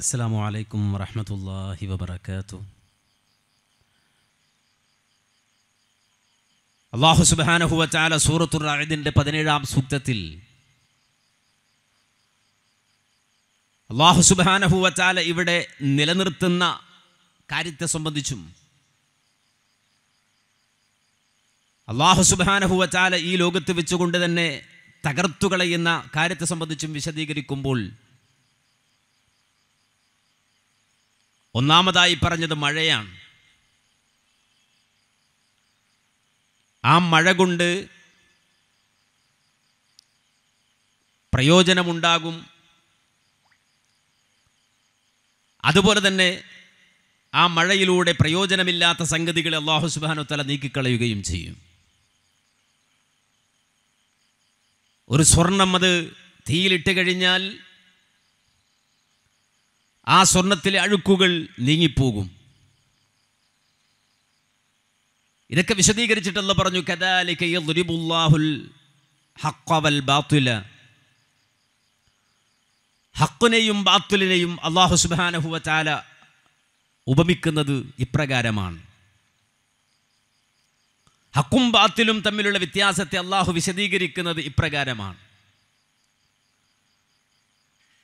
അസ്സാം വലൈക്കും വരഹമുല്ലാഹി വബർക്കാത്തു അള്ളാഹു സുബാനഹുവച്ചാല സൂറത്തുർ റായദിന്റെ പതിനേഴാം സൂക്തത്തിൽ അള്ളാഹു സുബാനഹുവച്ചാല ഇവിടെ നിലനിർത്തുന്ന കാര്യത്തെ സംബന്ധിച്ചും അള്ളാഹു സുബാനഹുവച്ചാല ഈ ലോകത്ത് വെച്ചുകൊണ്ട് തന്നെ തകർത്തുകളയുന്ന കാര്യത്തെ സംബന്ധിച്ചും വിശദീകരിക്കുമ്പോൾ ഒന്നാമതായി പറഞ്ഞത് മഴയാണ്. ആ മഴ കൊണ്ട് പ്രയോജനമുണ്ടാകും. അതുപോലെ തന്നെ ആ മഴയിലൂടെ പ്രയോജനമില്ലാത്ത സംഗതികളെ അള്ളാഹു സുബാനുത്തല തല നീക്കിക്കളയുകയും ചെയ്യും. ഒരു സ്വർണം അത് തീയിലിട്ട് കഴിഞ്ഞാൽ ആ സ്വർണത്തിലെ അഴുക്കുകൾ നീങ്ങിപ്പോകും. ഇതൊക്കെ വിശദീകരിച്ചിട്ടല്ല പറഞ്ഞു കദാലിക ഹക്കവൽ ബാത്തുല ഹക്കുനെയും ബാത്തില. ഹക്കിനെയും ബാത്തുലിനെയും അള്ളാഹു സുബാനഹുവ ചാല ഉപമിക്കുന്നത് ഇപ്രകാരമാണ്. ഹക്കും ബാത്തിലും തമ്മിലുള്ള വ്യത്യാസത്തെ അള്ളാഹു വിശദീകരിക്കുന്നത് ഇപ്രകാരമാണ്.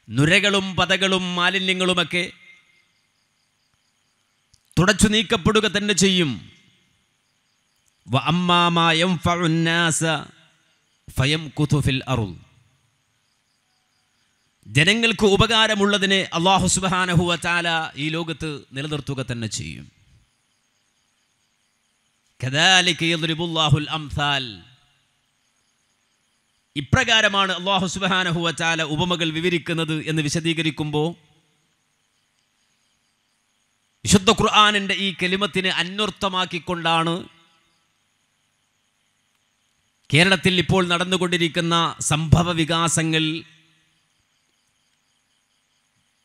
നുരകളും പതകളും മാലിന്യങ്ങളുമൊക്കെ തുടച്ചു നീക്കപ്പെടുക തന്നെ ചെയ്യും. ജനങ്ങൾക്ക് ഉപകാരമുള്ളതിനെ അള്ളാഹു സുബാനഹുവ ചാല ഈ ലോകത്ത് നിലനിർത്തുക തന്നെ ചെയ്യും. ഇപ്രകാരമാണ് അള്ളാഹു സുബാനഹുവ ചാല ഉപമകൾ വിവരിക്കുന്നത് എന്ന് വിശദീകരിക്കുമ്പോൾ വിശുദ്ധ ഖുർആാനിന്റെ ഈ കെലിമത്തിനെ അന്വർത്ഥമാക്കിക്കൊണ്ടാണ് കേരളത്തിൽ ഇപ്പോൾ നടന്നുകൊണ്ടിരിക്കുന്ന സംഭവ വികാസങ്ങൾ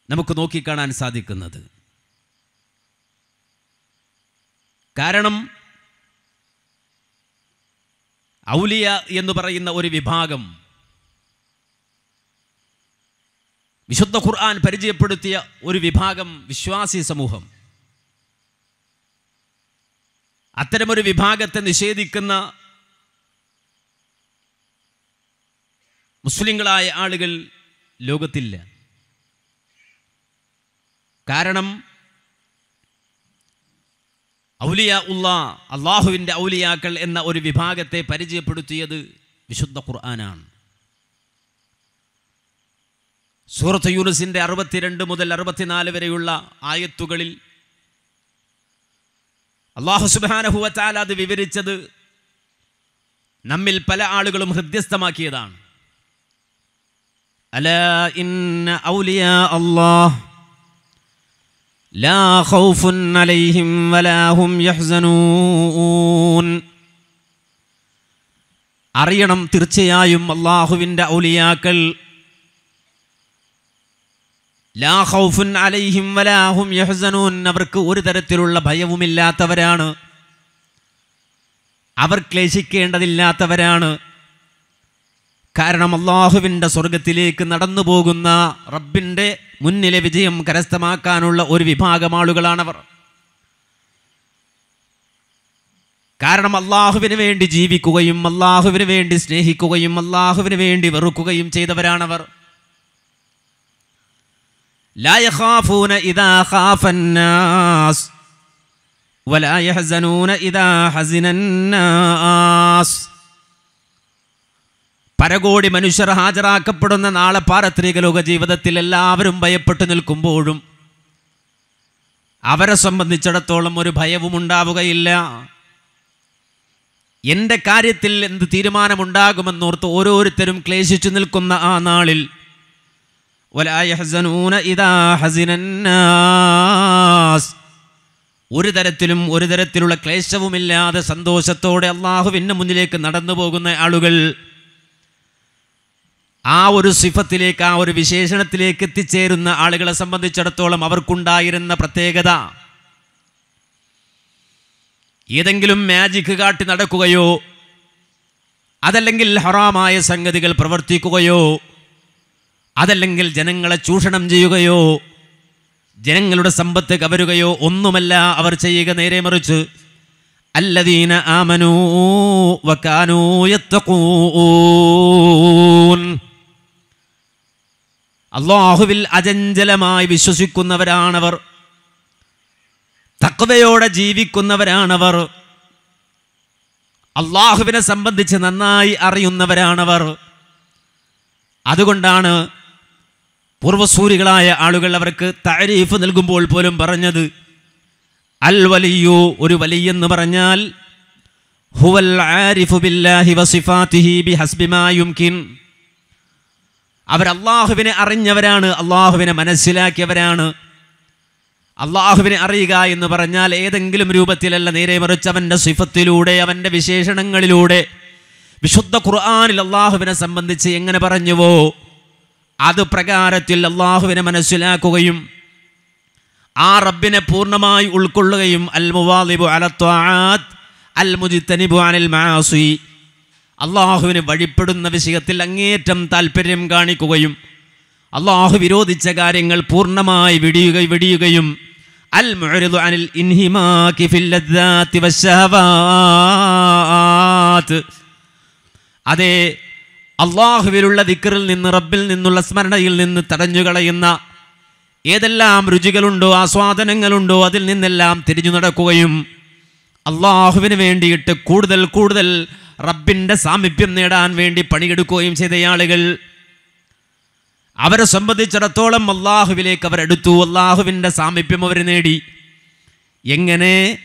നമുക്ക് നോക്കിക്കാണാൻ സാധിക്കുന്നത്. കാരണം ഔലിയ എന്ന് പറയുന്ന ഒരു വിഭാഗം. വിശുദ്ധ ഖുർആൻ പരിചയപ്പെടുത്തിയ ഒരു വിഭാഗം വിശ്വാസി സമൂഹം. അത്തരമൊരു വിഭാഗത്തെ നിഷേധിക്കുന്ന മുസ്ലിങ്ങളായ ആളുകൾ ലോകത്തില്ല. കാരണം ഔലിയ ഉള്ള അള്ളാഹുവിന്റെ ഔലിയാക്കൾ എന്ന ഒരു വിഭാഗത്തെ പരിചയപ്പെടുത്തിയത് വിശുദ്ധ ഖുർആനാണ്. സൂറത്ത് യൂനുസിന്റെ അറുപത്തിരണ്ട് മുതൽ അറുപത്തിനാല് വരെയുള്ള ആയത്തുകളിൽ അള്ളാഹു സുബാനഹുവത്താൽ അത് വിവരിച്ചത് നമ്മിൽ പല ആളുകളും ഹൃദ്യസ്ഥമാക്കിയതാണ്. അല ഇന്ന ഔലിയ അള്ളാഹ് ലാ ഖൗഫുൻ അലൈഹിം വലാ ഹും യഹ്സനൂൻ. അറിയണം തീർച്ചയായും അള്ളാഹുവിന്റെ ഔലിയാക്കൾ. ലാ ഖൗഫുൻ അലൈഹിം വലാഹും യഹ്സനൂൻ. അവർക്ക് ഒരു തരത്തിലുള്ള ഭയവുമില്ലാത്തവരാണ്. അവർ ക്ലേശിക്കേണ്ടതില്ലാത്തവരാണ്. കാരണം അള്ളാഹുവിന്റെ സ്വർഗത്തിലേക്ക് നടന്നു പോകുന്ന റബ്ബിന്റെ മുന്നിലെ വിജയം കരസ്ഥമാക്കാനുള്ള ഒരു വിഭാഗം ആളുകളാണവർ. കാരണം അള്ളാഹുവിന് വേണ്ടി ജീവിക്കുകയും അള്ളാഹുവിന് വേണ്ടി സ്നേഹിക്കുകയും അള്ളാഹുവിന് വേണ്ടി വെറുക്കുകയും ചെയ്തവരാണവർ. ഇതാ ഹസിനന്നാസ്. പരകോടി മനുഷ്യർ ഹാജരാക്കപ്പെടുന്ന നാളെ പാരത്രിക ലോക ജീവിതത്തിൽ എല്ലാവരും ഭയപ്പെട്ടു നിൽക്കുമ്പോഴും അവരെ സംബന്ധിച്ചിടത്തോളം ഒരു ഭയവും ഉണ്ടാവുകയില്ല. എന്റെ കാര്യത്തിൽ എന്ത് തീരുമാനമുണ്ടാകുമെന്നോർത്ത് ഓരോരുത്തരും ക്ലേശിച്ചു നിൽക്കുന്ന ആ നാളിൽ ഒരു തരത്തിലും ഒരു തരത്തിലുള്ള ക്ലേശവുമില്ലാതെ സന്തോഷത്തോടെ അള്ളാഹുവിന്റെ മുന്നിലേക്ക് നടന്നു പോകുന്ന ആളുകൾ ആ ഒരു സിഫത്തിലേക്ക് ആ ഒരു വിശേഷണത്തിലേക്ക് എത്തിച്ചേരുന്ന ആളുകളെ സംബന്ധിച്ചിടത്തോളം അവർക്കുണ്ടായിരുന്ന പ്രത്യേകത. ഏതെങ്കിലും മാജിക് കാട്ടി നടക്കുകയോ അതല്ലെങ്കിൽ ഹറാമായ സംഗതികൾ പ്രവർത്തിക്കുകയോ അതല്ലെങ്കിൽ ജനങ്ങളെ ചൂഷണം ചെയ്യുകയോ ജനങ്ങളുടെ സമ്പത്ത് കവരുകയോ ഒന്നുമല്ല അവർ ചെയ്യുക നേരെ മറിച്ച്. അല്ലദീന ആമനൂ വക്കാനൂ അള്ളാഹുവിൽ അചഞ്ചലമായി വിശ്വസിക്കുന്നവരാണവർ. തക്വയോടെ ജീവിക്കുന്നവരാണവർ. അള്ളാഹുവിനെ സംബന്ധിച്ച് നന്നായി അറിയുന്നവരാണവർ. അതുകൊണ്ടാണ് പൂർവസൂരികളായ ആളുകൾ അവർക്ക് താരീഫ് നൽകുമ്പോൾ പോലും പറഞ്ഞത് അൽ വലിയോ ഒരു വലിയെന്ന് പറഞ്ഞാൽ ഹുവൽ ആരിഫു ബില്ലാഹി വസിഫാത്തിഹി ഹസ്ബിമായും യുംകിൻ. അവർ അള്ളാഹുവിനെ അറിഞ്ഞവരാണ് അള്ളാഹുവിനെ മനസ്സിലാക്കിയവരാണ്. അള്ളാഹുവിനെ അറിയുക എന്ന് പറഞ്ഞാൽ ഏതെങ്കിലും രൂപത്തിലല്ല നേരെ മറിച്ച് അവന്റെ സിഫത്തിലൂടെ അവന്റെ വിശേഷണങ്ങളിലൂടെ. വിശുദ്ധ ഖുർആാനിൽ അള്ളാഹുവിനെ സംബന്ധിച്ച് എങ്ങനെ പറഞ്ഞുവോ അത് പ്രകാരത്തിൽ അള്ളാഹുവിനെ മനസ്സിലാക്കുകയും ആ റബ്ബിനെ പൂർണമായി ഉൾക്കൊള്ളുകയും അൽ മുവാലിബു അലത്വാത് അൽ മുജിത്തനിബു അനിൽ മാസി അള്ളാഹുവിന് വഴിപ്പെടുന്ന വിഷയത്തിൽ അങ്ങേറ്റം താല്പര്യം കാണിക്കുകയും അള്ളാഹു വിരോധിച്ച കാര്യങ്ങൾ പൂർണമായി വിടിയുക വിടിയുകയും അൽ മുഴുതു അനിൽ അതെ അള്ളാഹുവിലുള്ള ദിക്കറിൽ നിന്ന് റബ്ബിൽ നിന്നുള്ള സ്മരണയിൽ നിന്ന് തടഞ്ഞുകളയുന്ന ഏതെല്ലാം രുചികളുണ്ടോ ആസ്വാദനങ്ങളുണ്ടോ അതിൽ നിന്നെല്ലാം തിരിഞ്ഞു നടക്കുകയും അള്ളാഹുവിന് വേണ്ടിയിട്ട് കൂടുതൽ കൂടുതൽ റബ്ബിന്റെ സാമീപ്യം നേടാൻ വേണ്ടി പണിയെടുക്കുകയും ചെയ്ത ആളുകൾ. അവരെ സംബന്ധിച്ചിടത്തോളം അള്ളാഹുവിലേക്ക് അവരെടുത്തു അള്ളാഹുവിന്റെ സാമീപ്യം അവർ നേടി. എങ്ങനെ?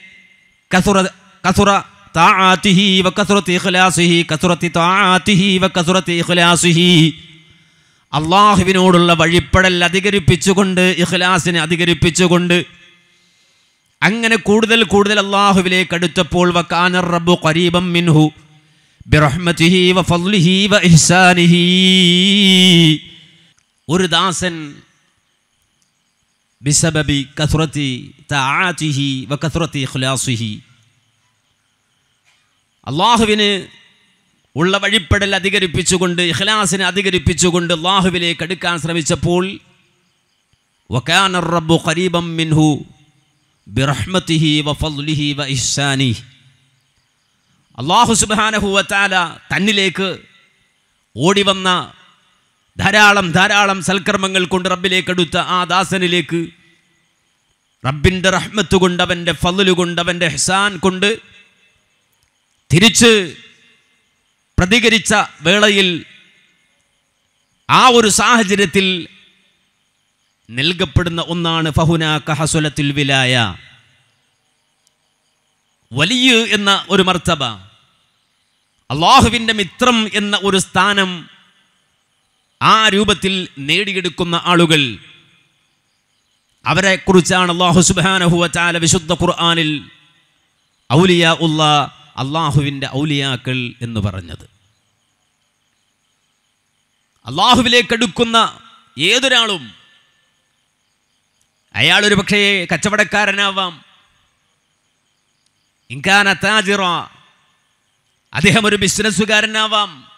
കസുറ കസുറ ഇഖ്ലാസിഹി ഇഖ്ലാസിഹി. അള്ളാഹുവിനോടുള്ള വഴിപ്പെടൽ അധികരിപ്പിച്ചുകൊണ്ട് ഇഖ്ലാസിനെ അധികരിപ്പിച്ചുകൊണ്ട് അങ്ങനെ കൂടുതൽ കൂടുതൽ അള്ളാഹുവിലേക്ക് അടുത്തപ്പോൾ വക്കാനർ റബ്ബു കരീബം മിൻഹു ബിറഹ്മതിഹി വഫദ്ലിഹി വഇഹ്സാനിഹി ഒരു ദാസൻ ബിസബബി കസുറത്തി താആത്തിഹി വകസുറത്തി ഇഖ്ലാസിഹി. അള്ളാഹുവിന് ഉള്ള വഴിപ്പെടൽ അധികരിപ്പിച്ചുകൊണ്ട് ഇഖ്ലാസിനെ അധികരിപ്പിച്ചുകൊണ്ട് അള്ളാഹുവിലേക്ക് അടുക്കാൻ ശ്രമിച്ചപ്പോൾ വക്കാനർ റബ്ബു ഖരീബം മിൻഹു ബിറഹ്മത്തിഹി വഫദ്ലിഹി വ ഇഹ്സാനി അള്ളാഹു സുബ്ഹാനഹു വതആല തന്നിലേക്ക് ഓടിവന്ന ധാരാളം ധാരാളം സൽക്കർമ്മങ്ങൾ കൊണ്ട് റബ്ബിലേക്ക് എടുത്ത ആ ദാസനിലേക്ക് റബ്ബിന്റെ റഹ്മത്ത് കൊണ്ട് അവന്റെ ഫലു കൊണ്ട് അവന്റെ ഹെസാൻ കൊണ്ട് തിരിച്ച് പ്രതികരിച്ച വേളയിൽ ആ ഒരു സാഹചര്യത്തിൽ നൽകപ്പെടുന്ന ഒന്നാണ് ഫഹുന കഹസുലത്തിൽ വിലായ. വലിയ എന്ന ഒരു മർത്തബ. അള്ളാഹുവിന്റെ മിത്രം എന്ന ഒരു സ്ഥാനം ആ രൂപത്തിൽ നേടിയെടുക്കുന്ന ആളുകൾ. അവരെക്കുറിച്ചാണ് അള്ളാഹു സുബാനഹുവ ചാല വിശുദ്ധ ഖുർആാനിൽ ഔലിയ ഉള്ള അള്ളാഹുവിന്റെ ഔലിയാക്കൾ എന്ന് പറഞ്ഞത്. അള്ളാഹുവിലേക്ക് അടുക്കുന്ന ഏതൊരാളും അയാൾ പക്ഷേ കച്ചവടക്കാരനാവാം. ഇൻകാന താജിറ അദ്ദേഹം ഒരു ബിസിനസ്സുകാരനാവാം.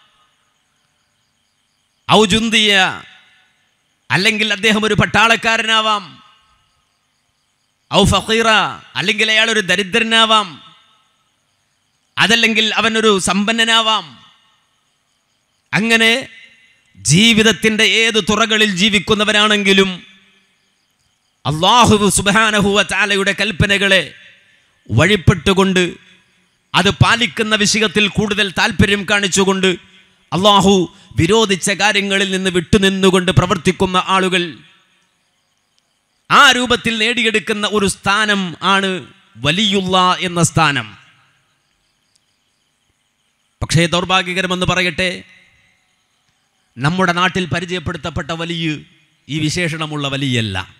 ഔജുന്തിയ അല്ലെങ്കിൽ അദ്ദേഹം ഒരു പട്ടാളക്കാരനാവാം. ഔ ഫീറ അല്ലെങ്കിൽ അയാൾ ഒരു ദരിദ്രനാവാം. അതല്ലെങ്കിൽ അവനൊരു സമ്പന്നനാവാം. അങ്ങനെ ജീവിതത്തിന്റെ ഏത് തുറകളിൽ ജീവിക്കുന്നവരാണെങ്കിലും അള്ളാഹു സുബാനഹുവ ചാലയുടെ കൽപ്പനകളെ വഴിപ്പെട്ടുകൊണ്ട് അത് പാലിക്കുന്ന വിഷയത്തിൽ കൂടുതൽ താല്പര്യം കാണിച്ചുകൊണ്ട് അള്ളാഹു വിരോധിച്ച കാര്യങ്ങളിൽ നിന്ന് വിട്ടുനിന്നുകൊണ്ട് പ്രവർത്തിക്കുന്ന ആളുകൾ ആ രൂപത്തിൽ നേടിയെടുക്കുന്ന ഒരു സ്ഥാനം ആണ് വലിയുള്ള എന്ന സ്ഥാനം. പക്ഷേ ദൗർഭാഗ്യകരമെന്ന് പറയട്ടെ നമ്മുടെ നാട്ടിൽ പരിചയപ്പെടുത്തപ്പെട്ട വലിയ ഈ വിശേഷണമുള്ള വലിയല്ല.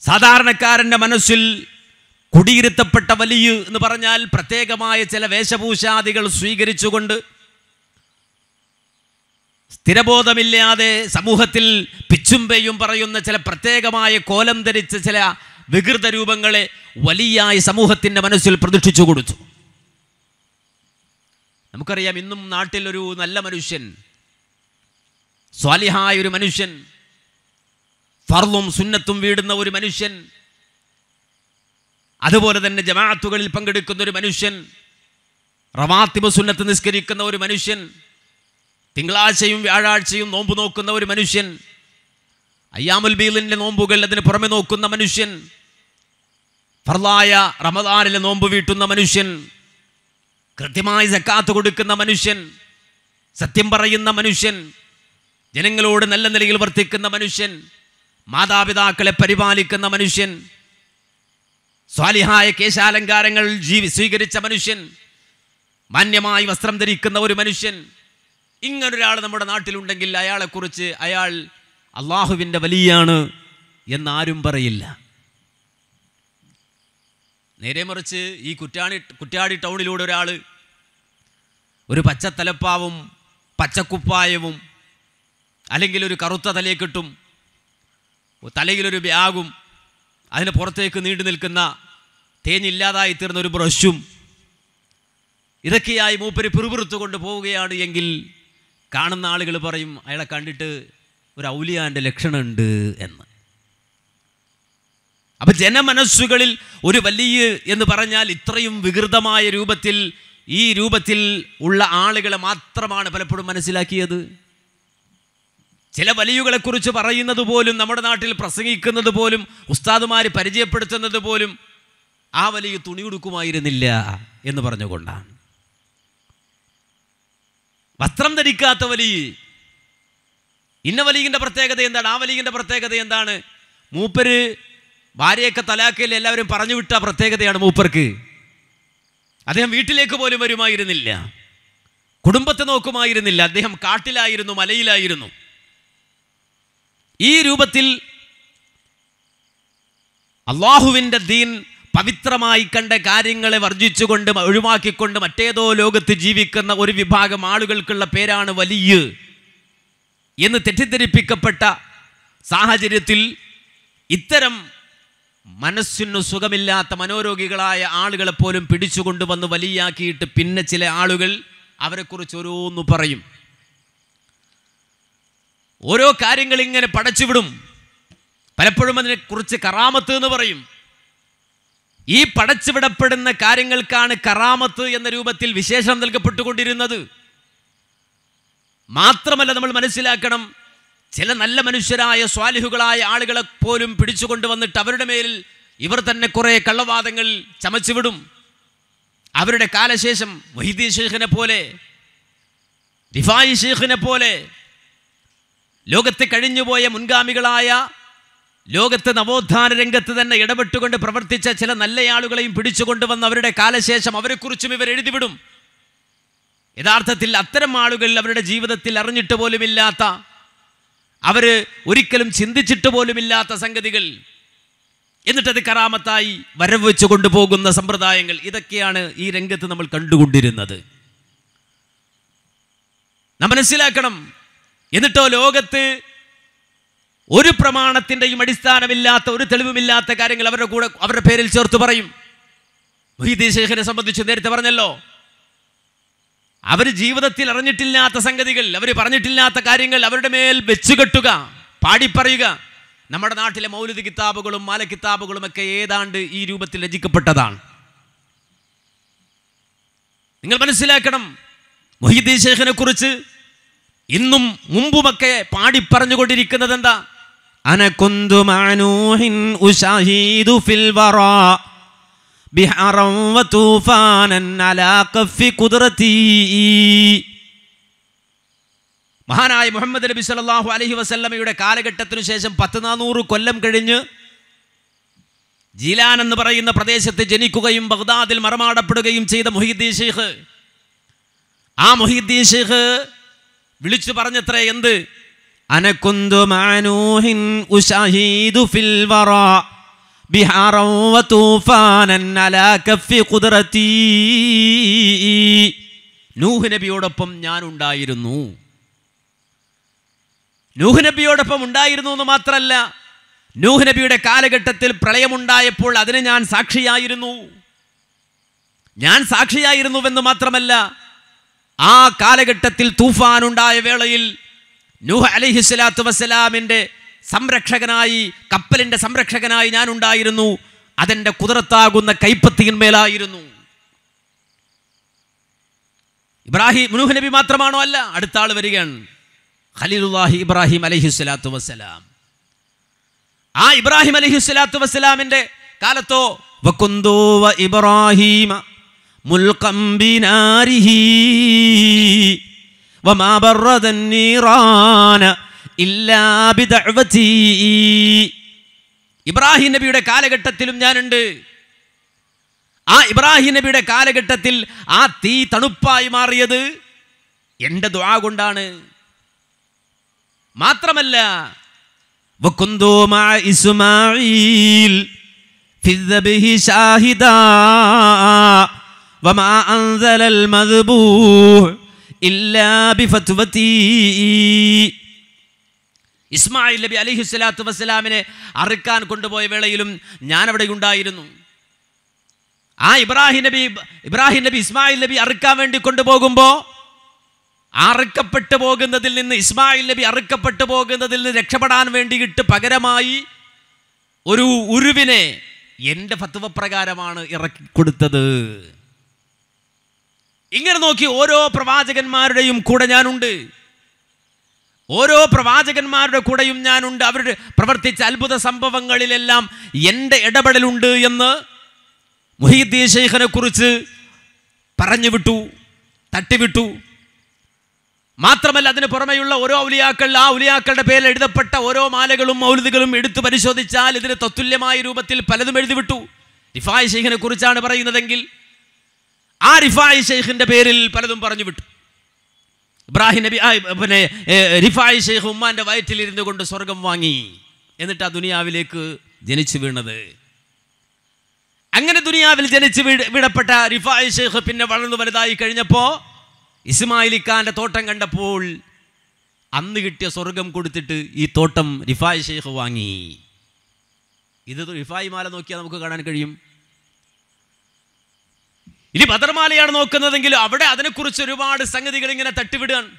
സാധാരണക്കാരന്റെ മനസ്സിൽ കുടിയിരുത്തപ്പെട്ട വലിയ എന്ന് പറഞ്ഞാൽ പ്രത്യേകമായ ചില വേഷഭൂഷാദികൾ സ്വീകരിച്ചുകൊണ്ട് സ്ഥിരബോധമില്ലാതെ സമൂഹത്തിൽ പിച്ചുംപെയും പറയുന്ന ചില പ്രത്യേകമായ കോലം ധരിച്ച ചില വികൃത രൂപങ്ങളെ വലിയായി സമൂഹത്തിന്റെ മനസ്സിൽ പ്രതിഷ്ഠിച്ചു കൊടുത്തു. നമുക്കറിയാം ഇന്നും നാട്ടിലൊരു നല്ല മനുഷ്യൻ സ്വാലിഹായ ഒരു മനുഷ്യൻ ഫർളും സുന്നത്തും വീടുന്ന ഒരു മനുഷ്യൻ അതുപോലെ തന്നെ ജമാഅത്തുകളിൽ പങ്കെടുക്കുന്ന ഒരു മനുഷ്യൻ റവാത്തിബ സുന്നത്ത് നിസ്കരിക്കുന്ന ഒരു മനുഷ്യൻ തിങ്കളാഴ്ചയും വ്യാഴാഴ്ചയും നോമ്പ് നോക്കുന്ന ഒരു മനുഷ്യൻ അയ്യാമുൽ ബീലിന്റെ നോമ്പുകൾ അതിന് പുറമെ നോക്കുന്ന മനുഷ്യൻ ഫർലായ റമദാനിലെ നോമ്പ് വീട്ടുന്ന മനുഷ്യൻ കൃത്യമായി സക്കാത്ത് കൊടുക്കുന്ന മനുഷ്യൻ സത്യം പറയുന്ന മനുഷ്യൻ ജനങ്ങളോട് നല്ല നിലയിൽ വർത്തിക്കുന്ന മനുഷ്യൻ മാതാപിതാക്കളെ പരിപാലിക്കുന്ന മനുഷ്യൻ സ്വാലിഹായ കേശാലങ്കാരങ്ങൾ ജീവി സ്വീകരിച്ച മനുഷ്യൻ മാന്യമായി വസ്ത്രം ധരിക്കുന്ന ഒരു മനുഷ്യൻ ഇങ്ങനൊരാൾ നമ്മുടെ നാട്ടിലുണ്ടെങ്കിൽ അയാളെക്കുറിച്ച് അയാൾ അള്ളാഹുവിന്റെ വലിയാണ് എന്നാരും പറയില്ല. നേരെ മറിച്ച് ഈ കുറ്റാണി കുറ്റാടി ടൗണിലൂടെ ഒരാൾ ഒരു പച്ച തലപ്പാവും പച്ചക്കുപ്പായവും അല്ലെങ്കിൽ ഒരു കറുത്ത തലയെ കിട്ടും തലയിലൊരു ബാഗും അതിന് പുറത്തേക്ക് നീണ്ടു നിൽക്കുന്ന തേഞ്ഞില്ലാതായി തീർന്ന ഒരു ബ്രഷും ഇതൊക്കെയായി മൂപ്പര് പിറുപിറുത്തു കൊണ്ട് പോവുകയാണ് എങ്കിൽ കാണുന്ന ആളുകൾ പറയും അയാളെ കണ്ടിട്ട് ഒരു ഔലിയാന്റെ ലക്ഷണമുണ്ട് എന്ന്. അപ്പം ജനമനസ്സുകളിൽ ഒരു വലിയ എന്ന് പറഞ്ഞാൽ ഇത്രയും വികൃതമായ രൂപത്തിൽ ഈ രൂപത്തിൽ ഉള്ള ആളുകളെ മാത്രമാണ് പലപ്പോഴും മനസ്സിലാക്കിയത്. ചില വലിയുകളെക്കുറിച്ച് പറയുന്നത് പോലും നമ്മുടെ നാട്ടിൽ പ്രസംഗിക്കുന്നത് പോലും ഉസ്താദുമാർ പരിചയപ്പെടുത്തുന്നത് പോലും ആ വലിയ തുണി കൊടുക്കുമായിരുന്നില്ല എന്ന് പറഞ്ഞുകൊണ്ടാണ്. വസ്ത്രം ധരിക്കാത്ത വലി ഇന്ന വലിയന്റെ പ്രത്യേകത എന്താണ്? ആ വലിയന്റെ പ്രത്യേകത എന്താണ്? മൂപ്പര് ഭാര്യയൊക്കെ തലാക്കയിൽ എല്ലാവരും പറഞ്ഞു വിട്ട പ്രത്യേകതയാണ് മൂപ്പർക്ക്. അദ്ദേഹം വീട്ടിലേക്ക് പോലും വരുമായിരുന്നില്ല. കുടുംബത്തെ നോക്കുമായിരുന്നില്ല. അദ്ദേഹം കാട്ടിലായിരുന്നു മലയിലായിരുന്നു. ഈ രൂപത്തിൽ അള്ളാഹുവിന്റെ ദീൻ പവിത്രമായി കണ്ട കാര്യങ്ങളെ വർജിച്ചുകൊണ്ട് ഒഴിവാക്കിക്കൊണ്ട് മറ്റേതോ ലോകത്ത് ജീവിക്കുന്ന ഒരു വിഭാഗം ആളുകൾക്കുള്ള പേരാണ് വലിയ എന്ന് തെറ്റിദ്ധരിപ്പിക്കപ്പെട്ട സാഹചര്യത്തിൽ ഇത്തരം മനസ്സിനു സുഖമില്ലാത്ത മനോരോഗികളായ ആളുകളെ പോലും പിടിച്ചുകൊണ്ടുവന്ന് വലിയാക്കിയിട്ട് പിന്നെ ചില ആളുകൾ അവരെക്കുറിച്ച് ഓരോന്ന് പറയും. ഓരോ കാര്യങ്ങൾ ഇങ്ങനെ പടച്ചുവിടും പലപ്പോഴും അതിനെക്കുറിച്ച് കറാമത്ത് എന്ന് പറയും. ഈ പടച്ചുവിടപ്പെടുന്ന കാര്യങ്ങൾക്കാണ് കറാമത്ത് എന്ന രൂപത്തിൽ വിശേഷം നൽകപ്പെട്ടുകൊണ്ടിരുന്നത്. മാത്രമല്ല നമ്മൾ മനസ്സിലാക്കണം ചില നല്ല മനുഷ്യരായ സ്വാലിഹുകളായ ആളുകളെ പോലും പിടിച്ചുകൊണ്ട് വന്നിട്ട് അവരുടെ മേലിൽ ഇവർ തന്നെ കുറേ കള്ളവാദങ്ങൾ ചമച്ചുവിടും അവരുടെ കാലശേഷം വൈദ്യ ഷെയ്ഖിനെ പോലെ ദിഫായി ഷെയ്ഖിനെ പോലെ ലോകത്ത് കഴിഞ്ഞുപോയ മുൻഗാമികളായ ലോകത്ത് നവോത്ഥാന രംഗത്ത് തന്നെ ഇടപെട്ടുകൊണ്ട് പ്രവർത്തിച്ച ചില നല്ല ആളുകളെയും പിടിച്ചുകൊണ്ടുവന്ന് അവരുടെ കാലശേഷം അവരെക്കുറിച്ചും ഇവർ എഴുതിവിടും. യഥാർത്ഥത്തിൽ അത്തരം ആളുകൾ അവരുടെ ജീവിതത്തിൽ അറിഞ്ഞിട്ട് പോലുമില്ലാത്ത അവർ ഒരിക്കലും ചിന്തിച്ചിട്ട് പോലുമില്ലാത്ത സംഗതികൾ. എന്നിട്ടത് കറാമത്തായി വരവ് വെച്ച് കൊണ്ടുപോകുന്ന സമ്പ്രദായങ്ങൾ. ഇതൊക്കെയാണ് ഈ രംഗത്ത് നമ്മൾ കണ്ടുകൊണ്ടിരുന്നത്. നാം മനസ്സിലാക്കണം എന്നിട്ടോ ലോകത്ത് ഒരു പ്രമാണത്തിന്റെയും അടിസ്ഥാനമില്ലാത്ത ഒരു തെളിവുമില്ലാത്ത കാര്യങ്ങൾ അവരുടെ കൂടെ അവരുടെ പേരിൽ ചേർത്ത് പറയും. മൊഹീദ്ദീൻ ശേഖരെ സംബന്ധിച്ച് നേരത്തെ പറഞ്ഞല്ലോ. അവർ ജീവിതത്തിൽ അറിഞ്ഞിട്ടില്ലാത്ത സംഗതികൾ അവർ പറഞ്ഞിട്ടില്ലാത്ത കാര്യങ്ങൾ അവരുടെ മേൽ വെച്ചുകെട്ടുക പാടിപ്പറയുക. നമ്മുടെ നാട്ടിലെ മൗലിക കിതാബുകളും മാല കിതാബുകളും ഒക്കെ ഏതാണ്ട് ഈ രൂപത്തിൽ രചിക്കപ്പെട്ടതാണ്. നിങ്ങൾ മനസ്സിലാക്കണം മൊഹീദ്ദീൻ ശേഖനെ കുറിച്ച് ഇന്നും മുമ്പുമൊക്കെ പാടിപ്പറഞ്ഞുകൊണ്ടിരിക്കുന്നത് എന്താ ഫിൽ അലാ മഹാനായ മുഹമ്മദ് നബി സല്ലല്ലാഹു അലൈഹി വസല്ലമയുടെ കാലഘട്ടത്തിനു ശേഷം പത്ത് നാനൂറ് കൊല്ലം കഴിഞ്ഞ് ജീലാൻ എന്ന് പറയുന്ന പ്രദേശത്ത് ജനിക്കുകയും ബഗ്ദാദിൽ മറമാടപ്പെടുകയും ചെയ്ത മുഹീദ്ദീൻ ഷെയ്ഖ് ആ മുഹീദ്ദീൻ ഷെയ്ഖ് വിളിച്ചു പറഞ്ഞത്രേ എന്ത്? അനക്കുന്തു മാനൂഹിൻ ഉഷഹീദു ഫിൽ അലാ നൂഹ് ഞാൻ ഉണ്ടായിരുന്നു നൂഹ് ഉണ്ടായിരുന്നു എന്ന് മാത്രമല്ല നൂഹ് നബിയുടെ കാലഘട്ടത്തിൽ പ്രളയമുണ്ടായപ്പോൾ അതിന് ഞാൻ സാക്ഷിയായിരുന്നു. ഞാൻ സാക്ഷിയായിരുന്നുവെന്ന് മാത്രമല്ല ആ കാലഘട്ടത്തിൽ തൂഫാൻ ഉണ്ടായ വേളയിൽ നൂഹ് അലിഹിസ്ലാത്തു വസ്സലാമിന്റെ സംരക്ഷകനായി കപ്പലിന്റെ സംരക്ഷകനായി ഞാൻ ഉണ്ടായിരുന്നു അതെന്റെ കുതിരത്താകുന്ന കൈപ്പത്തിയിന്മേലായിരുന്നു ഇബ്രാഹിം നൂഹ് നബി മാത്രമാണോ അല്ല അടുത്ത ആൾ വരികയാണ്. ഖലീലുല്ലാഹി ഇബ്രാഹിം അലൈഹി സ്വലാത്തു വസ്സലാം. ആ ഇബ്രാഹിം അലൈഹി സ്വലാത്തു വസ്സലാമിന്റെ കാലത്തോ വക്കുന്തോ ഇബ്രാഹിമ മുൽഖം ബിനാരിഹി വമാ ബറദ النيران ഇല്ലാ ബിദഅവതി ഇബ്രാഹിം നബിയുടെ കാലഘട്ടത്തിലും ഞാനുണ്ട് ആ ഇബ്രാഹിം നബിയുടെ കാലഘട്ടത്തിൽ ആ തീ തണുപ്പായി മാറിയത് എൻ്റെ ദുആ കൊണ്ടാണ് മാത്രമല്ല وكنت ഇസ്മായിൽ നബി അലഹി സ്വലാത്തു വസ്സലാമിനെ അറുക്കാൻ കൊണ്ടുപോയ വേളയിലും ഞാൻ അവിടെ ഉണ്ടായിരുന്നു. ആ ഇബ്രാഹിം നബി ഇബ്രാഹിം നബി ഇസ്മായിൽ നബി അറുക്കാൻ വേണ്ടി കൊണ്ടുപോകുമ്പോൾ അറുക്കപ്പെട്ടു പോകുന്നതിൽ നിന്ന് ഇസ്മായിൽ നബി അറുക്കപ്പെട്ടു പോകുന്നതിൽ നിന്ന് രക്ഷപ്പെടാൻ വേണ്ടിയിട്ട് പകരമായി ഒരു ഉരുവിനെ എന്റെ ഫത്വപ്രകാരമാണ് ഇറക്കി കൊടുത്തത്. ഇങ്ങനെ നോക്കി ഓരോ പ്രവാചകന്മാരുടെയും കൂടെ ഞാനുണ്ട്. ഓരോ പ്രവാചകന്മാരുടെ കൂടെയും ഞാനുണ്ട്. അവരുടെ പ്രവർത്തിച്ച അത്ഭുത സംഭവങ്ങളിലെല്ലാം എന്റെ ഇടപെടലുണ്ട് എന്ന് മുഹീദ്ദീൻ ഷെയ്ഖിനെ കുറിച്ച് പറഞ്ഞു വിട്ടു തട്ടിവിട്ടു. മാത്രമല്ല അതിന് പുറമെയുള്ള ഓരോ ഔലിയാക്കൾ ആ ഉലിയാക്കളുടെ പേരിൽ എഴുതപ്പെട്ട ഓരോ മാലകളും മൗലിദുകളും എടുത്തു പരിശോധിച്ചാൽ ഇതിന് തത്തുല്യമായ രൂപത്തിൽ പലതും എഴുതിവിട്ടു. ഇഫായ് ഷെയ്ഖിനെ കുറിച്ചാണ് പറയുന്നതെങ്കിൽ ആ റിഫായി ഷെയ്ഖിന്റെ പേരിൽ പലതും പറഞ്ഞു വിട്ടു. ഇബ്രാഹിം നബി പിന്നെ റിഫായി ഷെയ്ഖ് ഉമ്മാന്റെ വയറ്റിലിരുന്നു കൊണ്ട് സ്വർഗം വാങ്ങി. എന്നിട്ട് ആ ദുനിയാവിലേക്ക് ജനിച്ചു വീണത്. അങ്ങനെ ദുനിയാവിൽ ജനിച്ച് വീട് വിടപ്പെട്ട റിഫായി ഷെയ്ഖ് പിന്നെ വളർന്നു വലുതായി കഴിഞ്ഞപ്പോൾ ഇസ്മായിലിക്കാന്റെ തോട്ടം കണ്ടപ്പോൾ അന്ന് കിട്ടിയ സ്വർഗം കൊടുത്തിട്ട് ഈ തോട്ടം റിഫായി ഷെയ്ഖ് വാങ്ങി. ഇത് റിഫായി മാല നോക്കിയാൽ നമുക്ക് കാണാൻ കഴിയും. ഇനി ബദർമാലയാണ് നോക്കുന്നതെങ്കിൽ അവിടെ അതിനെക്കുറിച്ച് ഒരുപാട് സംഗതികൾ ഇങ്ങനെ തട്ടിവിടുകയാണ്.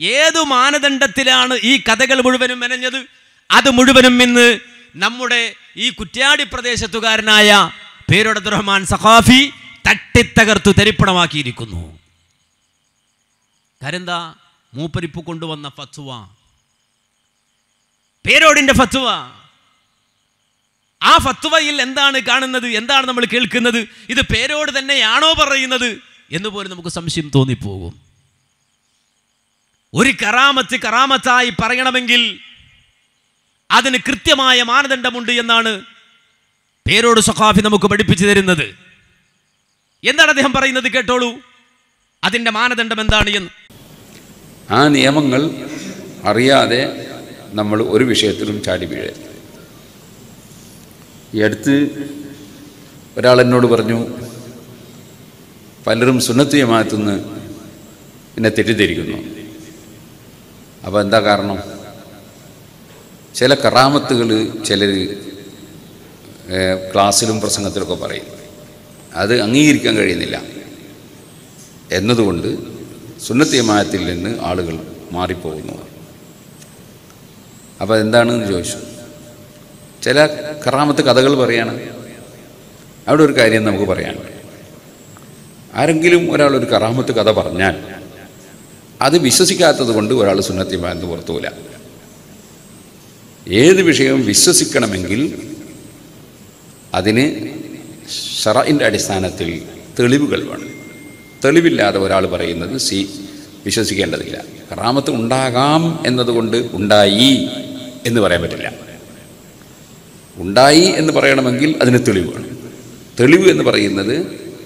ഏതു മാനദണ്ഡത്തിലാണ് ഈ കഥകൾ മുഴുവനും മെനഞ്ഞത്? അത് മുഴുവനും ഇന്ന് നമ്മുടെ ഈ കുറ്റ്യാടി പ്രദേശത്തുകാരനായ പേരോട് റഹ്മാൻ സഖാഫി തട്ടിത്തകർത്തു തരിപ്പണമാക്കിയിരിക്കുന്നു. കരന്ത? മൂപ്പരിപ്പ് കൊണ്ടുവന്ന ഫത്വ. പേരോടിന്റെ ഫത്വ. ആ ഫത്വയിൽ എന്താണ് കാണുന്നത്? എന്താണ് നമ്മൾ കേൾക്കുന്നത്? ഇത് പേരോട് തന്നെയാണോ പറയുന്നത്? എന്ന് പോലും നമുക്ക് സംശയം തോന്നിപ്പോകും. ഒരു കറാമത്ത് കറാമത്തായി പറയണമെങ്കിൽ അതിന് കൃത്യമായ മാനദണ്ഡമുണ്ട് എന്നാണ് പേരോട് സഖാഫി നമുക്ക് പഠിപ്പിച്ചു തരുന്നത്. എന്താണ് അദ്ദേഹം പറയുന്നത് കേട്ടോളൂ? അതിന്റെ മാനദണ്ഡം എന്താണ് എന്ന്. ആ നിയമങ്ങൾ അറിയാതെ നമ്മൾ ഒരു വിഷയത്തിലും ചാടി വീഴരുത്. ഈ അടുത്ത് ഒരാൾ എന്നോട് പറഞ്ഞു പലരും സുന്നത്ത് ജമാഅത്തുനിന്ന് എന്നെ തെറ്റിദ്ധരിക്കുന്നു. അപ്പോൾ എന്താ കാരണം? ചില കറാമത്തുകൾ ചിലർ ക്ലാസ്സിലും പ്രസംഗത്തിലൊക്കെ പറയും. അത് അംഗീകരിക്കാൻ കഴിയുന്നില്ല. എന്നതുകൊണ്ട് സുന്നത്ത് നിന്ന് ആളുകൾ മാറിപ്പോകുന്നു. അപ്പോൾ എന്താണെന്ന് ചോദിച്ചു? ചില കറാമത്ത് കഥകൾ പറയാണ്. അവിടെ ഒരു കാര്യം നമുക്ക് പറയാം. ആരെങ്കിലും ഒരാൾ ഒരു കറാമത്ത് കഥ പറഞ്ഞാൽ അത് വിശ്വസിക്കാത്തത് കൊണ്ട് ഒരാൾ സുന്നത്ത് പുറത്തൂല ഏത് വിഷയവും വിശ്വസിക്കണമെങ്കിൽ അതിന് ഷറയിന്റെ അടിസ്ഥാനത്തിൽ തെളിവുകൾ വേണം. തെളിവില്ലാതെ ഒരാൾ പറയുന്നത് സി വിശ്വസിക്കേണ്ടതില്ല. കറാമത്ത് ഉണ്ടാകാം എന്നതുകൊണ്ട് ഉണ്ടായി എന്ന് പറയാൻ പറ്റില്ല. ഉണ്ടായി എന്ന് പറയണമെങ്കിൽ അതിന് തെളിവാണ്. വേണം തെളിവ് എന്ന് പറയുന്നത്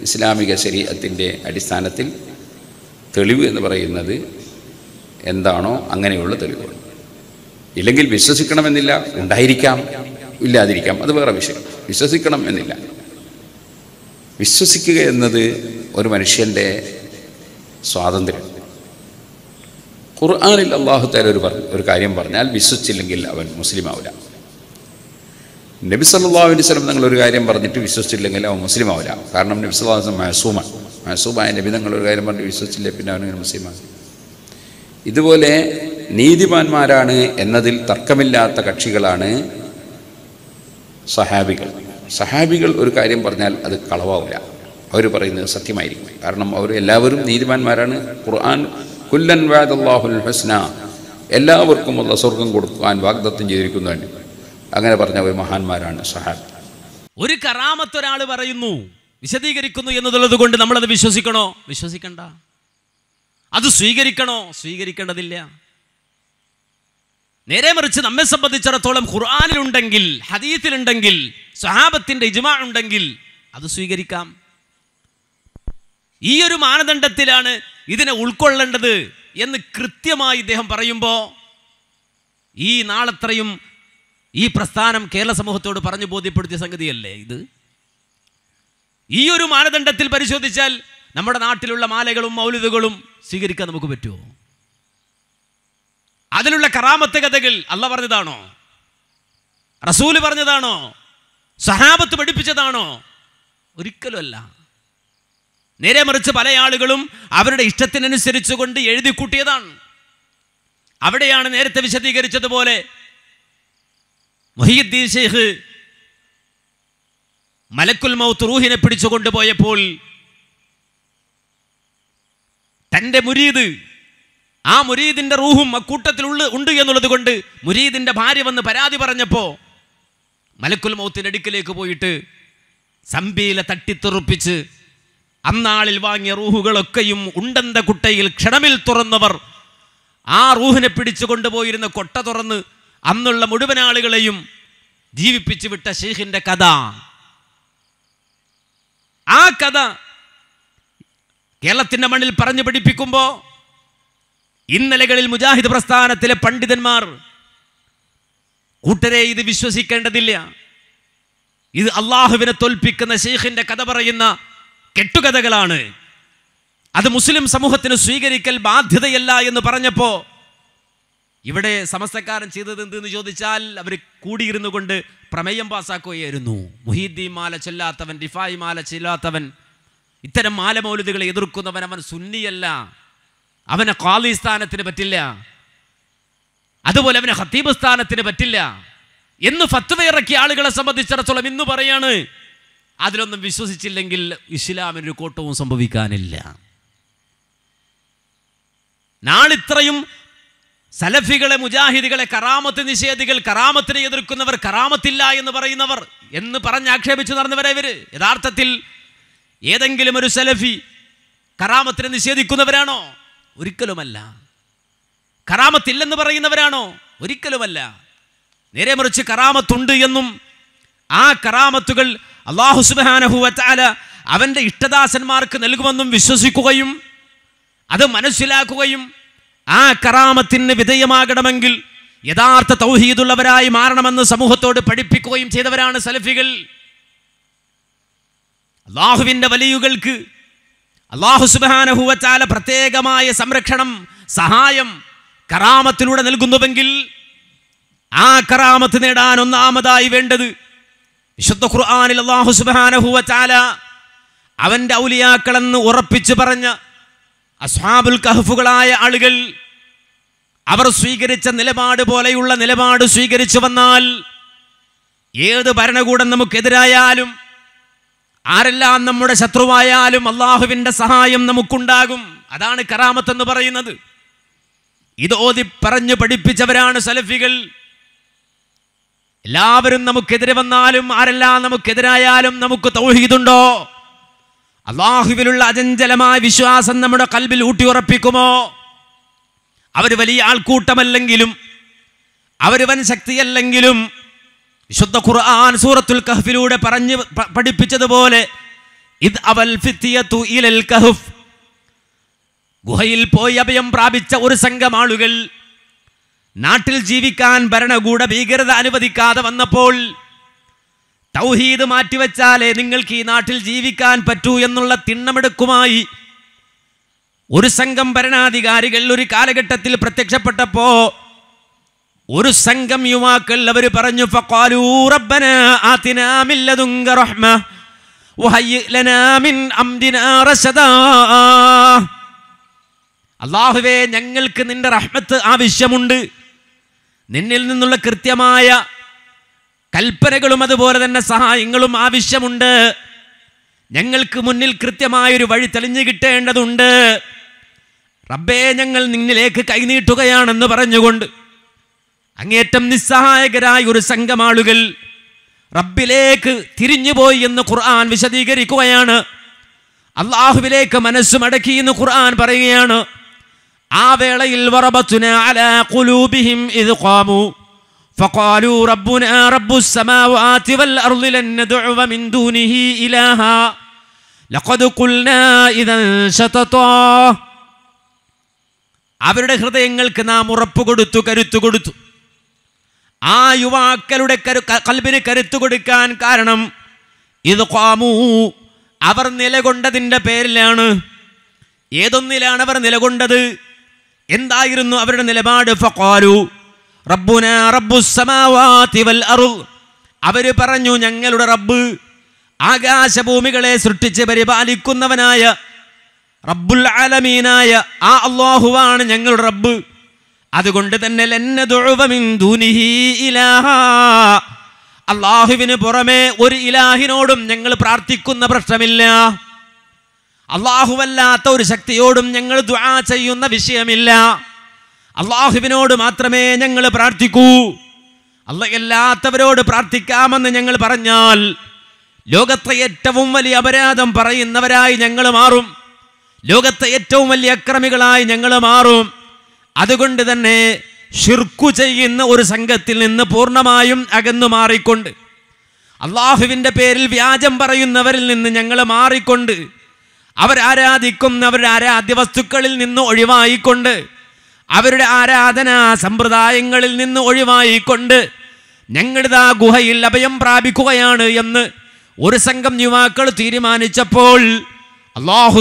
ഇസ്ലാമിക ശരീരത്തിന്റെ അടിസ്ഥാനത്തിൽ തെളിവ് എന്ന് പറയുന്നത് എന്താണോ അങ്ങനെയുള്ള തെളിവുകൾ ഇല്ലെങ്കിൽ വിശ്വസിക്കണമെന്നില്ല ഉണ്ടായിരിക്കാം ഇല്ലാതിരിക്കാം അത് വേറെ വിഷയം. വിശ്വസിക്കണം എന്നില്ല. വിശ്വസിക്കുക എന്നത് ഒരു മനുഷ്യന്റെ സ്വാതന്ത്ര്യം. ഖുർആാനിൽ അള്ളാഹു താല ഒരു ഒരു കാര്യം പറഞ്ഞാൽ വിശ്വസിച്ചില്ലെങ്കിൽ അവൻ മുസ്ലിം ആവില്ല നബി സല്ലാ അലൈഹി സ്വലം നിങ്ങൾ ഒരു കാര്യം പറഞ്ഞിട്ട് വിശ്വസിച്ചില്ലെങ്കിൽ അവൻ മുസ്ലിം ആവില്ല കാരണം നബി സല്ലാ മാസൂമായ നബി നിങ്ങൾ ഒരു കാര്യം പറഞ്ഞിട്ട് വിശ്വസിച്ചില്ല? പിന്നെ അവൻ മുസ്ലിമാണ് ഇതുപോലെ നീതിമാന്മാരാണ് എന്നതിൽ തർക്കമില്ലാത്ത കക്ഷികളാണ് സഹാബികൾ. സഹാബികൾ ഒരു കാര്യം പറഞ്ഞാൽ അത് കളവാവില്ല. അവർ പറയുന്നത് സത്യമായിരിക്കും. കാരണം അവർ എല്ലാവരും നീതിമാന്മാരാണ്. ഖുർആൻ കുല്ലൻ വാദല്ലാഹുൽ ഹസ്ന എല്ലാവർക്കും ഉള്ള സ്വർഗം കൊടുക്കാൻ വാഗ്ദത്തം ചെയ്തിരിക്കുന്നുണ്ട്. അങ്ങനെ പറഞ്ഞ ഒരു മഹാന്മാരാണ് സഹാബി. ഒരു കറാമത്ത് ഒരാൾ പറയുന്നു വിശദീകരിക്കുന്നു എന്നുള്ളത് കൊണ്ട് നമ്മളത് വിശ്വസിക്കണോ? വിശ്വസിക്കണ്ട. അത് സ്വീകരിക്കണോ? സ്വീകരിക്കേണ്ടതില്ല. നേരെ മറിച്ച് നമ്മെ സംബന്ധിച്ചിടത്തോളം ഖുർആാനിലുണ്ടെങ്കിൽ ഹദീത്തിലുണ്ടെങ്കിൽ സ്വഹാബത്തിന്റെ ഇജ്മാ ഉണ്ടെങ്കിൽ അത് സ്വീകരിക്കാം. ഈ ഒരു മാനദണ്ഡത്തിലാണ് ഇതിനെ ഉൾക്കൊള്ളേണ്ടത് എന്ന് കൃത്യമായി ഇദ്ദേഹം പറയുമ്പോൾ ഈ നാളത്രയും ഈ പ്രസ്ഥാനം കേരള സമൂഹത്തോട് പറഞ്ഞു ബോധ്യപ്പെടുത്തിയ സംഗതിയല്ലേ ഇത്? ഈ ഒരു മാനദണ്ഡത്തിൽ പരിശോധിച്ചാൽ നമ്മുടെ നാട്ടിലുള്ള മാലകളും മൗലികകളും സ്വീകരിക്കാൻ നമുക്ക് പറ്റുമോ? അതിലുള്ള കറാമത്ത് കഥകൾ അല്ല പറഞ്ഞതാണോ? റസൂൽ പറഞ്ഞതാണോ? സഹാബത്ത് പഠിപ്പിച്ചതാണോ? ഒരിക്കലുമല്ല. നേരെ മറിച്ച് പല ആളുകളും അവരുടെ ഇഷ്ടത്തിനനുസരിച്ച് കൊണ്ട് എഴുതി കൂട്ടിയതാണ് അവിടെയാണ് നേരത്തെ വിശദീകരിച്ചതുപോലെ മൊഹീദ്ദീൻ ഷെയ്ഖ് മലക്കുൽ മൗത്ത് റൂഹിനെ പിടിച്ചു കൊണ്ടുപോയപ്പോൾ തന്റെ മുരീദ് ആ മുരീദിന്റെ റൂഹും അക്കൂട്ടത്തിൽ ഉള്ള ഉണ്ട് എന്നുള്ളത് കൊണ്ട് മുരീദിന്റെ ഭാര്യ വന്ന് പരാതി പറഞ്ഞപ്പോൾ മലക്കുൽ മൗത്തിന്റെ അടുക്കിലേക്ക് പോയിട്ട് സമ്പീല തട്ടിത്തെറുപ്പിച്ച് അന്നാളിൽ വാങ്ങിയ റൂഹുകളൊക്കെയും ഉണ്ടന്ത കുട്ടയിൽ ക്ഷണമിൽ തുറന്നവർ ആ റൂഹിനെ പിടിച്ചു കൊണ്ടുപോയിരുന്ന കൊട്ട തുറന്ന് അന്നുള്ള മുഴുവൻ ആളുകളെയും ജീവിപ്പിച്ചു വിട്ട ഷെയ്ഖിന്റെ കഥ. ആ കഥ കേരളത്തിന്റെ മണ്ണിൽ പറഞ്ഞു പഠിപ്പിക്കുമ്പോൾ ഇന്നലകളിൽ മുജാഹിദ് പ്രസ്ഥാനത്തിലെ പണ്ഡിതന്മാർ കൂട്ടരെ ഇത് വിശ്വസിക്കേണ്ടതില്ല. ഇത് അള്ളാഹുവിനെ തോൽപ്പിക്കുന്ന ഷെയ്ഖിന്റെ കഥ പറയുന്ന കെട്ടുകഥകളാണ്. അത് മുസ്ലിം സമൂഹത്തിന് സ്വീകരിക്കൽ ബാധ്യതയല്ല എന്ന് പറഞ്ഞപ്പോൾ ഇവിടെ സമസ്തക്കാരൻ ചെയ്തത് എന്തെന്ന് ചോദിച്ചാൽ അവർ കൂടിയിരുന്നു കൊണ്ട് പ്രമേയം പാസ്സാക്കുകയായിരുന്നു മുഹീദ്ദീൻ മാല ചൊല്ലാത്തവൻ റിഫായി മാല ചെല്ലാത്തവൻ ഇത്തരം മാലമൗലിദുകളെ എതിർക്കുന്നവൻ അവൻ സുന്നിയല്ല. അവനെ ഖാലി സ്ഥാനത്തിന് പറ്റില്ല. അതുപോലെ അവനെ ഹത്തീബ് സ്ഥാനത്തിന് പറ്റില്ല. എന്ന് ഫത്വ ഇറക്കിയ ആളുകളെ സംബന്ധിച്ചിടത്തോളം ഇന്ന് പറയാണ് അതിലൊന്നും വിശ്വസിച്ചില്ലെങ്കിൽ ഇസ്ലാമിനൊരു കോട്ടവും സംഭവിക്കാനില്ല. നാളിത്രയും സലഫികളെ മുജാഹിദികളെ കറാമത്ത് നിഷേധികൾ കറാമത്തിനെ എതിർക്കുന്നവർ കറാമത്തില്ല എന്ന് പറയുന്നവർ എന്ന് പറഞ്ഞ് ആക്ഷേപിച്ചു നടന്നവരെ ഇവർ. യഥാർത്ഥത്തിൽ ഏതെങ്കിലും ഒരു സലഫി കറാമത്തിനെ നിഷേധിക്കുന്നവരാണോ? ഒരിക്കലുമല്ല. കറാമത്തില്ലെന്ന് പറയുന്നവരാണോ? ഒരിക്കലുമല്ല. നേരെ മറിച്ച് കറാമത്തുണ്ട് എന്നും ആ കറാമത്തുകൾ അള്ളാഹു സുബാനഹുവല അവന്റെ ഇഷ്ടദാസന്മാർക്ക് നൽകുമെന്നും വിശ്വസിക്കുകയും അത് മനസ്സിലാക്കുകയും ആ കറാമത്തിന് വിധേയമാകണമെങ്കിൽ യഥാർത്ഥ തൗഹീദുള്ളവരായി മാറണമെന്ന് സമൂഹത്തോട് പഠിപ്പിക്കുകയും ചെയ്തവരാണ് സലഫികൾ. അള്ളാഹുവിന്റെ വലിയുകൾക്ക് അള്ളാഹു സുബാനഹുവച്ചാല പ്രത്യേകമായ സംരക്ഷണം സഹായം കറാമത്തിലൂടെ നൽകുന്നുവെങ്കിൽ ആ കറാമത്ത് നേടാൻ ഒന്നാമതായി വേണ്ടത് വിശുദ്ധ ഖുർആാനിൽ അള്ളാഹു സുബാനഹുവച്ചാല അവന്റെ ഔലിയാക്കളെന്ന് ഉറപ്പിച്ചു പറഞ്ഞ അസ്ഹാബുൽ കഹഫുകളായ ആളുകൾ അവർ സ്വീകരിച്ച നിലപാട് പോലെയുള്ള നിലപാട് സ്വീകരിച്ചു വന്നാൽ ഏത് ഭരണകൂടം നമുക്കെതിരായാലും ആരെല്ലാം നമ്മുടെ ശത്രുവായാലും അള്ളാഹുവിന്റെ സഹായം നമുക്കുണ്ടാകും. അതാണ് കറാമത്ത് എന്ന് പറയുന്നത്. ഇത് ഓതി പറഞ്ഞു പഠിപ്പിച്ചവരാണ് സലഫികൾ. എല്ലാവരും നമുക്കെതിരെ വന്നാലും ആരെല്ലാം നമുക്കെതിരായാലും നമുക്ക് തൗഹീദുണ്ടോ അള്ളാഹുവിലുള്ള അചഞ്ചലമായ വിശ്വാസം നമ്മുടെ കൽബിൽ ഊട്ടിയുറപ്പിക്കുമോ? അവർ വലിയ ആൾക്കൂട്ടമല്ലെങ്കിലും അവർ വൻ ശക്തിയല്ലെങ്കിലും വിശുദ്ധ ഖുർആൻ സൂറത്തുൽ കഹഫിലൂടെ പറഞ്ഞു പഠിപ്പിച്ചതുപോലെ ഇത് അവൽ ഇലൽ കഹ്ഫ്. ഗുഹയിൽ പോയി അഭയം പ്രാപിച്ച ഒരു സംഘം ആളുകൾ നാട്ടിൽ ജീവിക്കാൻ ഭരണകൂട ഭീകരത അനുവദിക്കാതെ വന്നപ്പോൾ തൗഹീദ് മാറ്റിവെച്ചാലേ നിങ്ങൾക്ക് ഈ നാട്ടിൽ ജീവിക്കാൻ പറ്റൂ എന്നുള്ള തിണ്ണമെടുക്കുമായി ഒരു സംഘം ഭരണാധികാരികൾ ഒരു കാലഘട്ടത്തിൽ പ്രത്യക്ഷപ്പെട്ടപ്പോ ഒരു സംഘം യുവാക്കൾ അവർ പറഞ്ഞു അള്ളാഹുവേ ഞങ്ങൾക്ക് നിന്റെ റഹ്മത്ത് ആവശ്യമുണ്ട്. നിന്നിൽ നിന്നുള്ള കൃത്യമായ കൽപ്പനകളും അതുപോലെ തന്നെ സഹായങ്ങളും ആവശ്യമുണ്ട്. ഞങ്ങൾക്ക് മുന്നിൽ കൃത്യമായൊരു വഴി തെളിഞ്ഞു കിട്ടേണ്ടതുണ്ട്. റബ്ബേ ഞങ്ങൾ നിന്നിലേക്ക് കൈനീട്ടുകയാണെന്ന് പറഞ്ഞുകൊണ്ട് അങ്ങേറ്റം നിസ്സഹായകരായ ഒരു സംഘമാളുകൾ റബ്ബിലേക്ക് തിരിഞ്ഞുപോയി എന്ന് ഖുർആൻ വിശദീകരിക്കുകയാണ്. അള്ളാഹുവിലേക്ക് മനസ്സ് മടക്കി എന്ന് ഖുർആൻ പറയുകയാണ്. ആ വേളയിൽ فقالوا ربنا رب السماوات والأرض لن ندعو من دونه إلها لقد قلنا إذا شططا അവരുടെ ഹൃദയങ്ങൾക്ക് നാം ഉറപ്പ് കൊടുത്തു കരുത്തു കൊടുത്തു ആ യുവാക്കളുടെ കരു ക- കൽബിന് കരുത്തു കൊടുക്കാൻ കാരണം ഇത് കാമൂ അവർ നിലകൊണ്ടതിൻ്റെ പേരിലാണ് ഏതൊന്നിലാണ് അവർ നിലകൊണ്ടത് എന്തായിരുന്നു അവരുടെ നിലപാട് ഫഖാലു സമാവാതി വൽ അവർ പറഞ്ഞു ഞങ്ങളുടെ റബ്ബ് ആകാശഭൂമികളെ സൃഷ്ടിച്ച് പരിപാലിക്കുന്നവനായ റബ്ബുൽ ആലമീനായ ആ അള്ളാഹുവാണ് ഞങ്ങളുടെ റബ്ബ്. അതുകൊണ്ട് തന്നെ. അള്ളാഹുവിന് പുറമെ ഒരു ഇലാഹിനോടും ഞങ്ങൾ പ്രാർത്ഥിക്കുന്ന പ്രശ്നമില്ല. അള്ളാഹുവല്ലാത്ത ഒരു ശക്തിയോടും ഞങ്ങൾ ദ്വാ ചെയ്യുന്ന വിഷയമില്ല. അള്ളാഹുവിനോട് മാത്രമേ ഞങ്ങൾ പ്രാർത്ഥിക്കൂ. അല്ലല്ലാത്തവരോട് പ്രാർത്ഥിക്കാമെന്ന് ഞങ്ങൾ പറഞ്ഞാൽ ലോകത്തെ ഏറ്റവും വലിയ അപരാധം പറയുന്നവരായി ഞങ്ങൾ മാറും. ലോകത്തെ ഏറ്റവും വലിയ അക്രമികളായി ഞങ്ങൾ മാറും. അതുകൊണ്ട് തന്നെ ഷിർക്കു ചെയ്യുന്ന ഒരു സംഘത്തിൽ നിന്ന് പൂർണമായും അകന്നു മാറിക്കൊണ്ട് അള്ളാഹുവിന്റെ പേരിൽ വ്യാജം പറയുന്നവരിൽ നിന്ന് ഞങ്ങൾ മാറിക്കൊണ്ട് അവരാരാധിക്കുന്ന അവരുടെ ആരാധ്യ വസ്തുക്കളിൽ നിന്ന് ഒഴിവായിക്കൊണ്ട് അവരുടെ ആരാധനാ സമ്പ്രദായങ്ങളിൽ നിന്ന് ഒഴിവായിക്കൊണ്ട് ആ ഗുഹയിൽ അഭയം പ്രാപിക്കുകയാണ് എന്ന് ഒരു സംഘം യുവാക്കൾ തീരുമാനിച്ചപ്പോൾ അള്ളാഹു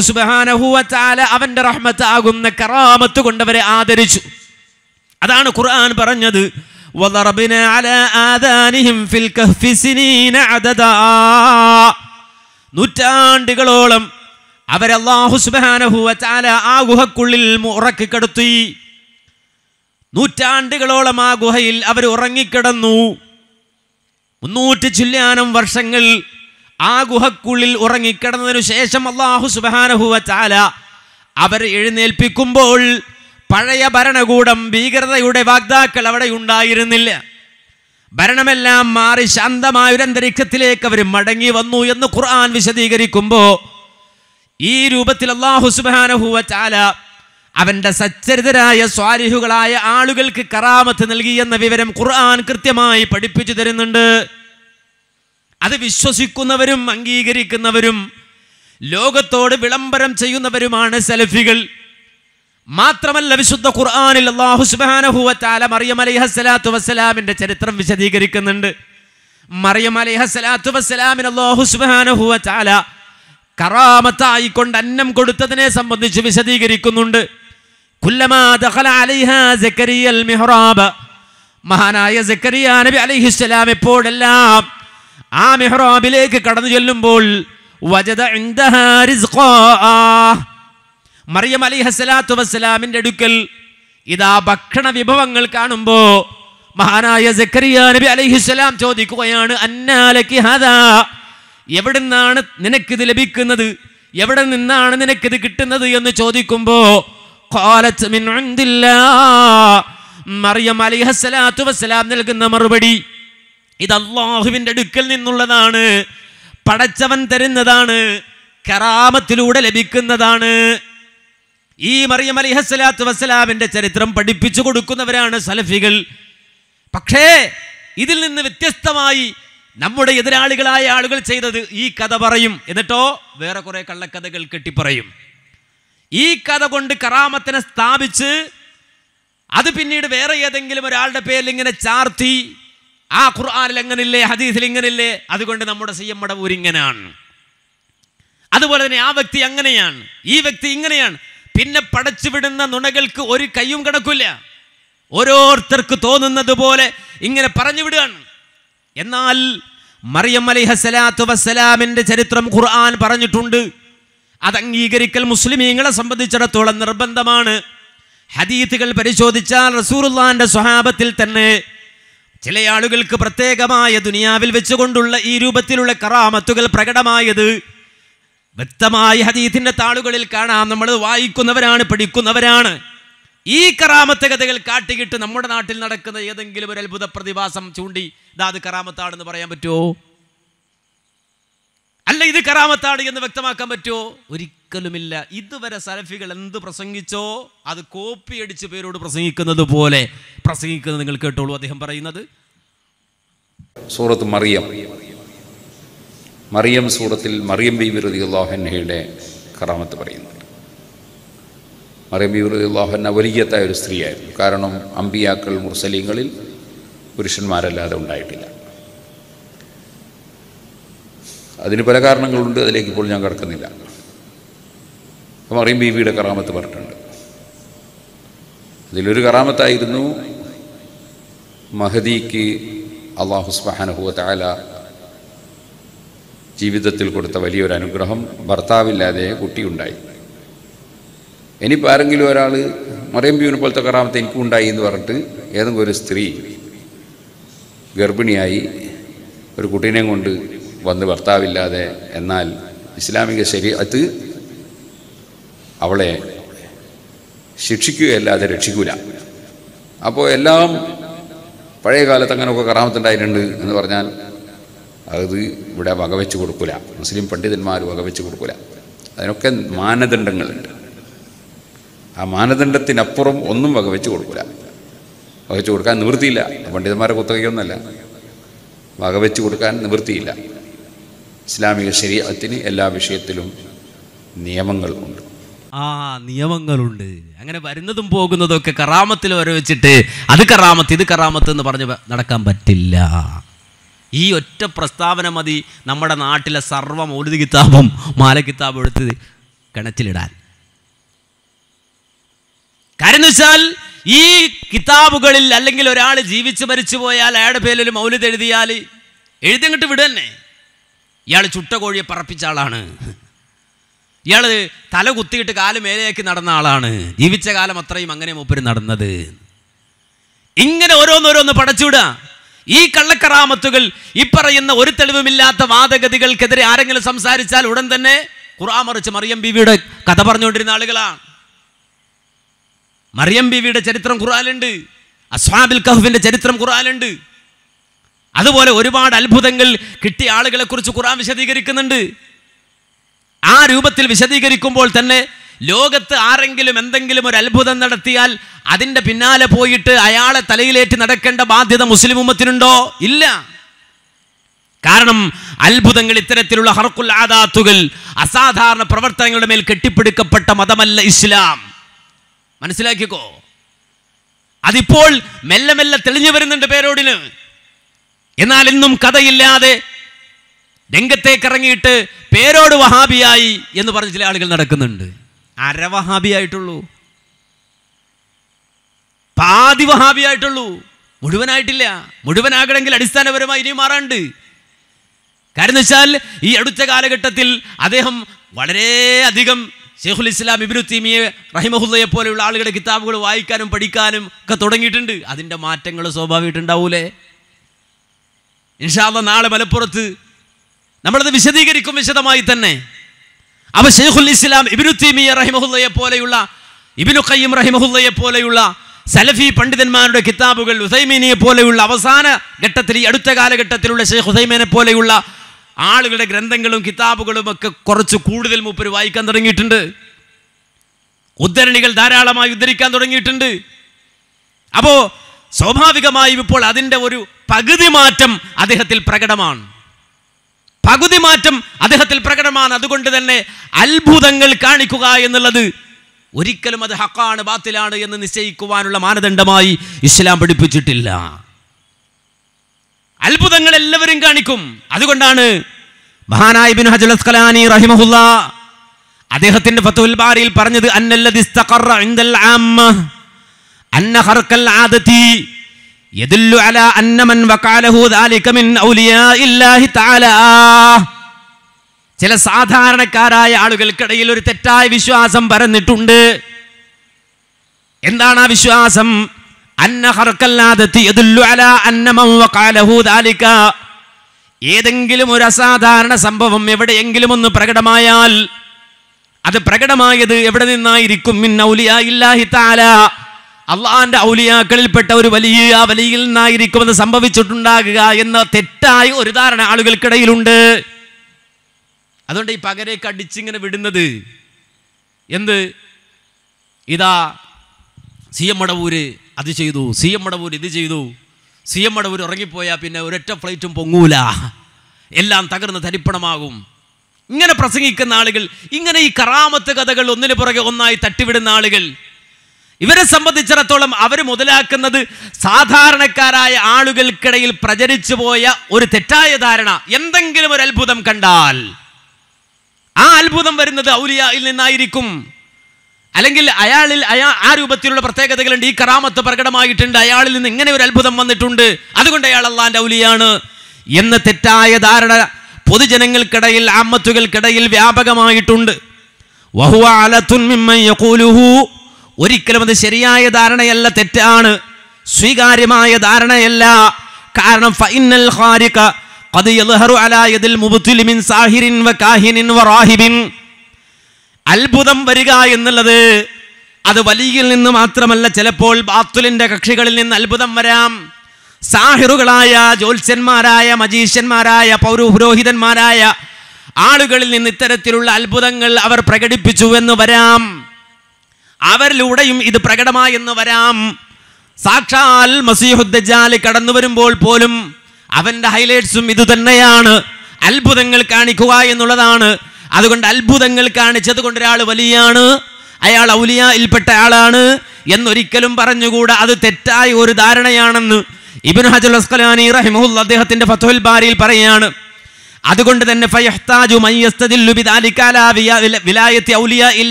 അവന്റെ റഹ്മത്ത് റഹ്മത്താകുന്ന കറാമത്ത് കൊണ്ടവരെ ആദരിച്ചു. അതാണ് ഖുർആൻ പറഞ്ഞത് നൂറ്റാണ്ടുകളോളം അവരെ അള്ളാഹു സുബാനഹുവത്താല ആ ഗുഹക്കുള്ളിൽ മുറക്കി കെടുത്തി. നൂറ്റാണ്ടുകളോളം ആ ഗുഹയിൽ അവർ ഉറങ്ങിക്കിടന്നു. മുന്നൂറ്റി ചില്ലാനം വർഷങ്ങൾ ആ ഗുഹക്കുള്ളിൽ ഉറങ്ങിക്കിടന്നതിനു ശേഷം അള്ളാഹു സുബാനഹുവത്താല അവരെ എഴുന്നേൽപ്പിക്കുമ്പോൾ പഴയ ഭരണകൂടം ഭീകരതയുടെ വാഗ്ദാക്കൾ അവിടെ ഉണ്ടായിരുന്നില്ല. ഭരണമെല്ലാം മാറി ശാന്തമായ ഒരു അന്തരീക്ഷത്തിലേക്ക് അവർ മടങ്ങി വന്നു എന്ന് ഖുർആൻ വിശദീകരിക്കുമ്പോൾ ഈ രൂപത്തിൽ അള്ളാഹു സുബാനഹുവച്ചാല അവന്റെ സച്ചരിതരായ സ്വാരിഹുകളായ ആളുകൾക്ക് കറാമത്ത് നൽകി എന്ന വിവരം ഖുർആൻ കൃത്യമായി പഠിപ്പിച്ചു തരുന്നുണ്ട്. അത് വിശ്വസിക്കുന്നവരും അംഗീകരിക്കുന്നവരും ലോകത്തോട് വിളംബരം ചെയ്യുന്നവരുമാണ് സെലഫികൾ. മാത്രമല്ല വിശുദ്ധ ഖുർആാനിൽ അള്ളാഹു സുബ്ഹാനഹു മറിയം അലൈഹസ്സലാത്തു വസ്സലാമിന്റെ ചരിത്രം വിശദീകരിക്കുന്നുണ്ട്. മറിയം അലൈഹസ്സലാത്തു വസ്സലാമിന് അള്ളാഹു സുബ്ഹാനഹു വതആല കറാമത്തായി കൊണ്ട് അന്നം കൊടുത്തതിനെ സംബന്ധിച്ച് വിശദീകരിക്കുന്നുണ്ട്. മഹാനായ സക്കരിയ നബി അലൈഹിസ്സലാം എപ്പോഴെല്ലാം ആ മിഹ്റാബിലേക്ക് കടന്നു ചെല്ലുമ്പോൾ മറിയം അലി വസ്സലാമിന്റെ അടുക്കൽ ഇതാ ഭക്ഷണ വിഭവങ്ങൾ കാണുമ്പോൾ മഹാനായ സക്കരിയ നബി അലൈഹിസ്സലാം ചോദിക്കുകയാണ് അന്നാലക്കി ഹദാ. എവിടുന്നാണ് നിനക്കിത് ലഭിക്കുന്നത്? എവിടെ നിന്നാണ് നിനക്കിത് കിട്ടുന്നത് എന്ന് ചോദിക്കുമ്പോ. മറിയം അലിഹസലാത്തു വസ്സലാം നൽകുന്ന മറുപടി ഇത് അള്ളാഹുവിന്റെ അടുക്കൽ നിന്നുള്ളതാണ് പടച്ചവൻ തരുന്നതാണ് കറാമത്തിലൂടെ ലഭിക്കുന്നതാണ്. ഈ മറിയം അലിഹസലാത്തു വസ്സലാമിന്റെ ചരിത്രം പഠിപ്പിച്ചു കൊടുക്കുന്നവരാണ് സലഫികൾ. പക്ഷേ ഇതിൽ നിന്ന് വ്യത്യസ്തമായി നമ്മുടെ എതിരാളികളായ ആളുകൾ ചെയ്തത് ഈ കഥ പറയും. എന്നിട്ടോ? വേറെ കുറെ കള്ളക്കഥകൾ കെട്ടിപ്പറയും. ഈ കഥ കൊണ്ട് കറാമത്തിനെ സ്ഥാപിച്ച് അത് പിന്നീട് വേറെ ഏതെങ്കിലും ഒരാളുടെ പേരിൽ ഇങ്ങനെ ചാർത്തി ആ ഖുർആാനിൽ എങ്ങനില്ലേ ഹദീസിൽ ഇങ്ങനില്ലേ അതുകൊണ്ട് നമ്മുടെ സി എം മടവൂർ ഇങ്ങനെയാണ്. അതുപോലെ തന്നെ ആ വ്യക്തി അങ്ങനെയാണ്. ഈ വ്യക്തി ഇങ്ങനെയാണ്. പിന്നെ പടച്ചുവിടുന്ന നുണകൾക്ക് ഒരു കയ്യും കിടക്കില്ല ഓരോരുത്തർക്ക് തോന്നുന്നത് പോലെ ഇങ്ങനെ പറഞ്ഞു വിടുകയാണ്. എന്നാൽ മറിയം അലിഹസലാത്തു വസ്സലാമിന്റെ ചരിത്രം ഖുർആൻ പറഞ്ഞിട്ടുണ്ട്. അത് അംഗീകരിക്കൽ മുസ്ലിമീങ്ങളെ സംബന്ധിച്ചിടത്തോളം നിർബന്ധമാണ്. ഹദീത്തുകൾ പരിശോധിച്ചാൽ റസൂറുല്ലാന്റെ സ്വഹാബത്തിൽ തന്നെ ചില ആളുകൾക്ക് പ്രത്യേകമായ ദുനിയാവിൽ വെച്ചുകൊണ്ടുള്ള ഈ രൂപത്തിലുള്ള കറാമത്തുകൾ പ്രകടമായത് വ്യക്തമായ ഹദീത്തിന്റെ താളുകളിൽ കാണാം. നമ്മൾ വായിക്കുന്നവരാണ് പഠിക്കുന്നവരാണ്. ഈ കറാമത്ത് കഥകൾ കാട്ടിയിട്ട് നമ്മുടെ നാട്ടിൽ നടക്കുന്ന ഏതെങ്കിലും ഒരു അത്ഭുത പ്രതിഭാസം ചൂണ്ടി ഇതാ അത് കറാമത്താണെന്ന് പറയാൻ പറ്റുമോ അല്ല ഇത് കറാമത്താണ് എന്ന് വ്യക്തമാക്കാൻ പറ്റുമോ ഒരിക്കലുമില്ല. ഇതുവരെ സലഫികൾ എന്ത് പ്രസംഗിച്ചോ അത് കോപ്പി അടിച്ച് പേരോട് പ്രസംഗിക്കുന്നത് പോലെ പ്രസംഗിക്കുന്നത് നിങ്ങൾ കേട്ടോളൂ. അദ്ദേഹം പറയുന്നത്? സൂറത്ത് മറിയം. മറിയം സൂറത്തിൽ മറിയം ബീബി റതി അള്ളാഹന്നയുടെ കറാമത്ത് പറയുന്നുണ്ട് മറിയം ബീബി റതി അള്ളാഹന്ന വലിയത്തായ ഒരു സ്ത്രീയായിരുന്നു. കാരണം അമ്പിയാക്കൾ മുർസലീങ്ങളിൽ പുരുഷന്മാരല്ലാതെ ഉണ്ടായിട്ടില്ല. അതിന് പല കാരണങ്ങളുണ്ട് അതിലേക്ക് ഇപ്പോൾ ഞാൻ കിടക്കുന്നില്ല. മറിയം ബീവിയുടെ കറാമത്ത് പറഞ്ഞിട്ടുണ്ട്. അതിലൊരു കറാമത്തായിരുന്നു മഹദിക്ക് അള്ളാഹു സുബ്ഹാനഹു തആല ജീവിതത്തിൽ കൊടുത്ത വലിയൊരു അനുഗ്രഹം ഭർത്താവില്ലാതെ കുട്ടിയുണ്ടായി. ഇനിയിപ്പോൾ ആരെങ്കിലും ഒരാൾ മറിയം ബീവിനെ പോലത്തെ കറാമത്ത് എനിക്കും ഉണ്ടായി എന്ന് പറഞ്ഞിട്ട് ഏതെങ്കിലും ഒരു സ്ത്രീ ഗർഭിണിയായി ഒരു കുട്ടീനെയും കൊണ്ട് വന്ന് ഭർത്താവില്ലാതെ എന്നാൽ ഇസ്ലാമിക ശരീഅത്ത് അവളെ ശിക്ഷിക്കുകയല്ലാതെ രക്ഷിക്കൂല. അപ്പോൾ എല്ലാം പഴയ കാലത്ത് അങ്ങനെയൊക്കെ കറാമത്തുണ്ടായിട്ടുണ്ട് എന്ന് പറഞ്ഞാൽ അത് ഇവിടെ വകവെച്ച് കൊടുക്കൂല. മുസ്ലിം പണ്ഡിതന്മാർ വകവെച്ച് കൊടുക്കൂല. അതിനൊക്കെ മാനദണ്ഡങ്ങളുണ്ട്. ആ മാനദണ്ഡത്തിനപ്പുറം ഒന്നും വകവെച്ച് കൊടുക്കില്ല വകവെച്ച് കൊടുക്കാൻ നിവൃത്തിയില്ല. പണ്ഡിതന്മാരെ കുത്തകയൊന്നുമല്ല. വകവെച്ച് കൊടുക്കാൻ നിവൃത്തിയില്ല. ഇസ്ലാമിക ശരീരത്തിന് എല്ലാ വിഷയത്തിലും നിയമങ്ങൾ ഉണ്ട്. ആ നിയമങ്ങളുണ്ട്. അങ്ങനെ വരുന്നതും പോകുന്നതും ഒക്കെ കറാമത്തിൽ വരെ വെച്ചിട്ട് അത് കറാമത്ത് ഇത് കറാമത്ത് എന്ന് പറഞ്ഞ് നടക്കാൻ പറ്റില്ല. ഈ ഒറ്റ പ്രസ്താവന മതി നമ്മുടെ നാട്ടിലെ സർവ മൗലിക കിതാബും മാല കിതാബും എടുത്ത് കിണറ്റിലിടാൻ. കാര്യം വെച്ചാൽ ഈ കിതാബുകളിൽ അല്ലെങ്കിൽ ഒരാൾ ജീവിച്ച് മരിച്ചു പോയാൽ അയാളുടെ പേരിൽ മൗലിത് എഴുതിയാൽ എഴുതിങ്ങോട്ട് വിടുതന്നെ ഇയാൾ ചുട്ട കോഴിയെ പറപ്പിച്ച ആളാണ്. ഇയാൾ തല കുത്തിയിട്ട് കാൽ മേലെയാക്കി നടന്ന ആളാണ്. ജീവിച്ച കാലം അത്രയും അങ്ങനെ മൂപ്പര് നടന്നത്. ഇങ്ങനെ ഓരോന്നോരോന്ന് പടച്ചുവിടുക ഈ കള്ളക്കറാമത്തുകൾ ഈ പറയുന്ന ഒരു തെളിവുമില്ലാത്ത വാദഗതികൾക്കെതിരെ ആരെങ്കിലും സംസാരിച്ചാൽ ഉടൻ തന്നെ ഖുറാമറിച്ച് മറിയം ബിവിയുടെ കഥ പറഞ്ഞുകൊണ്ടിരുന്ന ആളുകളാണ്. മറിയം ബീവിയുടെ ചരിത്രം ഖുറാലുണ്ട് അസ്വാബിൽ കഹുവിന്റെ ചരിത്രം ഖുറാലുണ്ട് അതുപോലെ ഒരുപാട് അത്ഭുതങ്ങൾ കിട്ടിയ ആളുകളെ കുറിച്ച് ഖുറാൻ വിശദീകരിക്കുന്നുണ്ട്. ആ രൂപത്തിൽ വിശദീകരിക്കുമ്പോൾ തന്നെ ലോകത്ത് ആരെങ്കിലും എന്തെങ്കിലും ഒരു അത്ഭുതം നടത്തിയാൽ അതിന്റെ പിന്നാലെ പോയിട്ട് അയാളെ തലയിലേറ്റ് നടക്കേണ്ട ബാധ്യത മുസ്ലിം ഉമ്മത്തിനുണ്ടോ? ഇല്ല. കാരണം അത്ഭുതങ്ങൾ ഇത്തരത്തിലുള്ള ഹർക്കുൽ ആദാത്തുകൾ അസാധാരണ പ്രവർത്തനങ്ങളുടെ മേൽ കെട്ടിപ്പിടിക്കപ്പെട്ട മതമല്ല ഇസ്ലാം. മനസ്സിലാക്കിക്കോ. അതിപ്പോൾ മെല്ലെ മെല്ലെ തെളിഞ്ഞു വരുന്നുണ്ട് പേരോടിന്. എന്നാൽ ഇന്നും കഥയില്ലാതെ രംഗത്തേക്ക് ഇറങ്ങിയിട്ട് പേരോട് വഹാബിയായി എന്ന് പറഞ്ഞ ചില ആളുകൾ നടക്കുന്നുണ്ട്. അര വഹാബിയായിട്ടുള്ളൂ പാതി വഹാബിയായിട്ടുള്ളൂ. മുഴുവനായിട്ടില്ല. മുഴുവനാകണമെങ്കിൽ അടിസ്ഥാനപരമായി ഇനിയും മാറാണ്ട് കാരണം വെച്ചാൽ ഈ അടുത്ത കാലഘട്ടത്തിൽ അദ്ദേഹം വളരെയധികം ഷെയ്ഖുൽ ഇസ്ലാം ഇബ്നു തീമിയെ റഹിമഹുല്ലയെ പോലെയുള്ള ആളുകളുടെ കിതാബുകൾ വായിക്കാനും പഠിക്കാനും ഒക്കെ തുടങ്ങിയിട്ടുണ്ട്. അതിന്റെ മാറ്റങ്ങൾ സ്വാഭാവികമായിട്ടുണ്ടാവൂലേ ഇൻഷാല്ല നാളെ മലപ്പുറത്ത് നമ്മളത് വിശദീകരിക്കും വിശദമായി തന്നെ. അവ ഷെയ്ഖുൽ ഇസ്ലാം ഇബിനു തീമിയ റഹിമഹുല്ലയെ പോലെയുള്ള ഇബിനു ഖയ്യം റഹിമഹുല്ലയെ പോലെയുള്ള സലഫി പണ്ഡിതന്മാരുടെ കിതാബുകൾ ഉസൈമീനിയെ പോലെയുള്ള അവസാന ഘട്ടത്തിൽ ഈ അടുത്ത കാലഘട്ടത്തിലുള്ള ഷെയ്ഖ് ഹുസൈമീനെ പോലെയുള്ള ആളുകളുടെ ഗ്രന്ഥങ്ങളും കിതാബുകളും ഒക്കെ കുറച്ച് കൂടുതൽ മൂപ്പര് വായിക്കാൻ തുടങ്ങിയിട്ടുണ്ട്. ഉദ്ധരണികൾ ധാരാളമായി ഉദ്ധരിക്കാൻ തുടങ്ങിയിട്ടുണ്ട്. അപ്പോ സ്വാഭാവികമായും ഇപ്പോൾ അതിന്റെ ഒരു പകുതി മാറ്റം അദ്ദേഹത്തിൽ പ്രകടമാണ്. പകുതി മാറ്റം അദ്ദേഹത്തിൽ പ്രകടമാണ്. അതുകൊണ്ട് തന്നെ അത്ഭുതങ്ങൾ കാണിക്കുക എന്നുള്ളത് ഒരിക്കലും അത് ഹക്കാണ് ബാത്തിലാണ് എന്ന് നിശ്ചയിക്കുവാനുള്ള മാനദണ്ഡമായി ഇസ്ലാം പഠിപ്പിച്ചിട്ടില്ല. അത്ഭുതങ്ങൾ എല്ലാവരും കാണിക്കും. അതുകൊണ്ടാണ് മഹാനായ ബിൻ ഹജൽ റഹിമഹുല്ല അദ്ദേഹത്തിന്റെ ഫത്തുൽ ബാരിയിൽ പറഞ്ഞത് ഇസ്തഖറ ആമ്മ അന്ന ആദതി അലാ അന്ന മൻ വഖാലഹു ദാലിക മിൻ തആല. ചില സാധാരണക്കാരായ ആളുകൾക്കിടയിൽ ഒരു തെറ്റായ വിശ്വാസം പരന്നിട്ടുണ്ട്. എന്താണ് ആ വിശ്വാസം? ഏതെങ്കിലും ഒരു അസാധാരണ സംഭവം എവിടെയെങ്കിലും ഒന്ന് പ്രകടമായാൽ അത് പ്രകടമായത് എവിടെ നിന്നായിരിക്കും? അള്ളാഹിന്റെ ഔലിയാക്കളിൽപ്പെട്ട ഒരു വലിയ വലിയിൽ നിന്നായിരിക്കും അത് സംഭവിച്ചിട്ടുണ്ടാകുക എന്ന തെറ്റായ ഒരു ധാരണ ആളുകൾക്കിടയിലുണ്ട്. അതുകൊണ്ട് ഈ പകരേക്ക് അടിച്ചിങ്ങനെ വിടുന്നത് എന്ത്? ഇതാ സി എം മടവൂര് അത് ചെയ്തു. സി എം മടവൂർ ഇത് ചെയ്തു. സി എം മടവൂർ ഇറങ്ങിപ്പോയാൽ പിന്നെ ഒരൊറ്റ ഫ്ലൈറ്റും പൊങ്ങൂല. എല്ലാം തകർന്ന് തരിപ്പണമാകും. ഇങ്ങനെ പ്രസംഗിക്കുന്ന ആളുകൾ ഇങ്ങനെ ഈ കറാമത്ത് കഥകൾ ഒന്നിനു പുറകെ ഒന്നായി തട്ടിവിടുന്ന ആളുകൾ ഇവരെ സംബന്ധിച്ചിടത്തോളം അവർ മുതലാക്കുന്നത് സാധാരണക്കാരായ ആളുകൾക്കിടയിൽ പ്രചരിച്ചു പോയ ഒരു തെറ്റായ ധാരണ. എന്തെങ്കിലും ഒരു അത്ഭുതം കണ്ടാൽ ആ അത്ഭുതം വരുന്നത് ഔലിയയിൽ നിന്നായിരിക്കും. അല്ലെങ്കിൽ അയാളിൽ അയാ ആ രൂപത്തിലുള്ള പ്രത്യേകതകളുണ്ട്. ഈ കറാമത്ത് പ്രകടമായിട്ടുണ്ട്. അയാളിൽ നിന്ന് ഇങ്ങനെ ഒരു അത്ഭുതം വന്നിട്ടുണ്ട്. അതുകൊണ്ട് അയാൾ അള്ളാന്റെ ഔലിയാണ് എന്ന തെറ്റായ ധാരണ പൊതുജനങ്ങൾക്കിടയിൽ ആമത്തുകൾക്കിടയിൽ വ്യാപകമായിട്ടുണ്ട്. വഹുവ. ഒരിക്കലും അത് ശരിയായ ധാരണയല്ല തെറ്റാണ്. സ്വീകാര്യമായ ധാരണയല്ല. കാരണം ഫൈനൽ ഖാരിഖ യദിൽ സാഹിരിൻ അത്ഭുതം വരിക എന്നുള്ളത് അത് വലിയിൽ നിന്ന് മാത്രമല്ല ചിലപ്പോൾ ബാത്തുലിന്റെ കക്ഷികളിൽ നിന്ന് അത്ഭുതം വരാം. സാഹിറുകളായ ജ്യോത്സ്യന്മാരായ മജീഷ്യന്മാരായ പൗരോഹിതന്മാരായ ആളുകളിൽ നിന്ന് ഇത്തരത്തിലുള്ള അത്ഭുതങ്ങൾ അവർ പ്രകടിപ്പിച്ചു എന്ന് വരാം. അവരിലൂടെയും ഇത് പ്രകടമായെന്ന് വരാം. സാക്ഷാൽ മസീഹുദ്ദജാൽ കടന്നു വരുമ്പോൾ പോലും അവന്റെ ഹൈലൈറ്റ്സും ഇതുതന്നെയാണ്. അത്ഭുതങ്ങൾ കാണിക്കുക എന്നുള്ളതാണ് അതുകൊണ്ട് അത്ഭുതങ്ങൾ കാണിച്ചത് കൊണ്ട് ഒരാൾ വലിയാണ്. അയാൾ ഔലിയയിൽപ്പെട്ട ആളാണ് എന്നൊരിക്കലും പറഞ്ഞുകൂടാ. അത് തെറ്റായ ഒരു ധാരണയാണെന്ന് ഇബിൻ ഹജുൽ അസ്കലാനി റഹിമുൽ അദ്ദേഹത്തിന്റെ ഫത്തുൽ ബാരിയിൽ പറയാണ് അതുകൊണ്ട് തന്നെ ഫയഹ്താജു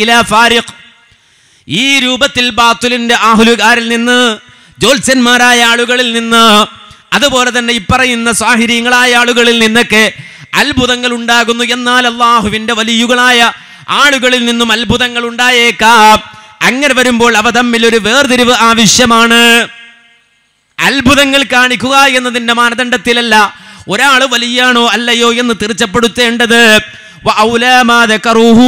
ഇലാ ഫാരിഖ്. ഈ രൂപത്തിൽ ബാത്തുലിന്റെ ആഹുലുകാരിൽ നിന്ന് ജ്യോത്സ്യന്മാരായ ആളുകളിൽ നിന്ന് അതുപോലെ തന്നെ ഇപ്പറയുന്ന സാഹിര്യങ്ങളായ ആളുകളിൽ നിന്നൊക്കെ അത്ഭുതങ്ങൾ ഉണ്ടാകുന്നു എന്നാൽ അള്ളാഹുവിന്റെ വലിയുകളായ ആളുകളിൽ നിന്നും അത്ഭുതങ്ങൾ ഉണ്ടായേക്കാം അങ്ങനെ വരുമ്പോൾ അവ തമ്മിൽ ഒരു വേർതിരിവ് ആവശ്യമാണ് അത്ഭുതങ്ങൾ കാണിക്കുക എന്നതിന്റെ മാനദണ്ഡത്തിലല്ല ഒരാൾ വലിയാണോ അല്ലയോ എന്ന് തീർച്ചപ്പെടുത്തേണ്ടത് وأولى ما ذكروه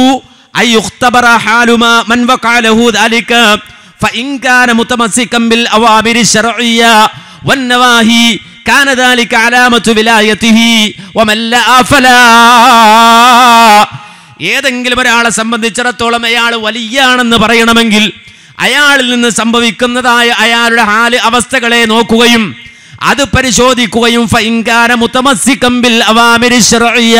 أن يختبر حال ما من وقع له ذلك فإن كان متمسكا بالأوامر الشرعية والنواهي كان ذلك علامة ولايته ومن لا فلا ഏതെങ്കിലും ഒരാളെ സംബന്ധിച്ചിടത്തോളം അയാൾ വലിയാണെന്ന് പറയണമെങ്കിൽ അയാളിൽ നിന്ന് സംഭവിക്കുന്നതായ അയാളുടെ ഹാല് അവസ്ഥകളെ നോക്കുകയും അത് പരിശോധിക്കുകയും ഫൈങ്കാര മുത്തമസ്സിക്കം ബിൽ അവാമിരി ശർഇയ്യ.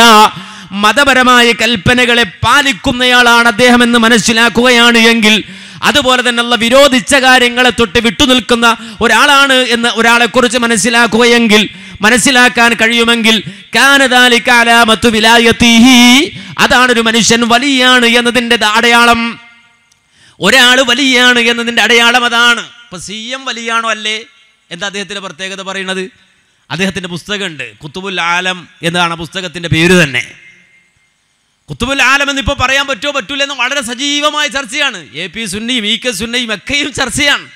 മതപരമായ കൽപ്പനകളെ പാലിക്കുന്നയാളാണ് അദ്ദേഹം എന്ന് മനസ്സിലാക്കുകയാണ് എങ്കിൽ അതുപോലെ തന്നെ ഉള്ള വിരോധിച്ച കാര്യങ്ങളെ തൊട്ട് വിട്ടുനിൽക്കുന്ന ഒരാളാണ് എന്ന് ഒരാളെ കുറിച്ച് മനസ്സിലാക്കുകയെങ്കിൽ മനസ്സിലാക്കാൻ കഴിയുമെങ്കിൽ കാനദാലിക അലാമത്തു വിലായത്തിഹി അതാണ് ഒരു മനുഷ്യൻ വലിയാണ് എന്നതിന്റെ അടയാളം. ഒരാൾ വലിയാണ് എന്നതിന്റെ അടയാളം അതാണ്. ഇപ്പൊ സി എം വലിയാണോ അല്ലേ? എന്താ അദ്ദേഹത്തിന്റെ പ്രത്യേകത പറയുന്നത്? അദ്ദേഹത്തിന്റെ പുസ്തകമുണ്ട് കുത്തുബുൽ ആലം എന്നതാണ് പുസ്തകത്തിന്റെ പേര് തന്നെ. കുത്തുബുൽ ആലം എന്ന് ഇപ്പോൾ പറയാൻ പറ്റുമോ? പറ്റൂല എന്ന് വളരെ സജീവമായ ചർച്ചയാണ്. എ പി സുന്നയും ഇ കെ സുന്നയും ഒക്കെയും ചർച്ചയാണ്.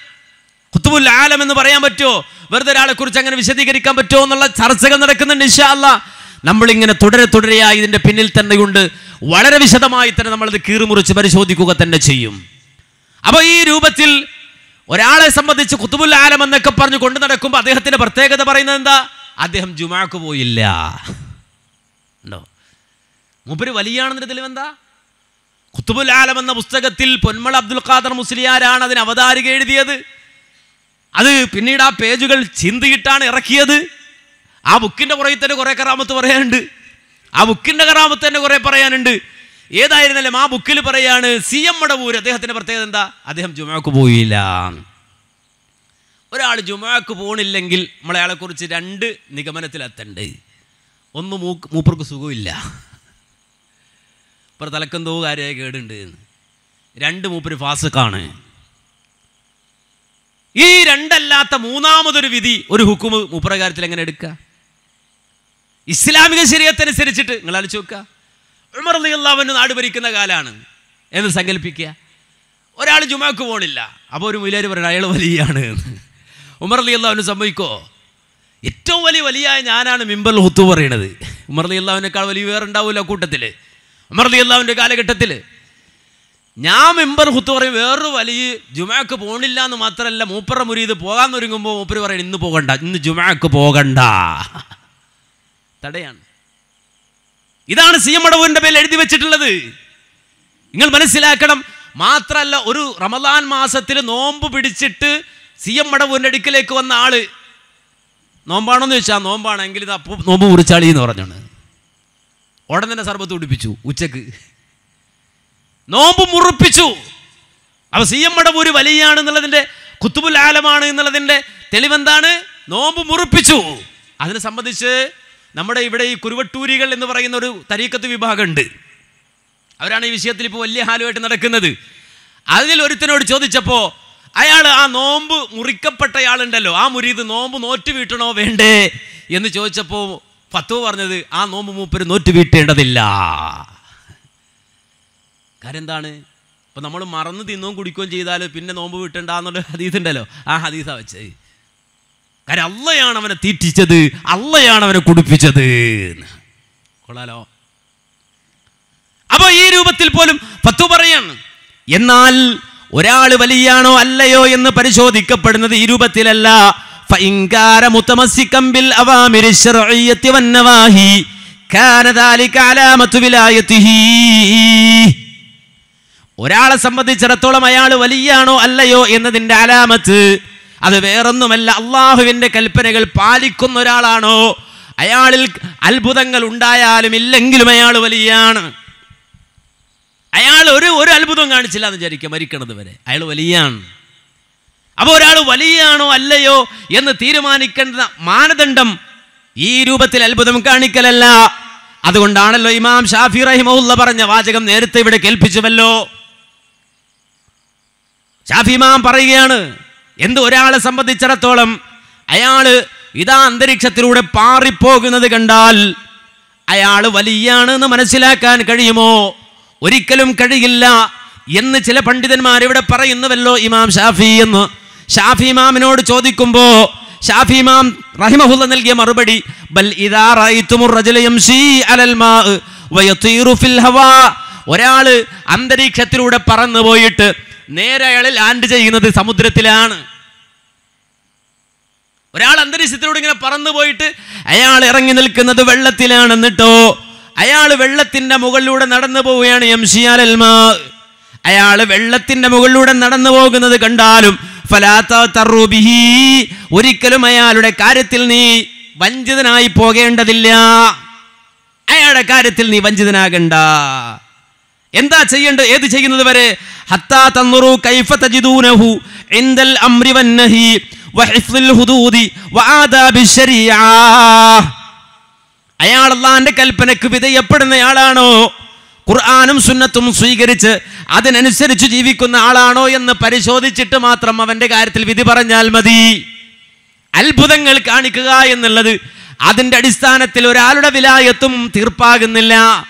കുത്തുബുൽ ആലം എന്ന് പറയാൻ പറ്റുമോ? വെറുതെ ഒരാളെ കുറിച്ച് അങ്ങനെ വിശദീകരിക്കാൻ പറ്റുമോ എന്നുള്ള ചർച്ചകൾ നടക്കുന്നുണ്ട് ഇൻഷാ അല്ലാ നമ്മളിങ്ങനെ തുടരെ തുടരെയായി ഇതിന്റെ പിന്നിൽ തന്നെയുണ്ട്. വളരെ വിശദമായി തന്നെ നമ്മളത് കീറുമുറിച്ച് പരിശോധിക്കുക തന്നെ ചെയ്യും. അപ്പോൾ ഈ രൂപത്തിൽ ഒരാളെ സംബന്ധിച്ച് കുത്തുബുൽ ആലം എന്നൊക്കെ പറഞ്ഞു കൊണ്ടു നടക്കുമ്പോൾ അദ്ദേഹത്തിന്റെ പ്രത്യേകത പറയുന്നത് എന്താ? അദ്ദേഹം ജുമാക്ക് പോയില്ല. ഉണ്ടോ? മൂപ്പര് വലിയാണെന്നൊരു തെളിവെന്താ? കുത്തുബുൽ ആലം എന്ന പുസ്തകത്തിൽ പൊന്മള അബ്ദുൽ ഖാദർ മുസ്ലിയാരാണ് അതിന് അവതാരിക എഴുതിയത്. അത് പിന്നീട് ആ പേജുകൾ ചിന്തിയിട്ടാണ് ഇറക്കിയത്. ആ ബുക്കിന്റെ പുറകിൽ തന്നെ കുറെ കറാമത്ത് പറയാനുണ്ട്. ആ ബുക്കിന്റെ കറാമത്ത് തന്നെ കുറെ പറയാനുണ്ട്. ഏതായിരുന്നാലും ആ ബുക്കിൽ പറയാണ് സി എം മടവൂര്. അദ്ദേഹത്തിന്റെ പ്രത്യേകത എന്താ? അദ്ദേഹം ജുമാക്ക് പോയില്ല. ഒരാൾ ജുമാക്ക് പോണില്ലെങ്കിൽ നമ്മളയാളെക്കുറിച്ച് രണ്ട് നിഗമനത്തിലെത്തണ്ട്. ഒന്ന് മൂപ്പർക്ക് സുഖമില്ല. ഇപ്പം തലക്കെന്തോ കാര്യമായി കേടുണ്ട് എന്ന്. രണ്ട് മൂപ്പര് ഫാസക്കാണ്. ഈ രണ്ടല്ലാത്ത മൂന്നാമതൊരു വിധി ഒരു ഹുക്കുമ് മൂപ്പറകാര്യത്തിൽ എങ്ങനെ എടുക്കുക ഇസ്ലാമിക ശരീരത്തനുസരിച്ചിട്ട് നിങ്ങൾ ആലോചിച്ച് നോക്കുക ഉമർ നാട് ഭരിക്കുന്ന കാലാണ്. എന്ന് സങ്കല്പിക്കുക. ഒരാൾ ജുമാക്ക് പോണില്ല. അപ്പോൾ ഒരു മുലേര് പറയുന്നത് അയാൾ വലിയാണ്. എന്ന്. ഉമർ അലി അള്ളാഹുവിന് സംഭവിക്കോ? ഏറ്റവും വലിയ വലിയ ഞാനാണ് മിമ്പൽ ഹുത്തു പറയണത് ഉമർ അലി അള്ളാഹുവിനേക്കാൾ വലിയ വേറെ ഉണ്ടാവില്ല കൂട്ടത്തിൽ ഉമർ അലി കാലഘട്ടത്തിൽ ഞാൻ മെമ്പർ ഹുത്ത് പറയും വേറൊരു വലിയ ജുമാക്ക് പോണില്ല എന്ന് മാത്രമല്ല മൂപ്പറ മുരീത് പോകാൻ ഒരുങ്ങുമ്പോൾ മൂപ്പര് പറയും ഇന്ന് പോകണ്ട ഇന്ന് ജുമാക്ക് പോകണ്ട. തടയാണ്. ഇതാണ് സി എം അടവൂരിന്റെ പേരിൽ എഴുതി വെച്ചിട്ടുള്ളത്. നിങ്ങൾ മനസ്സിലാക്കണം മാത്രല്ല ഒരു റമദാൻ മാസത്തിൽ നോമ്പ് പിടിച്ചിട്ട് സി എം മടവൂരിന്റെ അടുക്കിലേക്ക് വന്ന ആൾ. നോമ്പാണെന്ന് ചോദിച്ചാൽ നോമ്പാണെങ്കിൽ ഇത് അപ്പോൾ നോമ്പ് കുറിച്ചാളി എന്ന് പറഞ്ഞാണ്. ഉടൻ തന്നെ സർബത്ത് കുടിപ്പിച്ചു ഉച്ചയ്ക്ക്. നോമ്പ് മുറിപ്പിച്ചു. അപ്പൊ സി എം മടവൂര് വലിയാണെന്നുള്ളതിന്റെ കുത്തുബുൽ ആലമാണ് എന്നുള്ളതിന്റെ തെളിവെന്താണ്? നോമ്പ് മുറിപ്പിച്ചു. അതിനെ സംബന്ധിച്ച് നമ്മുടെ ഇവിടെ ഈ കുരുവട്ടൂരികൾ എന്ന് പറയുന്ന ഒരു തരീക്കത്ത് വിഭാഗമുണ്ട്. അവരാണ് ഈ വിഷയത്തിൽ ഇപ്പോൾ വലിയ ഹാലുമായിട്ട് നടക്കുന്നത്. അതിൽ ഒരുത്തനോട് ചോദിച്ചപ്പോൾ അയാൾ ആ നോമ്പ് മുറിക്കപ്പെട്ടയാളുണ്ടല്ലോ. ആ മുരീത് നോമ്പ് നോറ്റ് വീട്ടണോ വേണ്ടേ? എന്ന് ചോദിച്ചപ്പോൾ ഫത്വ പറഞ്ഞത് ആ നോമ്പ് മൂപ്പർ നോറ്റ് വീട്ടേണ്ടതില്ല. കാര്യം എന്താണ് ഇപ്പം നമ്മൾ മറന്ന് തിന്നുകയും കുടിക്കുകയും ചെയ്താൽ പിന്നെ നോമ്പ് വീട്ടണ്ടെന്നുള്ള ഹദീസ് ഉണ്ടല്ലോ ആ ഹദീസ വെച്ചത്. കാര്യം അള്ളയാണ് അവനെ തീറ്റിച്ചത് അള്ളയാണ് അവനെ കുടിപ്പിച്ചത്. കൊള്ളാലോ. അപ്പോൾ ഈ രൂപത്തിൽ പോലും പത്തു പറയാണ്. എന്നാൽ ഒരാൾ വലിയാണോ അല്ലയോ എന്ന് പരിശോധിക്കപ്പെടുന്നത് ഈ രൂപത്തിലല്ല. ഒരാളെ സംബന്ധിച്ചിടത്തോളം അയാൾ വലിയാണോ അല്ലയോ എന്നതിന്റെ അലാമത്ത് അത് വേറൊന്നുമല്ല. അള്ളാഹുവിന്റെ കൽപ്പനകൾ പാലിക്കുന്ന ഒരാളാണോ? അയാളിൽ അത്ഭുതങ്ങൾ ഉണ്ടായാലും ഇല്ലെങ്കിലും അയാൾ വലിയാണ്. അയാൾ ഒരു ഒരു അത്ഭുതം കാണിച്ചില്ല എന്ന് വിചാരിക്കുക മരിക്കണത് വരെ. അയാൾ വലിയാണ്. അപ്പോൾ ഒരാൾ വലിയാണോ അല്ലയോ എന്ന് തീരുമാനിക്കേണ്ട മാനദണ്ഡം ഈ രൂപത്തിൽ അത്ഭുതം കാണിക്കലല്ല. അതുകൊണ്ടാണല്ലോ ഇമാം ഷാഫി റഹിമുല്ല പറഞ്ഞ വാചകം നേരത്തെ ഇവിടെ കേൾപ്പിച്ചുവല്ലോ. ഷാഫി ഇമാം പറയുകയാണ് എന്ത് ഒരാളെ സംബന്ധിച്ചിടത്തോളം അയാൾ ഇതാ അന്തരീക്ഷത്തിലൂടെ പാറിപ്പോകുന്നത് കണ്ടാൽ അയാൾ വലിയാണ് എന്ന് മനസ്സിലാക്കാൻ കഴിയുമോ? ഒരിക്കലും കഴിയില്ല എന്ന് ചില പണ്ഡിതന്മാർ ഇവിടെ പറയുന്നുവല്ലോ ഇമാം ഷാഫി എന്ന്. ഷാഫി ഇമാമിനോട് ചോദിക്കുമ്പോ ഷാഫി ഇമാം റഹിമഹുല്ല നൽകിയ മറുപടി ബൽ ഇദാ യംശി അലൽ മാ ഫിൽ ഹവാ. ഒരാൾ അന്തരീക്ഷത്തിലൂടെ പറന്നു പോയിട്ട് നേരെ അയാളിൽ ലാൻഡ് ചെയ്യുന്നത് സമുദ്രത്തിലാണ്. ഒരാൾ അന്തരീക്ഷത്തിലൂടെ ഇങ്ങനെ പറന്നു പോയിട്ട് അയാൾ ഇറങ്ങി നിൽക്കുന്നത് വെള്ളത്തിലാണ് എന്നിട്ടോ അയാൾ വെള്ളത്തിന്റെ മുകളിലൂടെ നടന്നു പോവുകയാണ് എം സി അയാൾ വെള്ളത്തിന്റെ മുകളിലൂടെ നടന്നു പോകുന്നത് കണ്ടാലും ഒരിക്കലും അയാളുടെ കാര്യത്തിൽ നീ വഞ്ചിതനായി പോകേണ്ടതില്ല. അയാളുടെ കാര്യത്തിൽ നീ വഞ്ചിതനാകണ്ട. എന്താ ചെയ്യേണ്ടത്? ഏത് ചെയ്യുന്നത് വരെ? ഹത്താ തന്നുറു കൈഫ തജിദൂനഹു കൽപ്പനക്ക് വിധേയപ്പെടുന്നയാളാണോ ഖുർആാനും സുന്നത്തും സ്വീകരിച്ച് അതിനനുസരിച്ച് ജീവിക്കുന്ന ആളാണോ എന്ന് പരിശോധിച്ചിട്ട് മാത്രം അവന്റെ കാര്യത്തിൽ വിധി പറഞ്ഞാൽ മതി. അത്ഭുതങ്ങൾ കാണിക്കുക എന്നുള്ളത് അതിന്റെ അടിസ്ഥാനത്തിൽ ഒരാളുടെ വിലായത്തും തീർപ്പാകുന്നില്ല.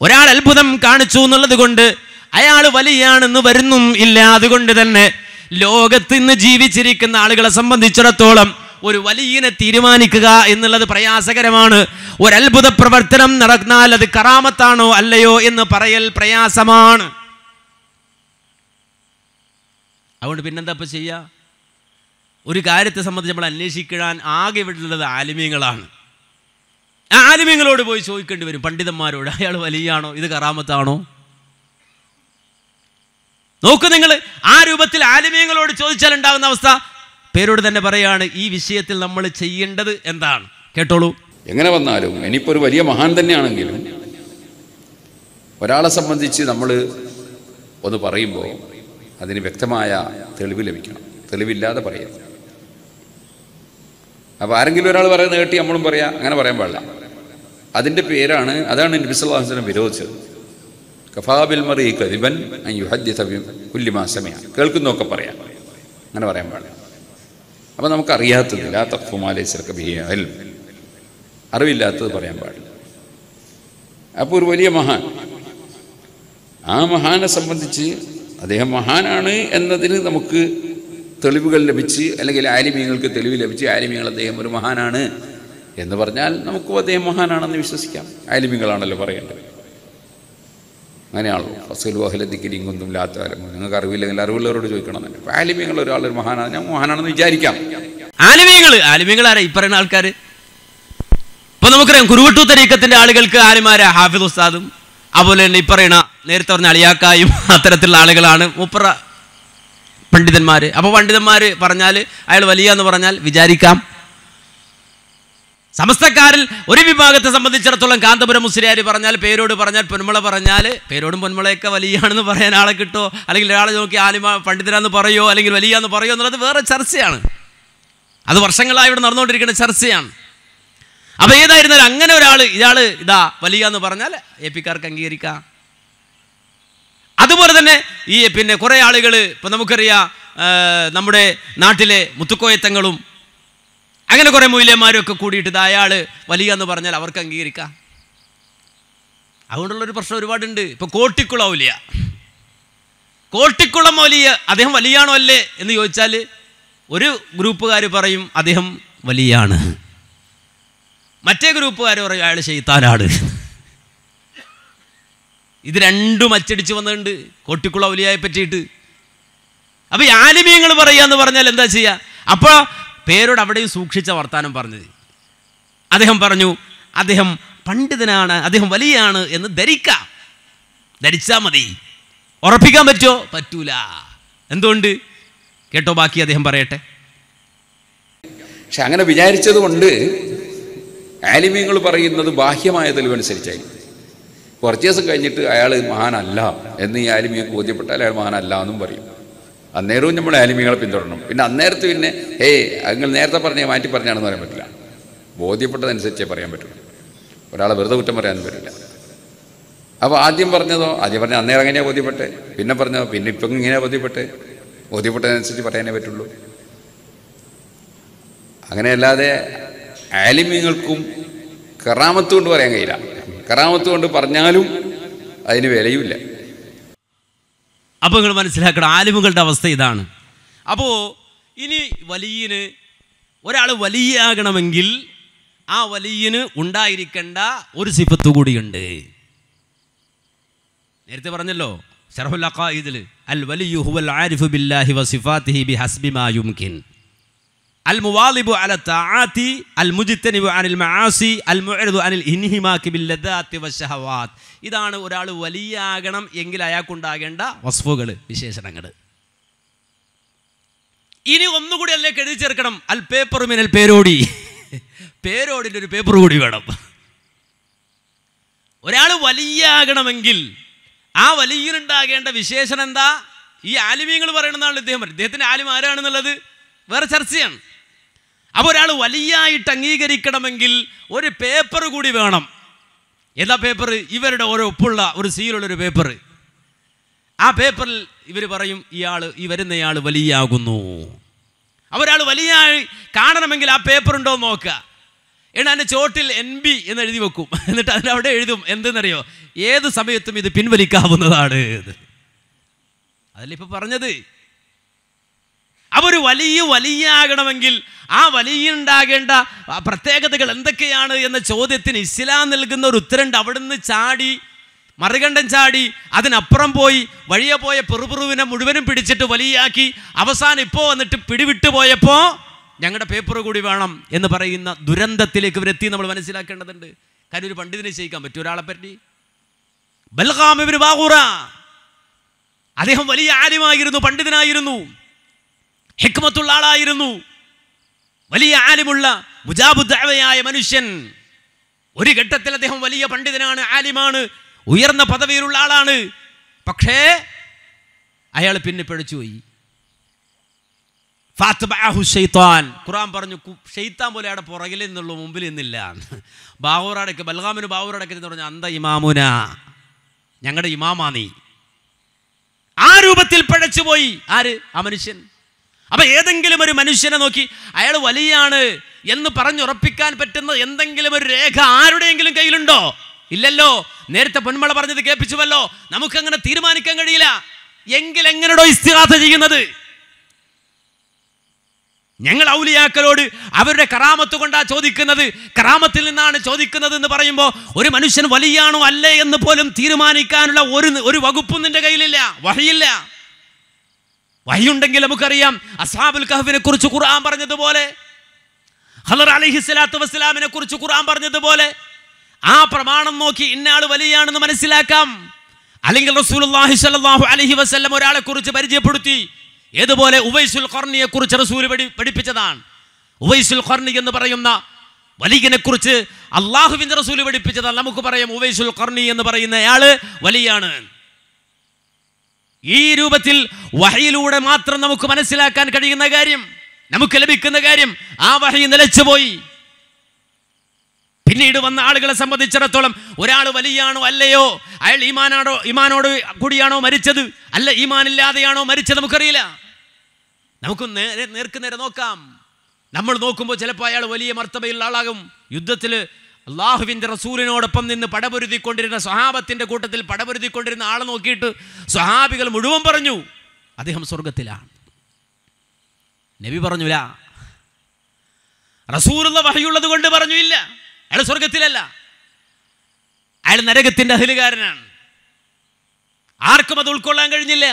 ഒരാൾ അത്ഭുതം കാണിച്ചു എന്നുള്ളത് കൊണ്ട് അയാൾ വലിയാണെന്ന് വരുന്നും ഇല്ല. അതുകൊണ്ട് തന്നെ ലോകത്ത് ഇന്ന് ജീവിച്ചിരിക്കുന്ന ആളുകളെ സംബന്ധിച്ചിടത്തോളം ഒരു വലിയനെ തീരുമാനിക്കുക എന്നുള്ളത് പ്രയാസകരമാണ്. ഒരത്ഭുത പ്രവർത്തനം നടന്നാൽ അത് കറാമത്താണോ അല്ലയോ എന്ന് പറയൽ പ്രയാസമാണ്. അതുകൊണ്ട് പിന്നെന്താ ഇപ്പം ചെയ്യുക ഒരു കാര്യത്തെ സംബന്ധിച്ച് നമ്മൾ അന്വേഷിക്കാൻ ആകെ വിടുന്നത് ആലിമ്യങ്ങളാണ് ആലിമ്യങ്ങളോട് പോയി ചോദിക്കേണ്ടി വരും. പണ്ഡിതന്മാരോട് അയാൾ വലിയാണോ? ഇത് കറാമത്താണോ? നോക്കൂ നിങ്ങൾ ആ രൂപത്തിൽ ആലിമ്യങ്ങളോട് ചോദിച്ചാൽ ഉണ്ടാകുന്ന അവസ്ഥ. പേരോട് തന്നെ പറയാണ് ഈ വിഷയത്തിൽ നമ്മൾ ചെയ്യേണ്ടത് എന്താണ്? കേട്ടോളൂ. എങ്ങനെ വന്നാലും ഇനിയിപ്പോൾ ഒരു വലിയ മഹാൻ തന്നെയാണെങ്കിലും ഒരാളെ സംബന്ധിച്ച് നമ്മൾ ഒന്ന് പറയുമ്പോൾ അതിന് വ്യക്തമായ തെളിവ് ലഭിക്കണം. തെളിവില്ലാതെ പറയാം അപ്പോൾ ആരെങ്കിലും ഒരാൾ പറയുന്നത് കേട്ടി നമ്മളും പറയാം അങ്ങനെ പറയാൻ പാടില്ല. അതിന്റെ പേരാണ് അതാണ് നബിസ്വല്ലാഹുസ്ലം വിരോധിച്ചത്. കഫാബിൽ മറി കദിബൻ യുഹദ്യം സമയ കേൾക്കുന്നൊക്കെ പറയാം അങ്ങനെ പറയാൻ പാടില്ല. അപ്പോൾ നമുക്കറിയാത്തതില്ല ലാ തഖ്ഫുമാലൈസൽക്ക് ബിഹിൽ അറിവില്ലാത്തത് പറയാൻ പാടില്ല. അപ്പോൾ ഒരു വലിയ മഹാൻ ആ മഹാനെ സംബന്ധിച്ച് അദ്ദേഹം മഹാനാണ് എന്നതിന് നമുക്ക് തെളിവുകൾ ലഭിച്ച് അല്ലെങ്കിൽ ആലിമീങ്ങൾക്ക് തെളിവ് ലഭിച്ച് ആലിമീങ്ങൾ അദ്ദേഹം ഒരു മഹാനാണ് എന്ന് പറഞ്ഞാൽ നമുക്കും അദ്ദേഹം മഹാനാണെന്ന് വിശ്വസിക്കാം. ആലിമീങ്ങളാണല്ലോ പറയേണ്ടത്. അങ്ങനെയാണല്ലോ. ഫസലു അഹലദിക്കിരിങ്കുന്നും ലാത്താലും നിങ്ങൾക്ക് അറിവില്ലെങ്കിൽ അറിവുള്ളവരോട് ചോദിക്കണം തന്നെ. അപ്പോൾ ആലിമീങ്ങൾ ഒരാളൊരു മഹാനാണ്. ഞാൻ മഹാനാണെന്ന് വിചാരിക്കാം. ആലിമീങ്ങൾ ആലിമീങ്ങൾ ആരാ? ഈ പറയുന്ന ആൾക്കാർ ഇപ്പൊ നമുക്കറിയാം കുരുവട്ടു തരീക്കത്തിന്റെ ആളുകൾക്ക് ആലിമാരാ ഹാഫിദ് ഉസ്താദും. അതുപോലെ തന്നെ ഈ പറയണ നേരത്തെ പറഞ്ഞ അളിയാക്കായും അത്തരത്തിലുള്ള ആളുകളാണ് മുപ്പറ പണ്ഡിതന്മാർ അപ്പോൾ പണ്ഡിതന്മാർ പറഞ്ഞാൽ അയാൾ വലിയ എന്ന് പറഞ്ഞാൽ വിചാരിക്കാം. സമസ്തക്കാരിൽ ഒരു വിഭാഗത്തെ സംബന്ധിച്ചിടത്തോളം കാന്തപുരം മുസ്ലിയാർ പറഞ്ഞാൽ പേരോട് പറഞ്ഞാൽ പൊന്മുള പറഞ്ഞാൽ പേരോടും പൊന്മുളയൊക്കെ വലിയാണെന്ന് പറയാൻ ആളെ കിട്ടോ? അല്ലെങ്കിൽ ഒരാളെ നോക്കി ആലിമ പണ്ഡിതരാന്ന് പറയോ? അല്ലെങ്കിൽ വലിയ എന്ന് പറയോ എന്നുള്ളത് വേറെ ചർച്ചയാണ്. അത് വർഷങ്ങളായി ഇവിടെ നടന്നുകൊണ്ടിരിക്കുന്ന ചർച്ചയാണ്. അപ്പൊ ഏതായിരുന്നാലും അങ്ങനെ ഒരാൾ ഇയാൾ ഇതാ വലിയ എന്ന് പറഞ്ഞാൽ എ പിക്കാർക്ക് അംഗീകരിക്കാം. അതുപോലെ തന്നെ ഈ പിന്നെ കുറേ ആളുകൾ ഇപ്പം നമുക്കറിയാം നമ്മുടെ നാട്ടിലെ മുത്തുക്കോയത്തങ്ങളും അങ്ങനെ കുറേ മൂല്യന്മാരും ഒക്കെ കൂടിയിട്ട് ഇത് അയാൾ വലിയ എന്ന് പറഞ്ഞാൽ അവർക്ക് അംഗീകരിക്കാം. അതുകൊണ്ടുള്ളൊരു പ്രശ്നം ഒരുപാടുണ്ട്. ഇപ്പൊ കോട്ടിക്കുളം ഔലിയ. കോട്ടിക്കുളം വലിയ അദ്ദേഹം വലിയാണോ അല്ലേ എന്ന് ചോദിച്ചാൽ ഒരു ഗ്രൂപ്പുകാർ പറയും അദ്ദേഹം വലിയാണ്. മറ്റേ ഗ്രൂപ്പുകാർ പറയും അയാൾ ചെയ്ത്താനാണ് ഇത് രണ്ടും അച്ചടിച്ച് വന്നിട്ടുണ്ട് കോട്ടിക്കുള ഒലിയായി പറ്റിയിട്ട്. അപ്പൊ ഈ ആലിമീങ്ങൾ എന്ന് പറഞ്ഞാൽ എന്താ ചെയ്യുക അപ്പോൾ പേരോട് അവിടെയും സൂക്ഷിച്ച വർത്താനം പറഞ്ഞത്. അദ്ദേഹം പറഞ്ഞു അദ്ദേഹം പണ്ഡിതനാണ് അദ്ദേഹം വലിയാണ് എന്ന് ധരിക്കാം. ധരിച്ചാൽ മതി. ഉറപ്പിക്കാൻ പറ്റുമോ പറ്റൂല. എന്തുകൊണ്ട്? കേട്ടോ ബാക്കി അദ്ദേഹം പറയട്ടെ. പക്ഷെ അങ്ങനെ വിചാരിച്ചത് കൊണ്ട് ആലിമീങ്ങൾ പറയുന്നത് ബാഹ്യമായ തെളിവനുസരിച്ചായിരിക്കും. കുറച്ച് ദിവസം കഴിഞ്ഞിട്ട് അയാൾ മഹാനല്ല എന്ന് ഈ ആലിമിയൊക്കെ ബോധ്യപ്പെട്ടാൽ അയാൾ മഹാനല്ല എന്നും പറയും. അന്നേരവും നമ്മൾ ആലിമ്യങ്ങളെ പിന്തുടരണം. പിന്നെ അന്നേരത്ത് പിന്നെ ഏയ് നിങ്ങൾ നേരത്തെ പറഞ്ഞ മാറ്റി പറഞ്ഞാണെന്ന് പറയാൻ പറ്റില്ല. ബോധ്യപ്പെട്ടതനുസരിച്ചേ പറയാൻ പറ്റുള്ളൂ. ഒരാളെ വെറുതെ കുറ്റം പറയാനും പറ്റില്ല. അപ്പോൾ ആദ്യം പറഞ്ഞതോ? ആദ്യം പറഞ്ഞ അന്നേരം എങ്ങനെയാണ് ബോധ്യപ്പെട്ടെ? പിന്നെ പറഞ്ഞതോ? പിന്നെ ഇപ്പം ഇങ്ങനെയാണ് ബോധ്യപ്പെട്ടെ? ബോധ്യപ്പെട്ടതനുസരിച്ച് പറയാനേ പറ്റുള്ളൂ. അങ്ങനെയല്ലാതെ ആലിമ്യങ്ങൾക്കും കറാമത്ത് കൊണ്ട് പറയാൻ കഴിയില്ല. കറാമത്ത് കൊണ്ട് പറഞ്ഞാലും അതിന് വിലയുമില്ല. അപ്പോൾ നിങ്ങൾ മനസ്സിലാക്കണം ആലിമുകളുടെ അവസ്ഥ ഇതാണ്. അപ്പോൾ ഇനി വലിയന് ഒരാൾ വലിയാകണമെങ്കിൽ ആ വലിയന് ഉണ്ടായിരിക്കേണ്ട ഒരു സിഫത്ത് കൂടിയുണ്ട്. നേരത്തെ പറഞ്ഞല്ലോ ഷറഹുൽ അഖായിദിൽ അൽ വലിയു ഹുവൽ ആരിഫു ബില്ലാഹി വസിഫാത്തിഹി ബി ഹസ്ബിമാ യുംകിൻ. അൽ അല അൽ അനിൽ അൽ അനിൽ ഇതാണ് ഒരാൾ വലിയാകണം എങ്കിൽ അയാൾക്കുണ്ടാകേണ്ട വസ്ഫുകൾ വിശേഷണങ്ങൾ ഇനി ഒന്നുകൂടി അല്ലേ എഴുതി ചേർക്കണം. അൽ പേപ്പർ മിനൽ പേരോടി. പേരോടിന്റെ ഒരു പേപ്പർ കൂടി വേണം. ഒരാൾ വലിയാകണമെങ്കിൽ ആ വലിയനുണ്ടാകേണ്ട വിശേഷണം എന്താ? ഈ ആലിമീങ്ങൾ പറയണമെന്നാണ് ഇദ്ദേഹം. ഇദ്ദേഹത്തിന്റെ ആലിം ആരാണെന്നുള്ളത്? വേറെ ചർച്ചയാണ്. അപ്പോൾ ഒരാൾ വലിയായിട്ട് അംഗീകരിക്കണമെങ്കിൽ ഒരു പേപ്പർ കൂടി വേണം. എന്താ പേപ്പർ? ഇവരുടെ ഓരോ ഒപ്പുള്ള ഒരു സീലുള്ളൊരു പേപ്പർ. ആ പേപ്പറിൽ ഇവർ പറയും ഇയാൾ ഈ വരുന്നയാൾ വലിയാകുന്നു. അവരാൾ വലിയ കാണണമെങ്കിൽ ആ പേപ്പർ ഉണ്ടോ എന്ന് നോക്കുക. എന്നിട്ട് അതിന്റെ ചോട്ടിൽ എൻ ബി എന്ന് എഴുതി വെക്കും. എന്നിട്ട് അതിന്റെ അവിടെ എഴുതും എന്തെന്നറിയോ? ഏത് സമയത്തും ഇത് പിൻവലിക്കാവുന്നതാണ്. അതല്ലേ ഇപ്പൊ പറഞ്ഞത് അപ്പൊ വലിയ വലിയ വലിയാകണമെങ്കിൽ ആ വലിയ ഉണ്ടാകേണ്ട പ്രത്യേകതകൾ എന്തൊക്കെയാണ് എന്ന ചോദ്യത്തിന് ഇസ്ലാം നൽകുന്ന ഒരു ഉത്തരണ്ട് അവിടുന്ന് ചാടി മറികണ്ഠം ചാടി അതിനപ്പുറം പോയി വഴിയെ പോയ പെറുപെറുവിനെ മുഴുവനും പിടിച്ചിട്ട് വലിയാക്കി അവസാനം ഇപ്പോൾ വന്നിട്ട് പിടിവിട്ടു പോയപ്പോൾ ഞങ്ങളുടെ പേപ്പർ കൂടി വേണം എന്ന് പറയുന്ന ദുരന്തത്തിലേക്ക് ഇവരെത്തി നമ്മൾ മനസ്സിലാക്കേണ്ടതുണ്ട്. കാര്യം ഒരു പണ്ഡിതനെ ചെയ്യിക്കാൻ പറ്റും ഒരാളെ പറ്റി? ബൽഗാമിബിന് ബാഹുറ അദ്ദേഹം വലിയ ആലിമായിരുന്നു പണ്ഡിതനായിരുന്നു. ഹിക്മത്തുള്ള ആളായിരുന്നു. വലിയ ആലിമുള്ള മുജാബുദ്ദാവയായ മനുഷ്യൻ. ഒരു ഘട്ടത്തിൽ അദ്ദേഹം വലിയ പണ്ഡിതനാണ് ആലിമാണ് ഉയർന്ന പദവിയിലുള്ള ആളാണ്. പക്ഷേ അയാൾ പിന്നെ പിഴച്ചുപോയി ഖുറാൻ പറഞ്ഞു ഷെയ്ത്താൻ പോലെ അവിടെ പുറകിൽ നിന്നുള്ള മുമ്പിൽ നിന്നില്ല. ബാഹൂറടക്ക് ബൽഗാമിന് ബാഹൂറടക്കൽ എന്ന് പറഞ്ഞു അന്ത ഇമാമുന. ഞങ്ങളുടെ ഇമാമാ നീ. ആ രൂപത്തിൽ പിഴച്ചുപോയി ആര്? ആ മനുഷ്യൻ. അപ്പൊ ഏതെങ്കിലും ഒരു മനുഷ്യനെ നോക്കി അയാൾ വലിയാണ് എന്ന് പറഞ്ഞുറപ്പിക്കാൻ പറ്റുന്ന എന്തെങ്കിലും ഒരു രേഖ ആരുടെയെങ്കിലും കയ്യിലുണ്ടോ? ഇല്ലല്ലോ. നേരത്തെ പൊന്മള പറഞ്ഞത് കേൾപ്പിച്ചുവല്ലോ. നമുക്കങ്ങനെ തീരുമാനിക്കാൻ കഴിയില്ല. എങ്കിൽ എങ്ങനെയോ ഇസ്തിഹാസ ചെയ്യുന്നത്? ഞങ്ങൾ ഔലിയാക്കളോട് അവരുടെ കറാമത്ത് കൊണ്ടാ ചോദിക്കുന്നത് കറാമത്തിൽ നിന്നാണ് ചോദിക്കുന്നത് എന്ന് പറയുമ്പോൾ ഒരു മനുഷ്യൻ വലിയാണോ അല്ലേ എന്ന് പോലും തീരുമാനിക്കാനുള്ള ഒരു ഒരു വകുപ്പും നിന്റെ കയ്യിലില്ല. വഹിയില്ല വഹിയുണ്ടെങ്കിൽ നമുക്കറിയാം അസാബുൽ കഹഫിനെ കുറിച്ച് ഖുർആൻ പറഞ്ഞതുപോലെ ഹലർ അലഹി സ്വലാത്തു വസ്സലാമിനെ കുറിച്ച് ഖുർആൻ പറഞ്ഞതുപോലെ ആ പ്രമാണം നോക്കി ഇന്നയാൾ വലിയാണെന്ന് മനസ്സിലാക്കാം. അല്ലെങ്കിൽ റസൂലുള്ളാഹി സ്വല്ലല്ലാഹു അലൈഹി വസല്ലം ഒരാളെ കുറിച്ച് പരിചയപ്പെടുത്തി ഏതുപോലെ ഉവൈസുൽ ഖർണിയെ കുറിച്ച് റസൂൽ പഠി പഠിപ്പിച്ചതാണ്. ഉവൈസുൽ ഖർണി എന്ന് പറയുന്ന വലിയനെ കുറിച്ച് അള്ളാഹുവിന്റെ റസൂൽ പഠിപ്പിച്ചതാണ്. നമുക്ക് പറയാം ഉവൈസുൽ ഖർണി എന്ന് പറയുന്ന വലിയാണ്. ഈ രൂപത്തിൽ വഹയിലൂടെ മാത്രം നമുക്ക് മനസ്സിലാക്കാൻ കഴിയുന്ന കാര്യം നമുക്ക് ലഭിക്കുന്ന കാര്യം ആ വഹി നിലച്ചുപോയി. പിന്നീട് വന്ന ആളുകളെ സംബന്ധിച്ചിടത്തോളം ഒരാൾ വലിയാണോ അല്ലയോ അയാൾ ഈമാനാണോ ഈമാനോട് കൂടിയാണോ മരിച്ചത് അല്ല ഈമാനില്ലാതെയാണോ മരിച്ചത് നമുക്കറിയില്ല. നമുക്ക് നേരെ നേർക്ക് നേരെ നോക്കാം. നമ്മൾ നോക്കുമ്പോൾ ചിലപ്പോൾ അയാൾ വലിയ മർത്തബയുള്ള ആളാകും. യുദ്ധത്തിൽ അള്ളാഹുവിന്റെ റസൂലിനോടൊപ്പം നിന്ന് പടപൊരുതിക്കൊണ്ടിരുന്ന സ്വഹാബത്തിന്റെ കൂട്ടത്തിൽ പടപൊരുതിക്കൊണ്ടിരുന്ന ആളെ നോക്കിയിട്ട് സ്വഹാബികൾ മുഴുവൻ പറഞ്ഞു അദ്ദേഹം സ്വർഗത്തിലാണ് നബി പറഞ്ഞില്ല റസൂലുള്ള വഹയുള്ളത് കൊണ്ട് പറഞ്ഞു ഇല്ല അയാൾ സ്വർഗത്തിലല്ല അയാൾ നരകത്തിന്റെ അഹിലുകാരനാണ്. ആർക്കും അത് ഉൾക്കൊള്ളാൻ കഴിഞ്ഞില്ല.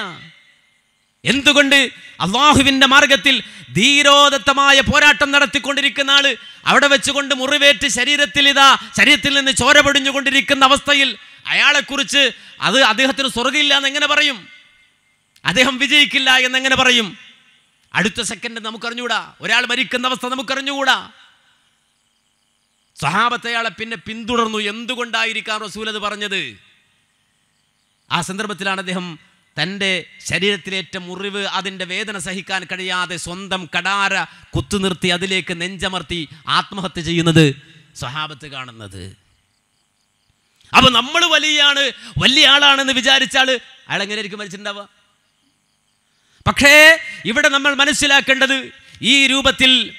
എന്തുകൊണ്ട് അള്ളാഹുവിന്റെ മാർഗത്തിൽ ധീരോദത്തമായ പോരാട്ടം നടത്തിക്കൊണ്ടിരിക്കുന്ന ആൾ അവിടെ വെച്ചുകൊണ്ട് മുറിവേറ്റ് ശരീരത്തിൽ ഇതാ ശരീരത്തിൽ നിന്ന് ചോര പൊടിഞ്ഞുകൊണ്ടിരിക്കുന്ന അവസ്ഥയിൽ അയാളെക്കുറിച്ച് അത് അദ്ദേഹത്തിന് സ്വർഗമില്ല എന്ന് എങ്ങനെ പറയും? അദ്ദേഹം വിജയിക്കില്ല എന്ന് എങ്ങനെ പറയും? അടുത്ത സെക്കൻഡ് നമുക്കറിഞ്ഞുകൂടാ. ഒരാൾ മരിക്കുന്ന അവസ്ഥ നമുക്കറിഞ്ഞുകൂടാ. സഹാബത്ത് അയാളെ പിന്നെ പിന്തുടർന്നു. എന്തുകൊണ്ടായിരിക്കാം റസൂൽ പറഞ്ഞത്? ആ സന്ദർഭത്തിലാണ് അദ്ദേഹം തന്റെ ശരീരത്തിലേറ്റ മുറിവ് അതിന്റെ വേദന സഹിക്കാൻ കഴിയാതെ സ്വന്തം കടാര കുത്തുനിർത്തി അതിലേക്ക് നെഞ്ചമർത്തി ആത്മഹത്യ ചെയ്യുന്നത് സ്വഹാബത്ത് കാണുന്നത്. അപ്പൊ നമ്മൾ വലിയാണ് വലിയ ആളാണെന്ന് വിചാരിച്ചാൽ അയാൾ എങ്ങനെയായിരിക്കും മരിച്ചിട്ടുണ്ടാവുക? പക്ഷേ ഇവിടെ നമ്മൾ മനസ്സിലാക്കേണ്ടത് ഈ രൂപത്തിൽ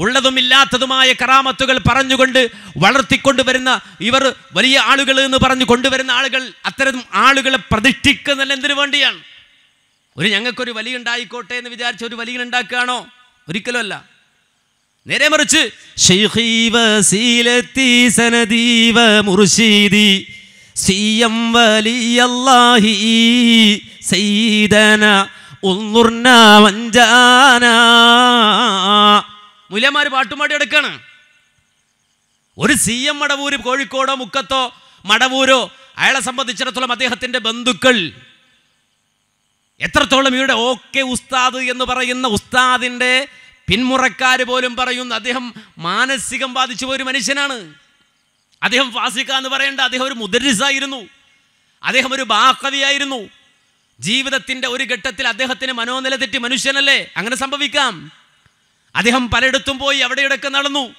ഉള്ളതും ഇല്ലാത്തതുമായ കറാമത്തുകൾ പറഞ്ഞുകൊണ്ട് വളർത്തിക്കൊണ്ടുവരുന്ന ഇവർ വലിയ ആളുകൾ എന്ന് പറഞ്ഞു കൊണ്ടുവരുന്ന ആളുകൾ അത്തരം ആളുകളെ പ്രതിഷ്ഠിക്കുന്നതല്ല എന്തിനു വേണ്ടിയാണ്? ഒരു ഞങ്ങൾക്കൊരു വലിയ ഉണ്ടായിക്കോട്ടെ എന്ന് വിചാരിച്ച ഒരു വലിയ ഉണ്ടാക്കുകയാണോ? ഒരിക്കലും അല്ല നേരെ മറിച്ച് സയ്യിദന മുലമാര് പാട്ടുമാടി എടുക്കാണ്. ഒരു സി എം മടവൂര് കോഴിക്കോടോ മുക്കത്തോ മടവൂരോ അയാളെ സംബന്ധിച്ചിടത്തോളം അദ്ദേഹത്തിന്റെ ബന്ധുക്കൾ. എത്രത്തോളം ഇവിടെ ഓക്കെ ഉസ്താദ് എന്ന് പറയുന്ന ഉസ്താദിന്റെ പിന്മുറക്കാർ പോലും പറയുന്നു അദ്ദേഹം മാനസികം ബാധിച്ചു പോയ ഒരു മനുഷ്യനാണ്. അദ്ദേഹം ഫാസിക്ക എന്ന് പറയേണ്ട അദ്ദേഹം ഒരു മുദരിസായിരുന്നു. അദ്ദേഹം ഒരു ബാക്കവിയായിരുന്നു ജീവിതത്തിന്റെ ഒരു ഘട്ടത്തിൽ അദ്ദേഹത്തിന് മനോനില തെറ്റി മനുഷ്യനല്ലേ? അങ്ങനെ സംഭവിക്കാം. അദ്ദേഹം പലയിടത്തും പോയി അവിടെ ഇടയ്ക്ക് നടന്നു.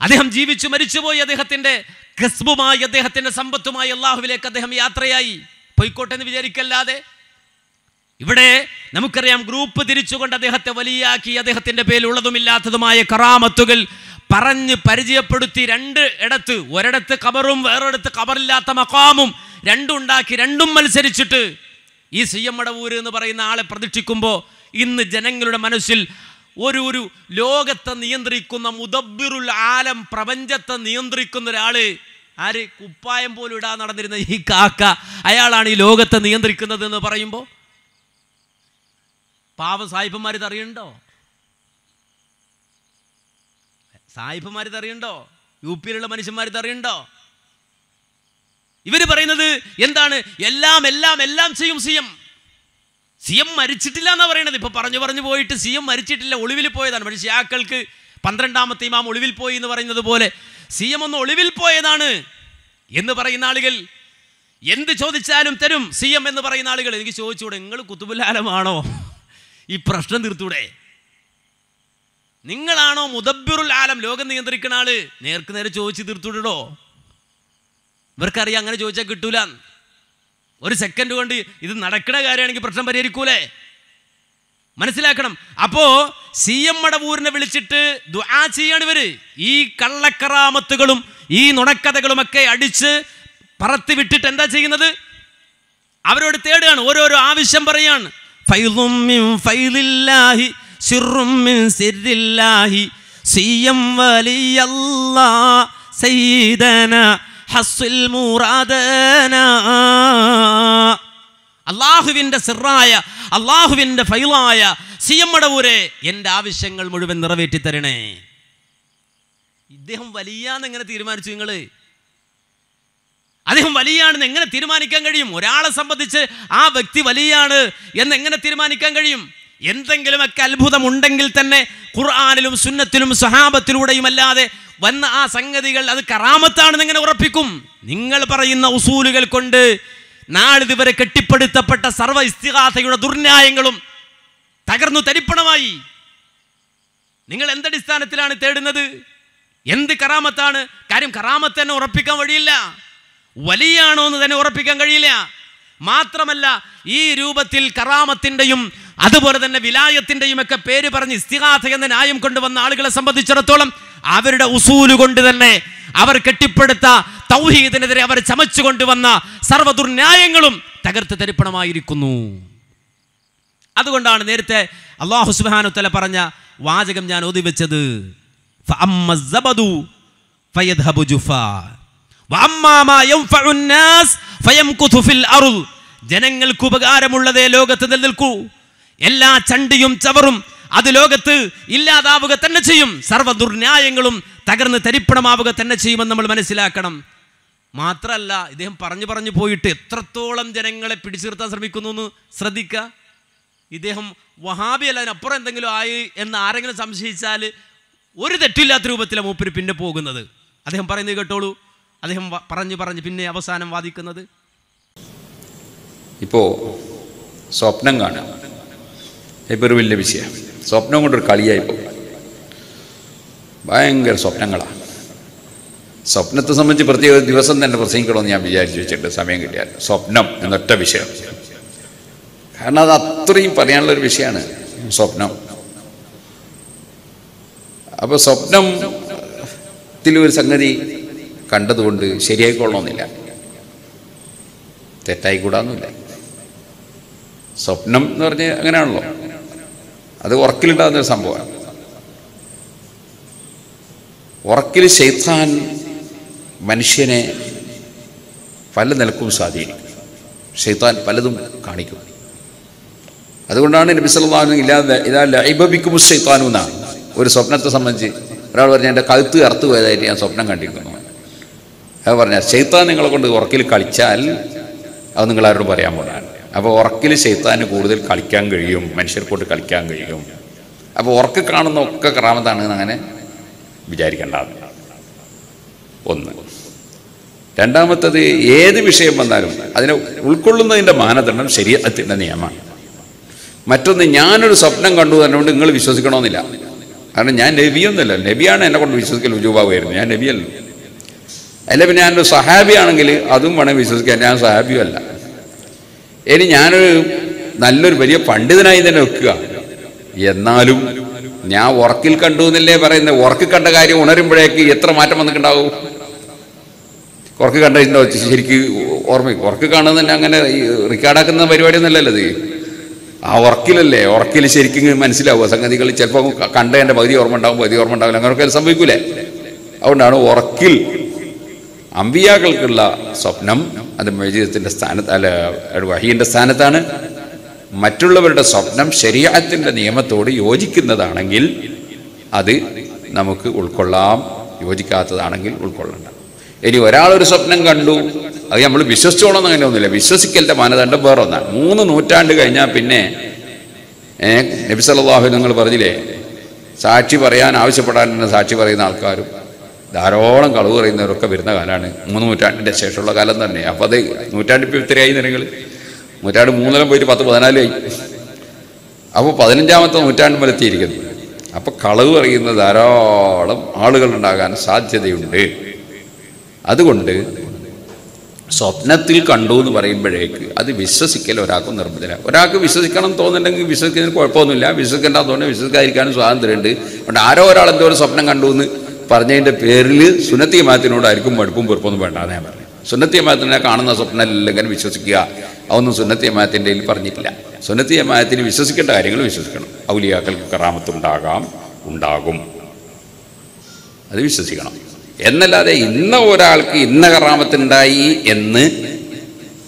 അദ്ദേഹം ജീവിച്ചു മരിച്ചുപോയി അദ്ദേഹത്തിന്റെ ക്രിസ്ബുമായി അദ്ദേഹത്തിന്റെ സമ്പത്തുമായി അള്ളാഹുവിലേക്ക് അദ്ദേഹം യാത്രയായി. പോയിക്കോട്ടെ എന്ന് വിചാരിക്കല്ലാതെ. ഇവിടെ നമുക്കറിയാം ഗ്രൂപ്പ് തിരിച്ചുകൊണ്ട് അദ്ദേഹത്തെ വലിയാക്കി അദ്ദേഹത്തിന്റെ പേരിലുള്ളതും ഇല്ലാത്തതുമായ കറാമത്തുകൾ പറഞ്ഞ് പരിചയപ്പെടുത്തി രണ്ട് ഇടത്ത് ഒരിടത്ത് കബറും വേറൊരിടത്ത് കബറില്ലാത്ത മക്കാമും രണ്ടും ഉണ്ടാക്കി രണ്ടും മത്സരിച്ചിട്ട് ഈ സി എം എന്ന് പറയുന്ന ആളെ പ്രതിഷ്ഠിക്കുമ്പോൾ ഇന്ന് ജനങ്ങളുടെ മനസ്സിൽ ഒരു ഒരു ലോകത്തെ നിയന്ത്രിക്കുന്ന മുദബിറുൽ ആലം പ്രപഞ്ചത്തെ നിയന്ത്രിക്കുന്ന ഒരാൾ ആര്? കുപ്പായം പോലും ഇടാൻ നടന്നിരുന്ന ഈ കാക്ക. അയാളാണ് ഈ ലോകത്തെ നിയന്ത്രിക്കുന്നത് എന്ന് പറയുമ്പോൾ പാവ സായിപ്പന്മാർ ഇത് അറിയണ്ടോ? സായിപ്പന്മാർ ഇത് അറിയണ്ടോ? യു പിയിലുള്ള മനുഷ്യന്മാർ ഇത് അറിയണ്ടോ? ഇവർ പറയുന്നത് എന്താണ്? എല്ലാം എല്ലാം എല്ലാം ചെയ്യും സി എം. സി എം മരിച്ചിട്ടില്ല എന്നാ പറയണത്. ഇപ്പൊ പറഞ്ഞു പറഞ്ഞു പോയിട്ട് സി എം മരിച്ചിട്ടില്ല ഒളിവിൽ പോയതാണ്. പക്ഷേ ഷിയാക്കൾക്ക് പന്ത്രണ്ടാമത്തെ ഇമാം ഒളിവിൽ പോയി എന്ന് പറയുന്നത് പോലെ സി എം ഒന്ന് ഒളിവിൽ പോയതാണ് എന്ന് പറയുന്ന ആളുകൾ എന്ത് ചോദിച്ചാലും തരും സി എം എന്ന് പറയുന്ന ആളുകൾ. എനിക്ക് ചോദിച്ചുകൂടെ നിങ്ങൾ കുത്തുബുലാലമാണോ ഈ പ്രശ്നം തീർത്തൂടെ. നിങ്ങളാണോ മുദബ്ബിറുൽ ആലം ലോകം നിയന്ത്രിക്കുന്ന ആൾ? നേർക്ക് നേരെ ചോദിച്ച് തീർത്തുവിടോ ഇവർക്കറിയാം അങ്ങനെ ചോദിച്ചാൽ കിട്ടൂല ഒരു സെക്കൻഡ് കൊണ്ട് ഇത് നടക്കുന്ന കാര്യമാണെങ്കിൽ പ്രശ്നം പരിഹരിക്കൂലേ? മനസ്സിലാക്കണം. അപ്പോ സി എം മടവൂരിനെ വിളിച്ചിട്ട് ദുആ ചെയ്യാണ് ഇവർ. ഈ കള്ളക്കറാമത്തുകളും ഈ നുണക്കഥകളുമൊക്കെ അടിച്ച് പറത്തി വിട്ടിട്ട് എന്താ ചെയ്യുന്നത്? അവരോട് തേടുകയാണ്. ഓരോരോ ആവശ്യം പറയാണ്. സി സിയം വലിയല്ലാ ഹസ്സുൽ മുറാദന. അള്ളാഹുവിന്റെ സിറായ അള്ളാഹുവിന്റെ ഫൈലായ സിയമ്മടവൂരെ എന്റെ ആവശ്യങ്ങൾ മുഴുവൻ നിറവേറ്റി തരണേ. ഇദ്ദേഹം വലിയാന്ന് എങ്ങനെ തീരുമാനിച്ചു നിങ്ങൾ അദ്ദേഹം വലിയാണെന്ന് എങ്ങനെ തീരുമാനിക്കാൻ കഴിയും? ഒരാളെ സംബന്ധിച്ച് ആ വ്യക്തി വലിയാണ് എന്ന് എങ്ങനെ തീരുമാനിക്കാൻ കഴിയും? എന്തെങ്കിലുമൊക്കെ അത്ഭുതമുണ്ടെങ്കിൽ തന്നെ ഖുർആാനിലും സുന്നത്തിലും സഹാബത്തിലൂടെയും അല്ലാതെ വന്ന ആ സംഗതികൾ അത് കറാമത്താണെന്ന് എങ്ങനെ ഉറപ്പിക്കും. നിങ്ങൾ പറയുന്ന ഉസൂലുകൾ കൊണ്ട് നാളിതുവരെ കെട്ടിപ്പടുത്തപ്പെട്ട സർവ ഇസ്തിഹാസയുടെ ദുർന്യായങ്ങളും തകർന്നു തരിപ്പണമായി. നിങ്ങൾ എന്തടിസ്ഥാനത്തിലാണ് തേടുന്നത്? എന്ത് കറാമത്താണ്? കാര്യം കറാമത്ത് തന്നെ ഉറപ്പിക്കാൻ വഴിയില്ല. വലിയാണോ എന്ന് തന്നെ ഉറപ്പിക്കാൻ കഴിയില്ല. മാത്രമല്ല ഈ രൂപത്തിൽ കറാമത്തിന്റെയും അതുപോലെ തന്നെ വിലായത്തിന്റെയും ഒക്കെ പേര് പറഞ്ഞ് ഇസ്തിഹാസ എന്ന ന്യായം കൊണ്ടുവന്ന ആളുകളെ സംബന്ധിച്ചിടത്തോളം അവരുടെ ഉസൂൽ കൊണ്ട് തന്നെ അവർ കെട്ടിപ്പടുത്ത തൗഹീദിനെതിരെ അവർ ചമച്ചു കൊണ്ടുവന്ന സർവദുർന്യായങ്ങളും തകർത്ത് തരിപ്പണമായിരിക്കുന്നു. അതുകൊണ്ടാണ് നേരത്തെ അള്ളാഹു സുബാനുത്തല പറഞ്ഞ വാചകം ഞാൻ ഒതിവെച്ചത് ജനങ്ങൾക്ക് ഉപകാരമുള്ളതേ ലോകത്ത് നിലനിൽക്കൂ. എല്ലാ ചണ്ടിയും ചവറും അത് ലോകത്ത് ഇല്ലാതാവുക തന്നെ ചെയ്യും. സർവ ദുർന്യായങ്ങളും തകർന്ന് തരിപ്പണമാവുക തന്നെ ചെയ്യുമെന്ന് നമ്മൾ മനസ്സിലാക്കണം. മാത്രമല്ല ഇദ്ദേഹം പറഞ്ഞു പറഞ്ഞു പോയിട്ട് എത്രത്തോളം ജനങ്ങളെ പിടിച്ചു നിർത്താൻ ശ്രമിക്കുന്നു എന്ന് ശ്രദ്ധിക്കുക ഇദ്ദേഹം വഹാബി അല്ല അതിനപ്പുറം എന്തെങ്കിലും ആയി എന്ന് ആരെങ്കിലും സംശയിച്ചാൽ ഒരു തെറ്റില്ലാത്ത രൂപത്തിലാണ് മൂപ്പര് പിന്നെ പോകുന്നത്. അദ്ദേഹം പറയുന്നത് കേട്ടോളൂ. അദ്ദേഹം പറഞ്ഞു പറഞ്ഞ് പിന്നെ അവസാനം വാദിക്കുന്നത്. ഇപ്പോൾ സ്വപ്നം കാണുക. ഇപ്പോൾ ഒരു വലിയ വിഷയം. സ്വപ്നം കൊണ്ടൊരു കളിയായി പോകും ഭയങ്കര സ്വപ്നങ്ങളാണ് സ്വപ്നത്തെ സംബന്ധിച്ച് പ്രത്യേക ദിവസം തന്നെ പ്രസംഗിക്കണമെന്ന് ഞാൻ വിചാരിച്ചു വെച്ചിട്ടുണ്ട്. സമയം കിട്ടിയാൽ സ്വപ്നം എന്നൊറ്റ വിഷയം. കാരണം അത് അത്രയും പറയാനുള്ളൊരു വിഷയമാണ് സ്വപ്നം. അപ്പോൾ സ്വപ്നത്തിൽ ഒരു സംഗതി കണ്ടതുകൊണ്ട് ശരിയായിക്കൊള്ളണമെന്നില്ല. തെറ്റായിക്കൂടാന്നില്ല സ്വപ്നം എന്ന് പറഞ്ഞ് അങ്ങനെയാണല്ലോ. അത് ഉറക്കിലുണ്ടാകുന്ന ഒരു സംഭവമാണ്. ഉറക്കിൽ ശൈത്താൻ മനുഷ്യനെ പല നിലക്കും സ്വാധീനിക്കും. ശൈത്താൻ പലതും കാണിക്കും. അതുകൊണ്ടാണ് നബി അലൈഹി ഇല്ലാതെ ഇതാ ലൈബിക്കും ശൈത്താനു എന്നാണ്. ഒരു സ്വപ്നത്തെ സംബന്ധിച്ച് ഒരാൾ പറഞ്ഞ എന്റെ കഴുത്ത് കറുത്ത് പോയതായിട്ട് ഞാൻ സ്വപ്നം കണ്ടിരിക്കുന്നു. അത് പറഞ്ഞാൽ ശൈത്താൻ നിങ്ങളെ കൊണ്ട് ഉറക്കിൽ കളിച്ചാൽ അത് നിങ്ങൾ ആരോടും പറയാൻ പോലാണ് അപ്പോൾ ഉറക്കിൽ ശൈത്താന് കൂടുതൽ കളിക്കാൻ കഴിയും മനുഷ്യർക്കോട്ട് കളിക്കാൻ കഴിയും. അപ്പോൾ ഉറക്ക് കാണുന്ന ഒക്കെ ക്രാമത്താണ് അങ്ങനെ വിചാരിക്കേണ്ട ഒന്ന്. രണ്ടാമത്തത് ഏത് വിഷയം വന്നാലും അതിനെ ഉൾക്കൊള്ളുന്നതിന്റെ മാനദണ്ഡം ശരീരത്തിന്റെ നിയമമാണ്. മറ്റൊന്ന് ഞാനൊരു സ്വപ്നം കണ്ടു തന്നുകൊണ്ട് നിങ്ങൾ വിശ്വസിക്കണമെന്നില്ല. കാരണം ഞാൻ നബിയൊന്നുമല്ല. നബിയാണ് എന്നെ കൊണ്ട് വിശ്വസിക്കൽ ഉജുബാവുമായിരുന്നു ഞാൻ നബിയല്ല. അല്ല ഞാനൊരു സഹാബിയാണെങ്കിൽ അതും വേണമെങ്കിൽ വിശ്വസിക്കാൻ. ഞാൻ സഹാബിയും അല്ല ഇനി ഞാനൊരു നല്ലൊരു വലിയ പണ്ഡിതനായി തന്നെ വെക്കുക. എന്നാലും ഞാൻ ഉറക്കിൽ കണ്ടു എന്നല്ലേ പറയുന്നത് ഉറക്കിൽ കണ്ട കാര്യം ഉണരുമ്പോഴേക്ക് എത്ര മാറ്റം വന്നിട്ടുണ്ടാവും? ഉറക്ക് കണ്ടിട്ടുണ്ടോ ശരിക്ക് ഓർമ്മ ഉറക്ക് കാണുന്നതന്നെ അങ്ങനെ റിക്കാർഡാക്കുന്ന പരിപാടി ഒന്നുമല്ലല്ലോ ഇത്. ആ ഉറക്കിലല്ലേ ഉറക്കിൽ ശരിക്കും മനസ്സിലാവുക. സംഗതികൾ ചിലപ്പോൾ കണ്ട എന്റെ പകുതി ഓർമ്മ ഉണ്ടാവും പകുതി ഓർമ്മ ഉണ്ടാവില്ല. അങ്ങനെയൊക്കെ സംഭവിക്കൂലേ? അതുകൊണ്ടാണ് ഉറക്കിൽ അമ്പിയാക്കൾക്കുള്ള സ്വപ്നം അത് മജീദത്തിന്റെ സ്ഥാനത്ത് അല്ല വഹീന്റെ സ്ഥാനത്താണ്. മറ്റുള്ളവരുടെ സ്വപ്നം ശരീരത്തിന്റെ നിയമത്തോട് യോജിക്കുന്നതാണെങ്കിൽ അത് നമുക്ക് ഉൾക്കൊള്ളാം. യോജിക്കാത്തതാണെങ്കിൽ ഉൾക്കൊള്ളണ്ട. ഇനി ഒരാളൊരു സ്വപ്നം കണ്ടു അത് നമ്മൾ വിശ്വസിച്ചോളണം അങ്ങനെ ഒന്നുമില്ല വിശ്വസിക്കലിന്റെ മാനദണ്ഡം വേറെ ഒന്നാണ് മൂന്ന് നൂറ്റാണ്ട് കഴിഞ്ഞാൽ പിന്നെ ഏ നബി സല്ലല്ലാഹു നിങ്ങൾ പറഞ്ഞില്ലേ സാക്ഷി പറയാൻ ആവശ്യപ്പെടാൻ തന്നെ സാക്ഷി പറയുന്ന ആൾക്കാരും ധാരാളം കളവ് പറയുന്നവരൊക്കെ വരുന്ന കാലമാണ്. മൂന്ന് നൂറ്റാണ്ടിന്റെ ശേഷമുള്ള കാലം തന്നെ. അപ്പോൾ അത് നൂറ്റാണ്ടിപ്പോൾ ഇത്രയായി നിങ്ങൾ നൂറ്റാണ്ട് മൂന്നര പോയിട്ട് പത്ത് പതിനാലായി അപ്പോൾ പതിനഞ്ചാമത്തെ നൂറ്റാണ്ട് മുതൽ എത്തിയിരിക്കുന്നു. അപ്പോൾ കളവ് പറയുന്ന ധാരാളം ആളുകളുണ്ടാകാൻ സാധ്യതയുണ്ട്. അതുകൊണ്ട് സ്വപ്നത്തിൽ കണ്ടു എന്ന് പറയുമ്പോഴേക്ക് അത് വിശ്വസിക്കൽ ഒരാൾക്ക് നിർബന്ധമില്ല. ഒരാൾക്ക് വിശ്വസിക്കണം തോന്നുന്നുണ്ടെങ്കിൽ വിശ്വസിക്കുന്നതിന് കുഴപ്പമൊന്നുമില്ല. വിശ്വസിക്കേണ്ട തോന്നുന്നത് വിശ്വസിക്കാതിരിക്കാനും സ്വാതന്ത്ര്യമുണ്ട്. അതുകൊണ്ട് ആരോ ഒരാൾ എന്തോ ഒരു സ്വപ്നം കണ്ടു എന്ന് പറഞ്ഞതിന്റെ പേരിൽ സുന്നത്തി മാത്തിനോടായിരിക്കും മടുപ്പും വെറുപ്പൊന്നും വേണ്ട ഞാൻ പറഞ്ഞു. സുന്നത്തി മാത്തിനെ കാണുന്ന സ്വപ്നം ഇങ്ങനെ വിശ്വസിക്കുക. അതൊന്നും സുന്നത്തി മാത്തിന്റെ കയ്യിൽ പറഞ്ഞിട്ടില്ല. സുന്നത്തി ജമാഅത്തിന് വിശ്വസിക്കേണ്ട കാര്യങ്ങൾ വിശ്വസിക്കണം. ഔലിയാക്കൾക്ക് കറാമത്തുണ്ടാകാം ഉണ്ടാകും അത് വിശ്വസിക്കണം. എന്നല്ലാതെ ഇന്ന ഒരാൾക്ക് ഇന്ന കറാമത്തുണ്ടായി എന്ന്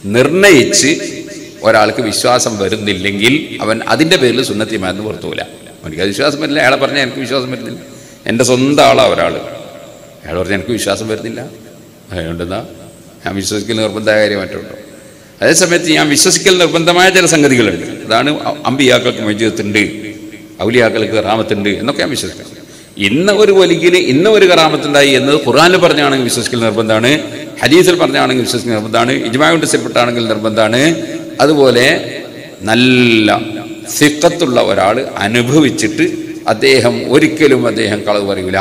നിർണയിച്ച് ഒരാൾക്ക് വിശ്വാസം വരുന്നില്ലെങ്കിൽ അവൻ അതിന്റെ പേരിൽ സുന്നത്തിമാരെന്ന് പുറത്തുപോല അവനിക്ക് വിശ്വാസം വരില്ല. അയാളെ പറഞ്ഞാൽ എനിക്ക് വിശ്വാസം വരുന്നില്ല. എന്റെ സ്വന്തം ആളാണ് ഒരാൾ അയാൾ പറഞ്ഞാൽ എനിക്ക് വിശ്വാസം വരുന്നില്ല. അതുകൊണ്ടെന്നാ ഞാൻ വിശ്വസിക്കൽ നിർബന്ധമായ കാര്യം മറ്റുണ്ടോ. അതേസമയത്ത് ഞാൻ വിശ്വസിക്കൽ നിർബന്ധമായ ചില സംഗതികളുണ്ട്. അതാണ് അമ്പിയാക്കൾക്ക് മജീദത്തുണ്ട് ഔലിയാക്കൾക്ക് കറാമത്തുണ്ട് എന്നൊക്കെ ഞാൻ വിശ്വസിക്കണം ഇന്ന ഒരു വലിക്കിന് ഇന്ന ഒരു കറാമത്തുണ്ടായി എന്നത് ഖുറാനിൽ പറഞ്ഞാണെങ്കിൽ വിശ്വസിക്കൽ നിർബന്ധമാണ് ഹദീസിൽ പറഞ്ഞാണെങ്കിൽ വിശ്വസിക്കൽ നിർബന്ധമാണ് ഇജ്മായുണ്ടസിൽപ്പെട്ടാണെങ്കിൽ നിർബന്ധമാണ്. അതുപോലെ നല്ല സിക്കത്തുള്ള ഒരാൾ അനുഭവിച്ചിട്ട് അദ്ദേഹം ഒരിക്കലും അദ്ദേഹം കളവ് പറയൂല.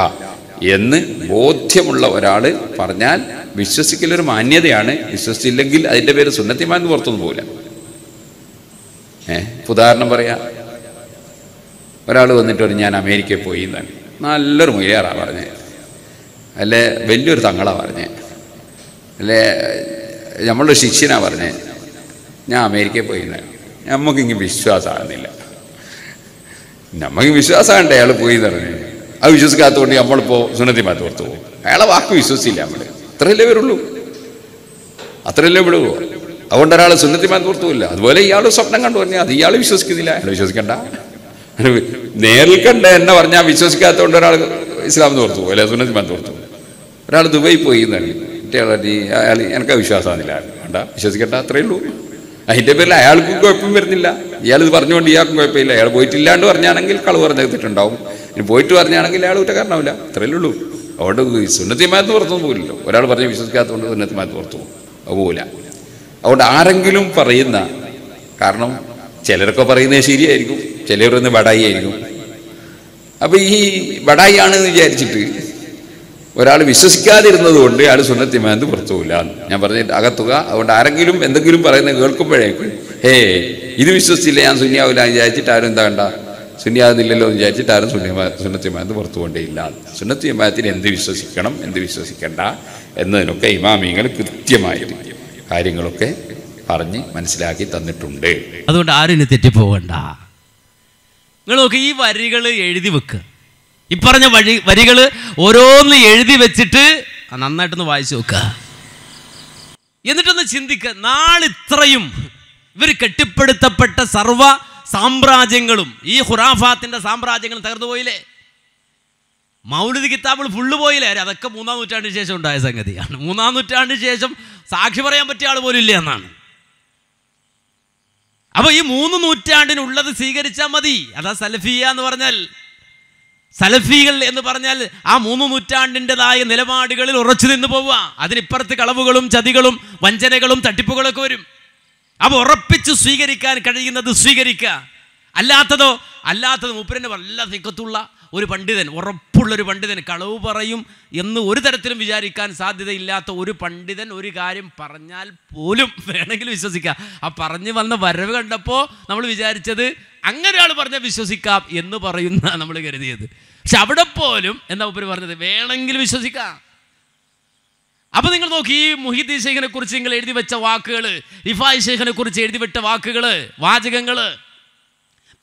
എന്ന് ബോധ്യമുള്ള ഒരാൾ പറഞ്ഞാൽ വിശ്വസിക്കലൊരു മാന്യതയാണ്. വിശ്വസിച്ചില്ലെങ്കിൽ അതിന്റെ പേര് സുന്നത്തിമാൻ പുറത്തൊന്നും പോകില്ല ഏഹ് ഉദാഹരണം പറയാം. ഒരാൾ വന്നിട്ട് പറഞ്ഞു ഞാൻ അമേരിക്കയിൽ പോയി എന്നാണ്. നല്ലൊരു മൊയ്യാറാ പറഞ്ഞത് അല്ലേ? വലിയൊരു തങ്ങളാ പറഞ്ഞേ. അല്ലേ? നമ്മളൊരു ശിഷ്യനാ പറഞ്ഞേ. ഞാൻ അമേരിക്കയിൽ പോയി എന്നാണ്. നമുക്കിങ്ങനെ വിശ്വാസമാകുന്നില്ല നമുക്ക് വിശ്വാസമുണ്ട് അയാൾ പോയി എന്ന് പറഞ്ഞു. അത് വിശ്വസിക്കാത്തതുകൊണ്ട് നമ്മളിപ്പോൾ സുനത്തിമാത്ത് ഓർത്തു പോകും. അയാളെ വാക്ക് വിശ്വസിച്ചില്ല നമ്മൾ അത്രയല്ലേ വരുള്ളൂ. അത്രയല്ലേ വിടുവോ? അതുകൊണ്ട് ഒരാൾ സുന്നത്തിമാത്ത് പുറത്തു ഓർത്തുമില്ല അതുപോലെ ഇയാൾ സ്വപ്നം കണ്ടു പറഞ്ഞാൽ അത് ഇയാൾ വിശ്വസിക്കുന്നില്ല. അയാൾ വിശ്വസിക്കണ്ട. നേരിൽ കണ്ട എന്നെ പറഞ്ഞാൽ വിശ്വസിക്കാത്തതുകൊണ്ട് ഒരാൾ ഇസ്ലാം തോർത്തു പോകും. അല്ലെ സുന്നത്തിമാത്ത് പുറത്തു പോകും. ഒരാൾ ദുബൈ പോയി എന്നാണ് മറ്റേ അയാൾ എനിക്ക് വിശ്വാസമാകുന്നില്ല. വേണ്ട. വിശ്വസിക്കണ്ട. അത്രയേ ഉള്ളൂ. അതിന്റെ പേരിൽ അയാൾക്കും കുഴപ്പം വരുന്നില്ല. ഇയാൾ ഇത് പറഞ്ഞുകൊണ്ട് ഇയാൾക്കും കുഴപ്പമില്ല. അയാൾ പോയിട്ടില്ലാണ്ട് പറഞ്ഞാണെങ്കിൽ കളവ് പറഞ്ഞ തെറ്റുണ്ടാവും ഇനി പോയിട്ട് പറഞ്ഞാണെങ്കിൽ അയാൾ കുറ്റക്കാരനാവില്ല. അത്രയല്ലേ ഉള്ളൂ. അതുകൊണ്ട് സുന്നത്തിമാരത്ത് പുറത്തൊന്നും പോകില്ലല്ലോ ഒരാൾ പറഞ്ഞ് വിശ്വസിക്കാത്തതുകൊണ്ട് സുന്നത്തിമാരത്ത് പുറത്തു പോകും. അത് പോകില്ല അതുകൊണ്ട് ആരെങ്കിലും പറയുന്ന കാരണം ചിലരൊക്കെ പറയുന്നത് ശരിയായിരിക്കും. ചിലരൊന്ന് ബടായി ആയിരിക്കും. അപ്പോൾ ഈ ബടായി ആണെന്ന് വിചാരിച്ചിട്ട് ഒരാൾ വിശ്വസിക്കാതിരുന്നത് കൊണ്ട് അയാൾ സുന്നത്തിമാനത്ത് പുറത്തു പോകില്ല ഞാൻ പറഞ്ഞിട്ട് അകത്തുക അതുകൊണ്ട് ആരെങ്കിലും എന്തെങ്കിലും പറയുന്നത് കേൾക്കുമ്പോഴേക്കും ഹേ ഇത് വിശ്വസിച്ചില്ല ഞാൻ സുന്യാവില്ല വിചാരിച്ചിട്ട് ആരും എന്താ കണ്ട? സുന്യാകുന്നില്ലല്ലോ എന്ന് വിചാരിച്ചിട്ട് ആരും സുന്യമാ സുന്നത്തിമാന്ന് പുറത്തു കൊണ്ടേയില്ല സുന്നത്തിമാനത്തിന് എന്ത് വിശ്വസിക്കണം എന്ത് വിശ്വസിക്കണ്ട എന്നതിനൊക്കെ ഇമാമിങ്ങൾ കൃത്യമായി കാര്യങ്ങളൊക്കെ പറഞ്ഞ് മനസ്സിലാക്കി തന്നിട്ടുണ്ട്. അതുകൊണ്ട് ആരും തെറ്റിപ്പോകണ്ട നിങ്ങളൊക്കെ ഈ വരികൾ എഴുതി വെക്കുക ഈ പറഞ്ഞ വഴി വരികൾ ഓരോന്ന് എഴുതി വെച്ചിട്ട് നന്നായിട്ടൊന്ന് വായിച്ചു നോക്കുക. എന്നിട്ടൊന്ന് ചിന്തിക്കുക നാളിത്രയും ഇവർ കെട്ടിപ്പടുത്തപ്പെട്ട സർവ സാമ്രാജ്യങ്ങളും ഈ ഹുറാഫാത്തിന്റെ സാമ്രാജ്യങ്ങൾ തകർന്നു പോയില്ലേ? മൗലിദ് കിതാബുകൾ ഫുള്ള് പോയില്ലേ? അതൊക്കെ മൂന്നാം നൂറ്റാണ്ടിന് ശേഷം ഉണ്ടായ സംഗതിയാണ്. മൂന്നാം നൂറ്റാണ്ടിന് ശേഷം സാക്ഷി പറയാൻ പറ്റിയ ആൾ പോലും ഇല്ല എന്നാണ്. അപ്പോൾ ഈ മൂന്ന് നൂറ്റാണ്ടിനുള്ളത് സ്വീകരിച്ചാൽ മതി. അതാ സലഫിയ എന്ന് പറഞ്ഞാൽ സലഫികൾ എന്ന് പറഞ്ഞാൽ ആ മൂന്ന് നൂറ്റാണ്ടിന്റെതായ നിലപാടുകളിൽ ഉറച്ചു നിന്ന് പോവുക. അതിനിപ്പുറത്ത് കളവുകളും ചതികളും വഞ്ചനകളും തട്ടിപ്പുകളൊക്കെ വരും. അവ ഉറപ്പിച്ച് സ്വീകരിക്കാൻ കഴിയുന്നത് സ്വീകരിക്കുക. അല്ലാത്തതോ അല്ലാത്തത് മൂപ്പരന്റെ വല്ല തിക്കത്തുള്ള ഒരു പണ്ഡിതൻ ഉറപ്പുള്ളൊരു പണ്ഡിതൻ കളവ് പറയും എന്ന് ഒരു തരത്തിലും വിചാരിക്കാൻ സാധ്യതയില്ലാത്ത ഒരു പണ്ഡിതൻ ഒരു കാര്യം പറഞ്ഞാൽ പോലും വേണമെങ്കിൽ വിശ്വസിക്കാം. ആ പറഞ്ഞു വന്ന വരവ് കണ്ടപ്പോൾ നമ്മൾ വിചാരിച്ചത് അങ്ങനെ ഒരാൾ പറഞ്ഞാൽ വിശ്വസിക്കാം എന്ന് പറയുന്ന നമ്മൾ കരുതിയത്. പക്ഷെ അവിടെ പോലും എന്താ ഉപരി പറഞ്ഞത്? വേണമെങ്കിൽ വിശ്വസിക്കാം. അപ്പൊ നിങ്ങൾ നോക്കി ഈ മുഹിദ്ദീൻ ശേഖനെ കുറിച്ച് നിങ്ങൾ എഴുതി വെച്ച വാക്കുകൾ ഇഫായ് ശേഖനെ കുറിച്ച് എഴുതി വിട്ട വാക്കുകൾ വാചകങ്ങൾ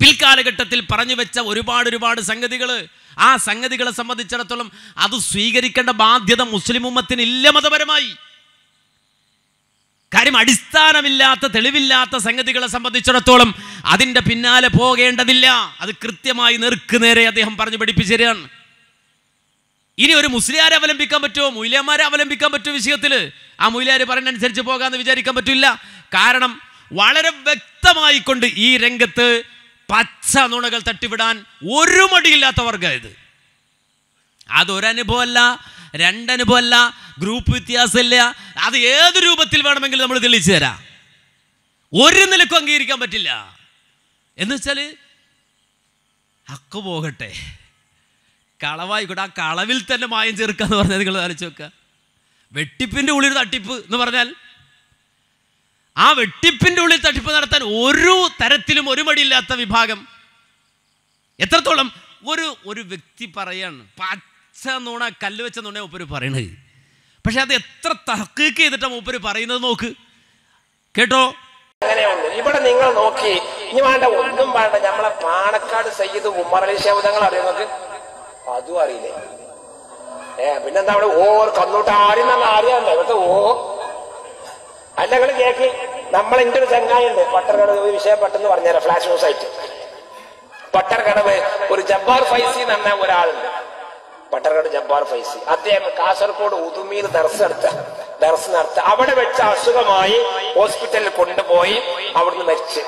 പിൽക്കാലഘട്ടത്തിൽ പറഞ്ഞു വെച്ച ഒരുപാട് ഒരുപാട് സംഗതികൾ. ആ സംഗതികളെ സംബന്ധിച്ചിടത്തോളം അത് സ്വീകരിക്കേണ്ട ബാധ്യത മുസ്ലിം ഉമ്മത്തിന് ഇല്ല മതപരമായി. കാര്യം അടിസ്ഥാനമില്ലാത്ത തെളിവില്ലാത്ത സംഗതികളെ സംബന്ധിച്ചിടത്തോളം അതിന്റെ പിന്നാലെ പോകേണ്ടതില്ല. അത് കൃത്യമായി നെറുക്ക് നേരെ അദ്ദേഹം പറഞ്ഞു പഠിപ്പിച്ചു ഇനി ഒരു മുസ്ലിയാരെ അവലംബിക്കാൻ പറ്റുമോ? മൂല്യന്മാരെ അവലംബിക്കാൻ പറ്റുമോ വിഷയത്തിൽ? ആ മൂല്യാര് പറയുന്നതനുസരിച്ച് പോകാമെന്ന് വിചാരിക്കാൻ പറ്റില്ല. കാരണം വളരെ വ്യക്തമായിക്കൊണ്ട് ഈ രംഗത്ത് പച്ച നുണകൾ തട്ടിവിടാൻ ഒരു മടിയില്ലാത്ത വർഗം ഇത്. അതൊരനുഭവമല്ല രണ്ടനുഭവമല്ല ഗ്രൂപ്പ് വ്യത്യാസമില്ല. അത് ഏത് രൂപത്തിൽ വേണമെങ്കിലും നമ്മൾ തെളിയിച്ചു തരാം. ഒരു നിലക്കും അംഗീകരിക്കാൻ പറ്റില്ല. എന്ന് വെച്ചാൽ ഹക്ക് പോകട്ടെ. കളവായിക്കോട്ടെ ആ കളവിൽ തന്നെ മായം ചേർക്കുക എന്ന് പറഞ്ഞാൽ നിങ്ങൾ ആലോചിച്ച് നോക്കുക. വെട്ടിപ്പിന്റെ ഉള്ളിൽ തട്ടിപ്പ് എന്ന് പറഞ്ഞാൽ ആ വെട്ടിപ്പിന്റെ ഉള്ളിൽ തട്ടിപ്പ് നടത്താൻ ഒരു തരത്തിലും ഒരു മടിയില്ലാത്ത വിഭാഗം. എത്രത്തോളം ഒരു ഒരു വ്യക്തി പറയാണ് പച്ച നൂണ കല്ല് വെച്ച നുണ മൂപ്പര് പറയണത്. പക്ഷെ അത് എത്ര തഹക്കീക്ക് ചെയ്തിട്ടാണ് മൂപ്പര് പറയുന്നത് നോക്ക്. കേട്ടോ? ഇവിടെ നിങ്ങൾ നോക്കി. ഇനി വേണ്ട ഒന്നും വേണ്ട. നമ്മളെ പാണക്കാട് സയ്യിദ് ഉമ്മർ അലി ശബ്ദങ്ങൾ അറിയാം നോക്ക്. അതും അറിയില്ലേ? ഏ പിന്നെന്താ അവിടെ? ഓർ കന്നൂട്ടാരും നമ്മൾ അറിയാമല്ലോ ഇവിടുത്തെ ഓ. അല്ല നിങ്ങൾ കേക്ക്. നമ്മളെ എന്റെ ഒരു ചങ്ങായുണ്ട് പട്ടർകടവ് ഒരു വിഷയം പെട്ടെന്ന് പറഞ്ഞുതരാം. ഫ്ലാഷ് ന്യൂസ് ആയിട്ട് പട്ടർകടവ് ഒരു ജബ്ബാർ ഫൈസി എന്ന് ഒരാളുണ്ട്. പട്ടർകട ജബ്ബാർ ഫൈസി. അദ്ദേഹം കാസർഗോഡ് ഉദുമിയിൽ ദർസ് നടത്ത ദർസ് നടത്ത അവിടെ വെച്ച അസുഖമായി ഹോസ്പിറ്റലിൽ കൊണ്ടുപോയി അവിടുന്ന് മരിച്ചു.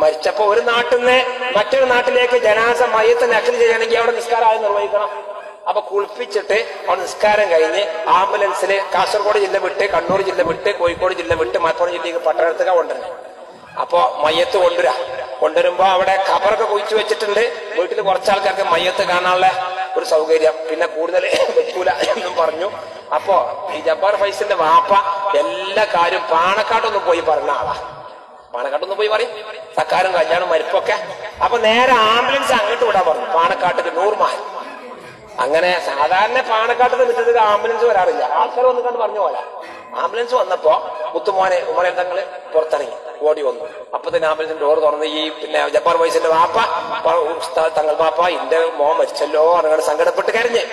മരിച്ചപ്പോ ഒരു നാട്ടിൽ നിന്ന് മറ്റൊരു നാട്ടിലേക്ക് ജനാസ മയത്തിന് നക്കൽ ചെയ്യണമെങ്കിൽ അവിടെ നിസ്കാരം നിർവഹിക്കണം. അപ്പൊ കുളിപ്പിച്ചിട്ട് അവൻ നിസ്കാരം കഴിഞ്ഞ് ആംബുലൻസിൽ കാസർഗോഡ് ജില്ല വിട്ട് കണ്ണൂർ ജില്ല വിട്ട് കോഴിക്കോട് ജില്ല വിട്ട് മലപ്പുറം ജില്ലയ്ക്ക് പട്ടണത്തേക്ക് കൊണ്ടുവരുന്നത് അപ്പൊ മയ്യത്ത് കൊണ്ടുവരാ. കൊണ്ടുവരുമ്പോ അവിടെ ഖബറൊക്കെ കുഴിച്ചു വെച്ചിട്ടുണ്ട്. വീട്ടിൽ കുറച്ചാൾക്കാർക്ക് മയ്യത്ത് കാണാനുള്ള ഒരു സൗകര്യം. പിന്നെ കൂടുതൽ വെക്കൂല എന്നും പറഞ്ഞു. അപ്പോ ഈ ജബ്ബാർ ഫൈസിന്റെ വാപ്പ എല്ലാ കാര്യവും പാണക്കാട്ടൊന്നും പോയി പറഞ്ഞ ആളാ. പാണക്കാട്ടൊന്നും പോയി പറയും. സക്കാരും കല്യാണം മരിപ്പൊക്കെ. അപ്പൊ നേരെ ആംബുലൻസ് അങ്ങോട്ട് വിടാൻ പറഞ്ഞു. പാണക്കാട്ടിക്ക് നൂർമാൻ അങ്ങനെ സാധാരണ പാണക്കാട്ടിൽ വിട്ടത് ആംബുലൻസ് വരാറില്ല. ആൾക്കാർ വന്ന് കണ്ട് പറഞ്ഞ പോലെ. ആംബുലൻസ് വന്നപ്പോ മുത്തുമോനെ ഉമ്മനെ തങ്ങൾ പുറത്തിറങ്ങി. ഓടി വന്നു. അപ്പൊ തന്നെ ആംബുലൻസിന്റെ ഡോർ തുറന്ന് ഈ പിന്നെ ജപ്പാർ വയസ്സിന്റെ വാപ്പ തങ്ങൾ വാപ്പ ഇന്റെ മോൻ മരിച്ചല്ലോ അങ്ങനെ സങ്കടപ്പെട്ട് കരഞ്ഞ്.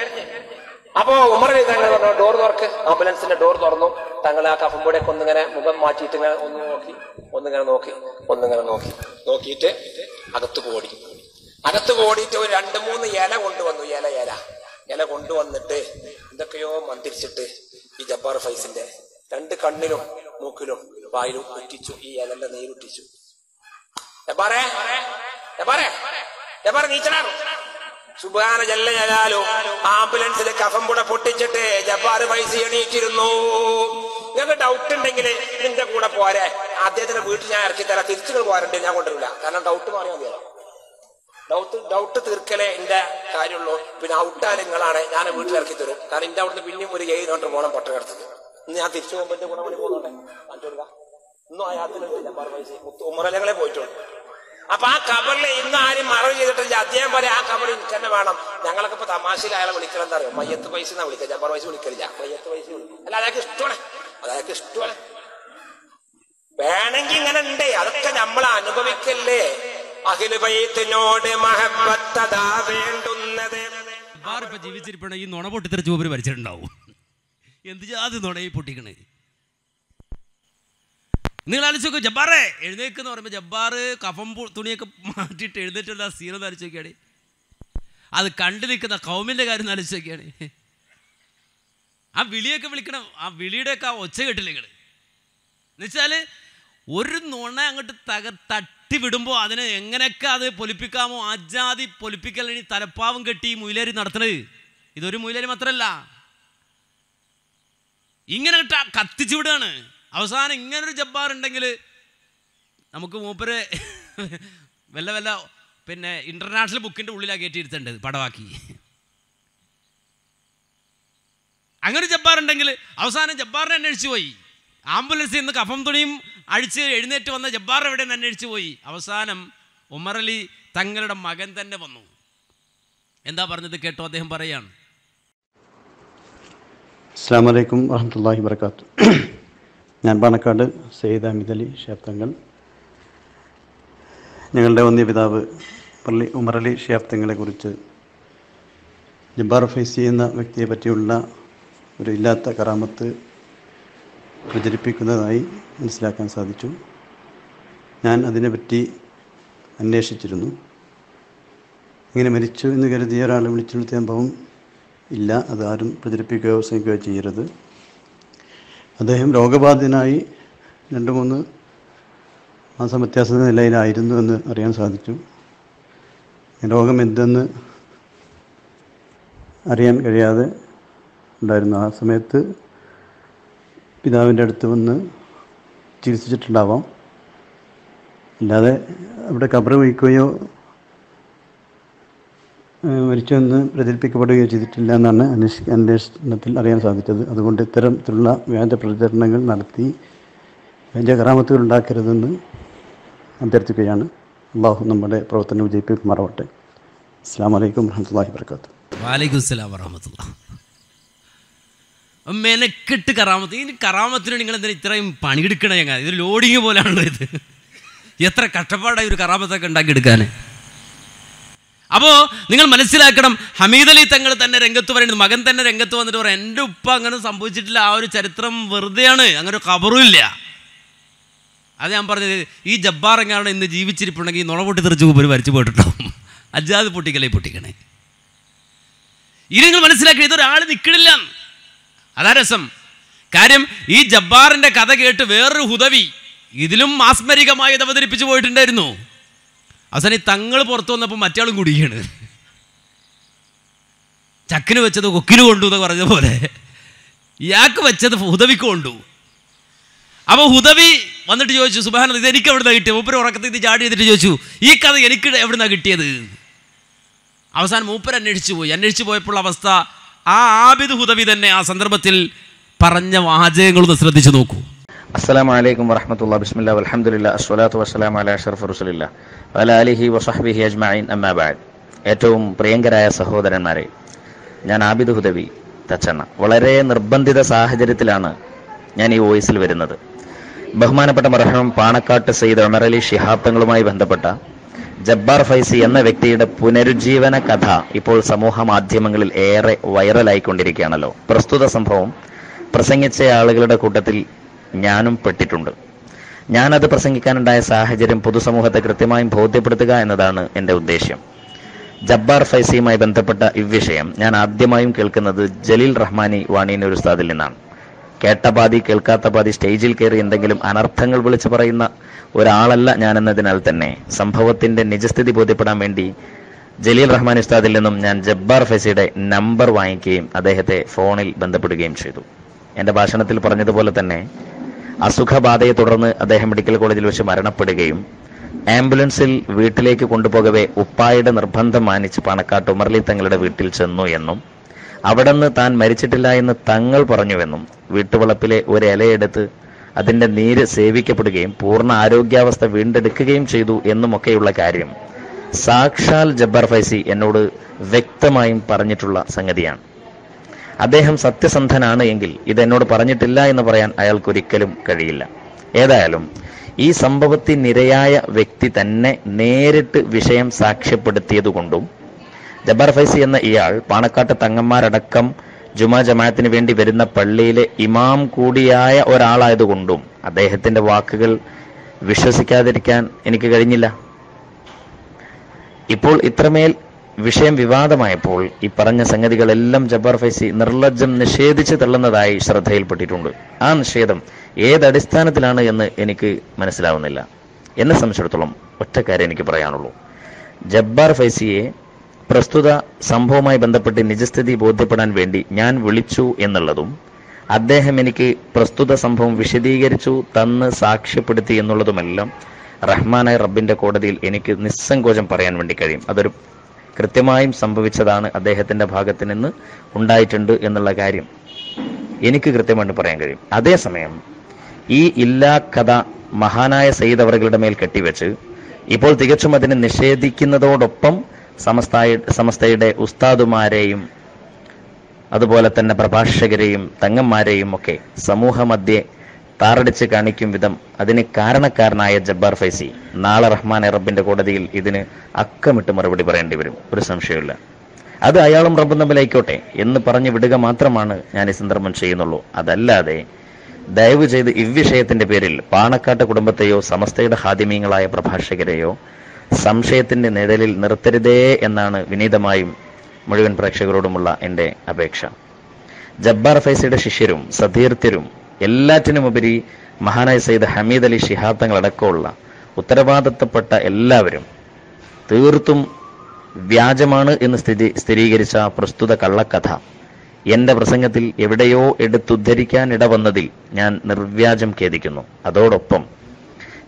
അപ്പോ ഉമർ തങ്ങൾ പറഞ്ഞു ഡോർ തുറക്ക്. ആംബുലൻസിന്റെ ഡോർ തുറന്നു. തങ്ങൾ ആ കഫമ്പൂടെ ഒന്നിങ്ങനെ മുഖം മാറ്റിയിട്ട് ഇങ്ങനെ ഒന്ന് നോക്കി ഒന്നിങ്ങനെ നോക്കി ഒന്നിങ്ങനെ നോക്കി. നോക്കിയിട്ട് അകത്ത് പോടി അകത്ത് ഓടിയിട്ട് ഒരു രണ്ട് മൂന്ന് ഇല കൊണ്ടുവന്നു ഇല ഇല. ഇല കൊണ്ടുവന്നിട്ട് എന്തൊക്കെയോ മന്ത്രിച്ചിട്ട് ഈ ജബ്ബാർ ഫൈസിന്റെ രണ്ട് കണ്ണിലും മൂക്കിലും വായിലും ഉറ്റിച്ചു ഈ ഇലന്റെ നീരുറ്റിച്ചു. ജബ്ബാറേ ജബ്ബാറേ ജലാലു ആംബുലൻസിൽ പൊട്ടിച്ചിട്ട് ജബ്ബാർ പൈസ എണീറ്റിരുന്നു. നിങ്ങൾക്ക് ഡൗട്ട് ഉണ്ടെങ്കിൽ നിന്റെ കൂടെ പോരെ. അദ്ദേഹത്തിന്റെ വീട്ടിൽ ഞാൻ ഇറക്കി തരാം. തിരിച്ചു പോരണ്ട് ഞാൻ കൊണ്ടുവരില്ല. കാരണം ഡൗട്ട് മാറിയാൽ മതിയല്ലോ ഡൗട്ട് ഡൗട്ട് തീർക്കലേ എന്റെ കാര്യമുള്ളൂ. പിന്നെ ഔട്ടാ നിങ്ങളാണ് ഞാൻ വീട്ടിൽ ഇറക്കി തരും. കാരണം എന്റെ അവിടുന്ന് പിന്നെയും ഒരു ഏഴ് നോട്ട് പോകണം പട്ടണത്തിന് ഇന്ന് ഞാൻ തിരിച്ചു പോകുമ്പോൾ എന്റെ ഗുണമണി പോകുന്നുണ്ട്? കാണിച്ചു ഇന്നും ആ യാത്രയിലുണ്ട് ജബ്ബാർ ഉമ്മറലങ്ങളെ പോയിട്ടുണ്ട് അപ്പൊ ആ കബറിൽ ഇന്ന് ആരും മറവ് ചെയ്തിട്ടില്ല. അദ്ദേഹം പറയാം ആ കബറിൽ തന്നെ വേണം. ഞങ്ങളൊക്കെ ഇപ്പൊ തമാശയിൽ അയാളെ വിളിക്കണം എന്താ അറിയോ? മയ്യത്ത് പൈസ എന്നാ വിളിക്കുക ജബ്ബാർ പൈസ വിളിക്കലില്ല. മയ്യത്ത് പൈസ അല്ല അയാൾക്ക് ഇഷ്ടമാണ്. അയാൾക്ക് ഇഷ്ടമാണ്. വേണമെങ്കിൽ ഇങ്ങനെ ഉണ്ട്. അതൊക്കെ നമ്മൾ അനുഭവിക്കല്ലേ? ജീവിച്ചിരിപ്പണ ഈ നുണ പൊട്ടിത്തെറിച്ച് മൂപ്പര് വരച്ചിട്ടുണ്ടാവും എന്ത് ജാതി നുണ ഈ പൊട്ടിക്കണേ? നിങ്ങൾ ആലോചിച്ച് ജബ്ബാറേ എഴുന്നേക്കെന്ന് പറയുമ്പോൾ ജബ്ബാർ കഫം തുണിയൊക്കെ മാറ്റിയിട്ട് എഴുന്നേറ്റുള്ള ആ സീനൊന്ന് ആലോചിച്ച് നോക്കിയാണ് അത് കണ്ടു നിൽക്കുന്ന കൗമിന്റെ കാര്യം ആലോചിച്ച് നോക്കിയാണ് ആ വിളിയൊക്കെ വിളിക്കണം. ആ വിളിയുടെയൊക്കെ ആ ഒച്ച കേട്ടില്ല എന്നുവെച്ചാൽ ഒരു നുണ അങ്ങോട്ട് തകർ വിടുമ്പോൾ അതിനെ എങ്ങനെയൊക്കെ അത് പൊലിപ്പിക്കാമോ? അജാതി പൊലിപ്പിക്കൽ ഇനി തലപ്പാവും കെട്ടി മുയിലേരി നടത്തണത് ഇതൊരു മുയിലേരി മാത്രമല്ല ഇങ്ങനെ കത്തിച്ചു വിടുകയാണ്. അവസാനം ഇങ്ങനൊരു ജബ്ബാറുണ്ടെങ്കിൽ നമുക്ക് മൂപ്പര് വല്ല വല്ല പിന്നെ ഇന്റർനാഷണൽ ബുക്കിന്റെ ഉള്ളിലാണ് കയറ്റിയിരുത്തേണ്ടത് പടവാക്കി. അങ്ങനെ ജബ്ബാറുണ്ടെങ്കിൽ അവസാനം ജബ്ബാറിനെ അന്വേഷിച്ചു പോയി. ആംബുലൻസിൽ നിന്ന് കഫം തുണിയും അഴിച്ച് എഴുന്നേറ്റ് വന്ന ജബ്ബാർ എവിടെ നിന്ന് അന്വേഷിച്ചു പോയി? അവസാനം ഉമറലി തങ്ങളുടെ മകൻ തന്നെ വന്നു. എന്താ പറഞ്ഞത് കേട്ടോ? അദ്ദേഹം പറയാണ്. അസ്സാം വലൈക്കും വറഹമത്തല്ലാഹി വർക്കാത്തു ഞാൻ പാണക്കാട് സെയ്ദ് അമിത് അലി ഷേപ്തങ്ങൾ ഞങ്ങളുടെ വന്നിയ പിതാവ് പള്ളി ഉമറലി ഷേപ്തങ്ങളെക്കുറിച്ച് ജബ്ബാർ ഫൈസി എന്ന വ്യക്തിയെ പറ്റിയുള്ള ഒരു ഇല്ലാത്ത കറാമത്ത് പ്രചരിപ്പിക്കുന്നതായി മനസ്സിലാക്കാൻ സാധിച്ചു. ഞാൻ അതിനെപ്പറ്റി അന്വേഷിച്ചിരുന്നു. ഇങ്ങനെ മരിച്ചു എന്ന് കരുതിയ ഒരാളെ വിളിച്ചെടുത്ത അനുഭവം ഇല്ല. അത് ആരും പ്രചരിപ്പിക്കുകയോ ശ്രമിക്കുകയോ ചെയ്യരുത്. അദ്ദേഹം രോഗബാധിതനായി രണ്ട് മൂന്ന് മാസം വ്യത്യാസ നിലയിലായിരുന്നു എന്ന് അറിയാൻ സാധിച്ചു. രോഗം എന്തെന്ന് അറിയാൻ കഴിയാതെ ഉണ്ടായിരുന്നു ആ സമയത്ത് പിതാവിന്റെ അടുത്ത് വന്ന് ചികിത്സിച്ചിട്ടുണ്ടാവാം. അല്ലാതെ അവിടെ കബറ് വഹിക്കുകയോ ഏഹ് മരിച്ചുവെന്ന് പ്രചരിപ്പിക്കപ്പെടുകയോ ചെയ്തിട്ടില്ല എന്നാണ് അന്വേഷി അന്വേഷണത്തിൽ അറിയാൻ സാധിച്ചത്. അതുകൊണ്ട് ഇത്തരത്തിലുള്ള വ്യാജ പ്രചരണങ്ങൾ നടത്തി വ്യാജ കറാമത്തുകൾ ഉണ്ടാക്കരുതെന്ന് അഭ്യർത്ഥിക്കുകയാണ്. അള്ളാഹു നമ്മുടെ പ്രവർത്തനം വിജയിപ്പിക്കുമാറാവട്ടെ. അസ്സാം വലൈക്കും വാഹമത്തല്ലാഹി വർക്കാത്തു വാലൈക്കും അസ്സലാം വറഹമത്തുള്ള മെനക്കെട്ട് കറാമത്ത്. ഇനി കറാമത്തിന് നിങ്ങൾ എന്തിനാ ഇത്രയും പണിയെടുക്കണേ ഞങ്ങൾ ഇത് ലോഡിങ് പോലെയാണല്ലോ ഇത്. എത്ര കഷ്ടപ്പാടായി ഒരു കറാമത്തൊക്കെ ഉണ്ടാക്കിയെടുക്കാൻ അപ്പോൾ നിങ്ങൾ മനസ്സിലാക്കണം ഹമീദ് അലി തങ്ങൾ തന്നെ രംഗത്ത് പറയുന്നത് മകൻ തന്നെ രംഗത്ത് വന്നിട്ട് പറയാം എന്റെ ഉപ്പ അങ്ങനെ സംഭവിച്ചിട്ടില്ല ആ ഒരു ചരിത്രം വെറുതെയാണ് അങ്ങനെ ഒരു ഖബറും ഇല്ല. അത് ഞാൻ പറഞ്ഞത് ഈ ജബ്ബാർ എങ്ങാണ്ട് ഇന്ന് ജീവിച്ചിരിപ്പുണ്ടെങ്കിൽ നുണ പൊട്ടി തെറിച്ച് ഒരു വരച്ചു പോയിട്ടുണ്ടാവും. അജാദ് പൊട്ടിക്കലേ പൊട്ടിക്കണേ. ഇനി നിങ്ങൾ മനസ്സിലാക്കി ഇതൊരാൾ നിൽക്കണില്ല അതാ രസം. കാര്യം ഈ ജബ്ബാറിന്റെ കഥ കേട്ട് വേറൊരു ഹുദവി ഇതിലും മാസ്മരികമായി ഇത് അവതരിപ്പിച്ചു പോയിട്ടുണ്ടായിരുന്നു. അവസാനം ഈ തങ്ങൾ പുറത്തു വന്നപ്പോൾ മറ്റാളും കുടിയാണ് ചക്കിന് വെച്ചത് കൊക്കിന് കൊണ്ടു എന്ന് പറഞ്ഞ പോലെ. ഇയാൾക്ക് വെച്ചത് ഹുദവിക്ക് കൊണ്ടു. അപ്പോൾ ഹുദവി വന്നിട്ട് ചോദിച്ചു സുബാന ഇത് എനിക്ക് എവിടുന്നാ കിട്ടിയത്? മൂപ്പര് ഉറക്കത്തിൽ ഇത് ചാടി ചെയ്തിട്ട് ചോദിച്ചു ഈ കഥ എനിക്ക് എവിടുന്നാ കിട്ടിയത്? അവസാനം മൂപ്പർ അന്വേഷിച്ചു പോയി. അന്വേഷിച്ചു പോയപ്പോൾ അവസ്ഥ ആ ആബിദ് ഹുദവി തന്നെ ആ സന്ദർഭത്തിൽ പറഞ്ഞ വാചകങ്ങളൊന്ന് ശ്രദ്ധിച്ചു നോക്കൂ. അസ്സലാമു വലൈക്കും വറഹ്മത്തുള്ളാഹി ബിസ്മില്ല അലഹമുല്ല അസ്സലാത്തു വസ്സലാം അല അഷറഫ് റുസലില്ല അല അലിഹി വസഹ്ബിഹി അജ്മഈൻ അമ്മാ ബഅദ്. ഏറ്റവും പ്രിയങ്കരായ സഹോദരന്മാരെ ഞാൻ ആബിദ് ഹുദവി തച്ചണ്ണ. വളരെ നിർബന്ധിത സാഹചര്യത്തിലാണ് ഞാൻ ഈ വോയിസിൽ വരുന്നത്. ബഹുമാനപ്പെട്ട മർഹം പാണക്കാട്ട് സയ്യിദ് ഉമർ അലി ഷിഹാബ് തങ്ങളുമായി ബന്ധപ്പെട്ട ജബ്ബാർ ഫൈസി എന്ന വ്യക്തിയുടെ പുനരുജ്ജീവന കഥ ഇപ്പോൾ സമൂഹ മാധ്യമങ്ങളിൽ ഏറെ വൈറലായിക്കൊണ്ടിരിക്കുകയാണല്ലോ. പ്രസ്തുത സംഭവം പ്രസംഗിച്ച ആളുകളുടെ കൂട്ടത്തിൽ ഞാനും പെട്ടിട്ടുണ്ട്. ഞാനത് പ്രസംഗിക്കാനുണ്ടായ സാഹചര്യം പൊതുസമൂഹത്തെ കൃത്യമായും ബോധ്യപ്പെടുത്തുക എന്നതാണ് എന്റെ ഉദ്ദേശ്യം. ജബ്ബാർ ഫൈസിയുമായി ബന്ധപ്പെട്ട ഇവിഷയം ഞാൻ ആദ്യമായും കേൾക്കുന്നത് ജലീൽ റഹ്മാനി വാണീനൂർ ഉസ്താദിൽ നിന്നാണ്. കേട്ട പാതി കേൾക്കാത്ത പാതി സ്റ്റേജിൽ കയറി എന്തെങ്കിലും അനർത്ഥങ്ങൾ വിളിച്ചു പറയുന്ന ഒരാളല്ല ഞാനെന്നതിനാൽ തന്നെ. സംഭവത്തിന്റെ നിജസ്ഥിതി ബോധ്യപ്പെടാൻ വേണ്ടി ജലീൽ റഹ്മാൻ ഉസ്താദിൽ നിന്നും ഞാൻ ജബ്ബാർ ഫെസിയുടെ നമ്പർ വാങ്ങിക്കുകയും അദ്ദേഹത്തെ ഫോണിൽ ബന്ധപ്പെടുകയും ചെയ്തു. എന്റെ ഭാഷണത്തിൽ പറഞ്ഞതുപോലെ തന്നെ അസുഖബാധയെ തുടർന്ന് അദ്ദേഹം മെഡിക്കൽ കോളേജിൽ വെച്ച് മരണപ്പെടുകയും ആംബുലൻസിൽ വീട്ടിലേക്ക് കൊണ്ടുപോകവേ ഉപ്പായുടെ നിർബന്ധം മാനിച്ച് പണക്കാട്ട് ഉമർലി തങ്ങളുടെ വീട്ടിൽ ചെന്നു എന്നും അവിടുന്ന് താൻ മരിച്ചിട്ടില്ല എന്ന് തങ്ങൾ പറഞ്ഞുവെന്നും വീട്ടുവളപ്പിലെ ഒരു ഇലയെടുത്ത് അതിന്റെ നീര് സേവിക്കപ്പെടുകയും പൂർണ ആരോഗ്യാവസ്ഥ വീണ്ടെടുക്കുകയും ചെയ്തു എന്നുമൊക്കെയുള്ള കാര്യം. സാക്ഷാൽ ജബ്ബാർ ഫൈസി എന്നോട് വ്യക്തമായും പറഞ്ഞിട്ടുള്ള സംഗതിയാണ്. അദ്ദേഹം സത്യസന്ധനാണ് എങ്കിൽ ഇത് എന്നോട് പറഞ്ഞിട്ടില്ല എന്ന് പറയാൻ അയാൾക്കൊരിക്കലും കഴിയില്ല. ഏതായാലും ഈ സംഭവത്തിനിരയായ വ്യക്തി തന്നെ നേരിട്ട് വിഷയം സാക്ഷ്യപ്പെടുത്തിയതുകൊണ്ടും ജബ്ബാർ ഫൈസി എന്ന ഇയാൾ പാണക്കാട്ട് തങ്ങന്മാരടക്കം ജുമാ ജമാഅത്തിന് വേണ്ടി വരുന്ന പള്ളിയിലെ ഇമാം കൂടിയായ ഒരാളായതുകൊണ്ടും അദ്ദേഹത്തിന്റെ വാക്കുകൾ വിശ്വസിക്കാതിരിക്കാൻ എനിക്ക് കഴിഞ്ഞില്ല. ഇപ്പോൾ ഇത്രമേൽ വിഷയം വിവാദമായപ്പോൾ ഈ പറഞ്ഞ സംഗതികളെല്ലാം ജബ്ബാർ ഫൈസി നിർലജ്ജം നിഷേധിച്ച് തള്ളുന്നതായി ശ്രദ്ധയിൽപ്പെട്ടിട്ടുണ്ട്. ആ നിഷേധം ഏതടിസ്ഥാനത്തിലാണ് എന്ന് എനിക്ക് മനസ്സിലാവുന്നില്ല. എന്നെ സംബന്ധിച്ചിടത്തോളം ഒറ്റ എനിക്ക് പറയാനുള്ളൂ. ജബ്ബാർ ഫൈസിയെ പ്രസ്തുത സംഭവവുമായി ബന്ധപ്പെട്ട് നിജസ്ഥിതി ബോധ്യപ്പെടാൻ വേണ്ടി ഞാൻ വിളിച്ചു എന്നുള്ളതും അദ്ദേഹം എനിക്ക് പ്രസ്തുത സംഭവം വിശദീകരിച്ചു തന്ന് സാക്ഷ്യപ്പെടുത്തി എന്നുള്ളതുമെല്ലാം റഹ്മാനായ റബ്ബിന്റെ കോടതിയിൽ എനിക്ക് നിസ്സങ്കോചം പറയാൻ വേണ്ടി കഴിയും. അതൊരു കൃത്യമായും സംഭവിച്ചതാണ് അദ്ദേഹത്തിന്റെ ഭാഗത്ത് നിന്ന് ഉണ്ടായിട്ടുണ്ട് എന്നുള്ള കാര്യം എനിക്ക് കൃത്യമായിട്ട് പറയാൻ കഴിയും. അതേസമയം ഈ ഇല്ലാ കഥ മഹാനായ സയ്യിദ് അവറുകളുടെ മേൽ കെട്ടിവെച്ച് ഇപ്പോൾ തികച്ചും അതിനെ നിഷേധിക്കുന്നതോടൊപ്പം സമസ്തായ സമസ്തയുടെ ഉസ്താദുമാരെയും അതുപോലെ തന്നെ പ്രഭാഷകരെയും തങ്ങന്മാരെയും ഒക്കെ സമൂഹ മധ്യേ താറടിച്ച് കാണിക്കും വിധം അതിന് കാരണക്കാരനായ ജബ്ബാർ ഫൈസി. നാളെ റഹ്മാൻ റബ്ബിന്റെ കോടതിയിൽ ഇതിന് അക്കമിട്ട് മറുപടി പറയേണ്ടി വരും. ഒരു സംശയമില്ല അത് അയാളും റബ്ബും തമ്മിലായിക്കോട്ടെ എന്ന് പറഞ്ഞു വിടുക മാത്രമാണ് ഞാൻ ഈ സന്ദർഭം ചെയ്യുന്നുള്ളൂ. അതല്ലാതെ ദയവ് ചെയ്ത് ഇவ்വിഷയത്തിന്റെ പേരിൽ പാണക്കാട്ട് കുടുംബത്തെയോ സമസ്തയുടെ ഹാദിമീങ്ങളായ പ്രഭാഷകരെയോ സംശയത്തിന്റെ നിഴലിൽ നിർത്തരുതേ എന്നാണ് വിനീതമായും മുഴുവൻ പ്രേക്ഷകരോടുമുള്ള എന്റെ അപേക്ഷ. ജബ്ബാർ ഫൈസയുടെ ശിഷ്യരും സതീർത്ഥ്യരും എല്ലാറ്റിനുമുപരി മഹാനായ സയ്യിദ് ഹമീദ് അലി ശിഹാബ് തങ്ങളടക്കമുള്ള ഉത്തരവാദിത്തപ്പെട്ട എല്ലാവരും തീർത്തും വ്യാജമാണ് എന്ന് സ്ഥിതി സ്ഥിരീകരിച്ച പ്രസ്തുത കള്ളക്കഥ എന്റെ പ്രസംഗത്തിൽ എവിടെയോ എടുത്തുദ്ധരിക്കാൻ ഇടവന്നതിൽ ഞാൻ നിർവ്യാജം ഖേദിക്കുന്നു. അതോടൊപ്പം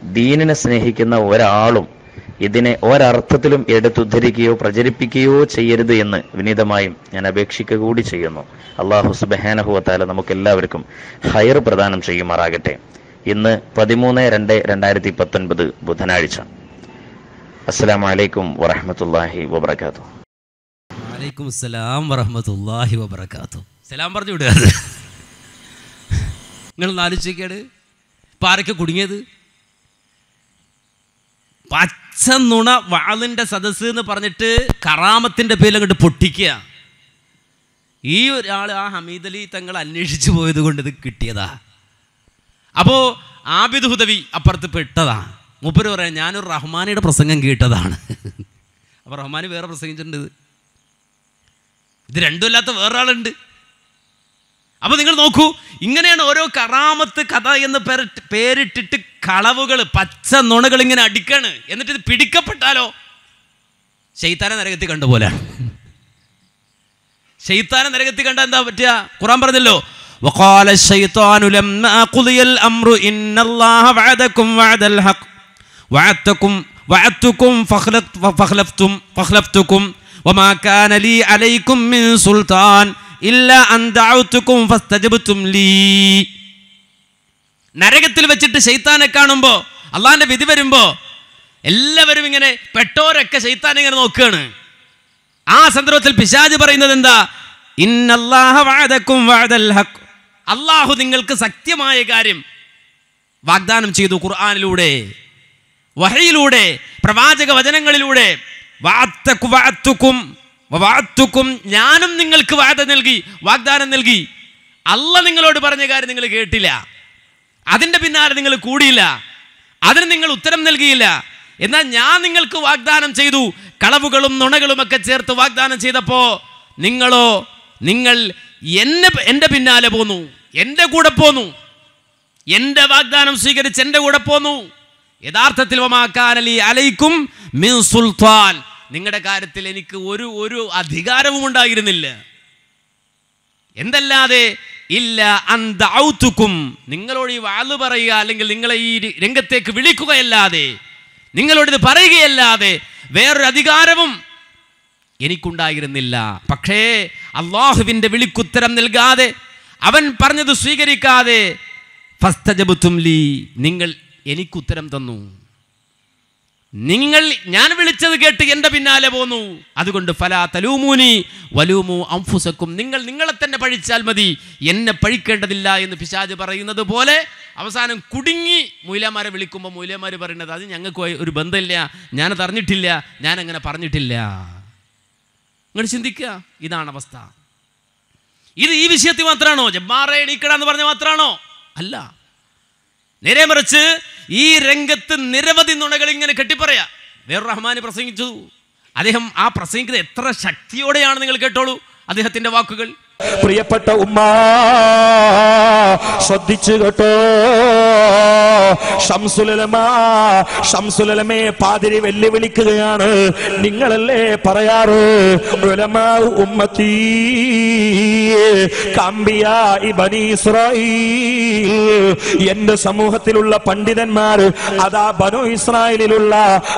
ദീനിനെ സ്നേഹിക്കുന്ന ഒരാളും ഇതിനെ ഒരർത്ഥത്തിലും എടുത്തുദ്ധരിക്കുകയോ പ്രചരിപ്പിക്കുകയോ ചെയ്യരുത് എന്ന് വിനീതമായും ഞാൻ അപേക്ഷിക്കുക കൂടി ചെയ്യുന്നു. അള്ളാഹു സുബഹാനഹുവത്താല നമുക്ക് എല്ലാവർക്കും ഹയർ പ്രദാനം ചെയ്യുമാറാകട്ടെ. ഇന്ന് പതിമൂന്ന് രണ്ട് രണ്ടായിരത്തി പത്തൊൻപത് ബുധനാഴ്ച. അലൈക്കും വറഹമത്തല്ലാഹി വബർക്കാത്തു വലൈക്കും പറഞ്ഞു വിടുക. നിങ്ങൾ ആലോചിക്കേട് ഇപ്പം ആരൊക്കെ കുടുങ്ങിയത്? പച്ച നുണ വാളിന്റെ സദസ്സ് എന്ന് പറഞ്ഞിട്ട് കറാമത്തിന്റെ പേരിൽ അങ്ങോട്ട് പൊട്ടിക്കുക. ഈ ഒരാൾ ആ ഹമീദ് അലി തങ്ങൾ അന്വേഷിച്ചു പോയത് കൊണ്ട് ഇത് കിട്ടിയതാ. അപ്പോൾ ആബിദ് ഹുദവി അപ്പുറത്ത് പെട്ടതാ. മൂപ്പര് പറയാം ഞാനൊരു റഹ്മാനിയുടെ പ്രസംഗം കേട്ടതാണ്. അപ്പോൾ റഹ്മാൻ വേറെ പ്രസംഗിച്ചിട്ടുണ്ട് ഇത്. രണ്ടുമല്ലാത്ത വേറൊരാളുണ്ട്. അപ്പോൾ നിങ്ങൾ നോക്കൂ ഇങ്ങനെയാണ് ഓരോ കറാമത്ത് കഥ എന്ന് പേരിട്ട് പേരിട്ടിട്ട് കളവുകൾ പച്ച നുണകൾ ഇങ്ങനെ അടിക്കാണ് എന്നിട്ട് ഇത് പിടിക്കപ്പെട്ടാലോ ശൈത്താനെ നരകത്തിൽ കണ്ട പോലെയാണ് ശൈത്താനെ നരകത്തിൽ കണ്ട എന്താ പറ്റുക ഖുറാൻ പറഞ്ഞല്ലോ وقال الشيطان لما قضي الأمر إن الله وعدكم وعد الحق وعدتكم وعدتكم فخلفت فخلفتم فخلفتكم وما كان لي عليكم من سلطان إلا أن دعوتكم فاستجبتم لي നരകത്തിൽ വെച്ചിട്ട് ശൈത്താനെ കാണുമ്പോൾ അള്ളാഹിന്റെ വിധി വരുമ്പോൾ എല്ലാവരും ഇങ്ങനെ പെട്ടോരൊക്കെ ശൈത്താനെ ഇങ്ങനെ നോക്കുകയാണ് ആ സന്ദർഭത്തിൽ പിശാജ് പറയുന്നത് എന്താ? അള്ളാഹു നിങ്ങൾക്ക് സത്യമായ കാര്യം വാഗ്ദാനം ചെയ്തു ഖുർആാനിലൂടെ വഹയിലൂടെ പ്രവാചക വചനങ്ങളിലൂടെ. ഞാനും നിങ്ങൾക്ക് വാദ നൽകി വാഗ്ദാനം നൽകി. അല്ല നിങ്ങളോട് പറഞ്ഞ കാര്യം നിങ്ങൾ കേട്ടില്ല. അതിന്റെ പിന്നാലെ നിങ്ങൾ കൂടിയില്ല. അതിന് നിങ്ങൾ ഉത്തരം നൽകിയില്ല. എന്നാൽ ഞാൻ നിങ്ങൾക്ക് വാഗ്ദാനം ചെയ്തു. കളവുകളും നുണകളും ഒക്കെ ചേർത്ത് വാഗ്ദാനം ചെയ്തപ്പോൾ നിങ്ങളോ നിങ്ങൾ എന്നെ എന്റെ പിന്നാലെ പോന്നു. എന്റെ കൂടെ പോന്നു. എന്റെ വാഗ്ദാനം സ്വീകരിച്ച് എന്റെ കൂടെ പോന്നു. യഥാർത്ഥത്തിൽ വമാക്കാനലി അലൈക്കും മിൻ സുൽത്താൻ. നിങ്ങളുടെ കാര്യത്തിൽ എനിക്ക് ഒരു ഒരു അധികാരവും ഉണ്ടായിരുന്നില്ല. എന്തല്ലാതെ ഇല്ല അന്തൗത്തുക്കും നിങ്ങളോട് ഈ വാൾ പറയുക അല്ലെങ്കിൽ നിങ്ങളെ ഈ രംഗത്തേക്ക് വിളിക്കുകയല്ലാതെ നിങ്ങളോട് ഇത് പറയുകയല്ലാതെ വേറൊരു അധികാരവും എനിക്കുണ്ടായിരുന്നില്ല. പക്ഷേ അള്ളാഹുവിന്റെ വിളിക്കുത്തരം നൽകാതെ അവൻ പറഞ്ഞത് സ്വീകരിക്കാതെ ഫസ്തജബുത്തും ലീ നിങ്ങൾ എനിക്കുത്തരം തന്നു. നിങ്ങൾ ഞാൻ വിളിച്ചത് കേട്ട് എന്റെ പിന്നാലെ പോന്നു. അതുകൊണ്ട് ഫലാ തലൂമൂനി വലൂമു അംഫുസക്കും. നിങ്ങൾ നിങ്ങളെ തന്നെ പഴിച്ചാൽ മതി. എന്നെ പഴിക്കേണ്ടതില്ല എന്ന് പിശാജ് പറയുന്നത് പോലെ അവസാനം കുടുങ്ങി മൂലമാരെ വിളിക്കുമ്പോൾ മൂലമാർ പറയുന്നത് അത് ഞങ്ങൾക്ക് ഒരു ബന്ധമില്ല. ഞാനത് അറിഞ്ഞിട്ടില്ല. ഞാൻ അങ്ങനെ പറഞ്ഞിട്ടില്ല. നിങ്ങൾ ചിന്തിക്കുക. ഇതാണ് അവസ്ഥ. ഇത് ഈ വിഷയത്തിൽ മാത്രമാണോ? ജബ്ബാറെ എണീക്കട എന്ന് പറഞ്ഞ മാത്രമാണോ? അല്ല. നേരെ മറിച്ച് ഈ രംഗത്ത് നിരവധി നുണകൾ ഇങ്ങനെ കെട്ടിപ്പറയാ. വേറെ റഹ്മാൻ പ്രസംഗിച്ചു. അദ്ദേഹം ആ പ്രസംഗിക്കുന്നത് എത്ര ശക്തിയോടെയാണ് നിങ്ങൾ കേട്ടോളൂ അദ്ദേഹത്തിന്റെ വാക്കുകൾ. പ്രിയപ്പെട്ട ഉമ്മ ശ്രദ്ധിച്ചു കേട്ടോ. ഷംസുലമയെ പാതിരി വെല്ലുവിളിക്കുകയാണ്. നിങ്ങളല്ലേ പറയാറ് ഉമ്മത്തീ. എന്റെ സമൂഹത്തിലുള്ള പണ്ഡിതന്മാർ അതാ ബനു ഇസ്രായേലിലുള്ള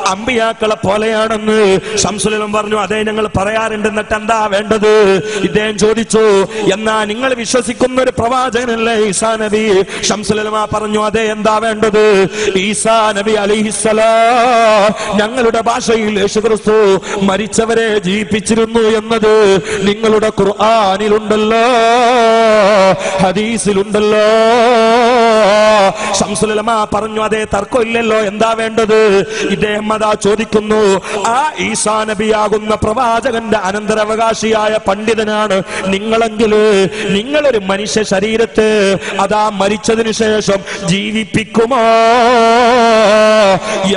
അമ്പിയാക്കളെ പോലെയാണെന്ന് ഷംസുലം പറഞ്ഞു. അതേ ഞങ്ങൾ പറയാറുണ്ട്. എന്നിട്ട് എന്താ വേണ്ടത്? ഇദ്ദേഹം ചോദിച്ചു എന്നാ നിങ്ങൾ വിശ്വസിക്കുന്ന ഒരു പ്രവാചകനല്ലേ ഈസാ നബി? ഷംസുലമ പറഞ്ഞു അതെ എന്താ വേണ്ടത്? ഈസാ നബി അലിഹിസലാ ഞങ്ങളുടെ ഭാഷയിൽ യേശുക്രിസ്തു മരിച്ചവരെ ജീവിപ്പിച്ചിരുന്നു എന്നത് നിങ്ങളുടെ ഖുർആാനിലുണ്ടല്ലോ. ഹദീസിലുണ്ടല്ലോ. ഷംസുലമ പറഞ്ഞു അതേ തർക്കമില്ലല്ലോ എന്താ വേണ്ടത്? ഇദ്ദേഹം അതാ ചോദിക്കുന്നു ആ ഈസാ നബിയാകുന്ന പ്രവാചകന്റെ അനന്തരാവകാശിയായ പണ്ഡിതനാണ് നിങ്ങളെങ്കിൽ നിങ്ങളൊരു മനുഷ്യ ശരീരത്തെ അതാ മരിച്ചതിന് ശേഷം ജീവിപ്പിക്കുമോ?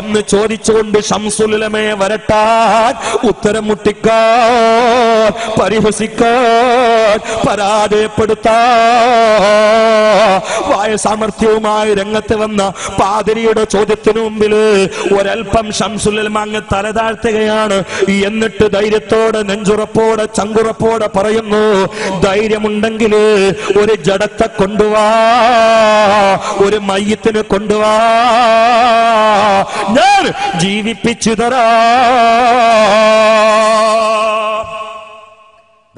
എന്ന് ചോദിച്ചുകൊണ്ട് ഷംസുലമയെ വരട്ടാൻ ഉത്തരം മുട്ടിക്കാൻ പരിഹസിക്കാൻ പരാജയപ്പെടുത്താൻ വായ സാമർഥ്യവുമായി രംഗത്ത് വന്ന പാതിരിയുടെ ചോദ്യത്തിന് മുമ്പിൽ ഒരൽപ്പം ഷംസുലമ അങ്ങ് തലതാഴ്ത്തുകയാണ് എന്നിട്ട് ധൈര്യത്തോടെ നെഞ്ചുറപ്പോടെ ചങ്കുറപ്പോടെ പറയുന്നു ധൈര്യമുണ്ടെങ്കിൽ ഒരു ജഡത്തെ കൊണ്ടുവാ ഒരു മയ്യത്തിന് കൊണ്ടുവാ. ഞാൻ ജീവിപ്പിച്ചു തരാ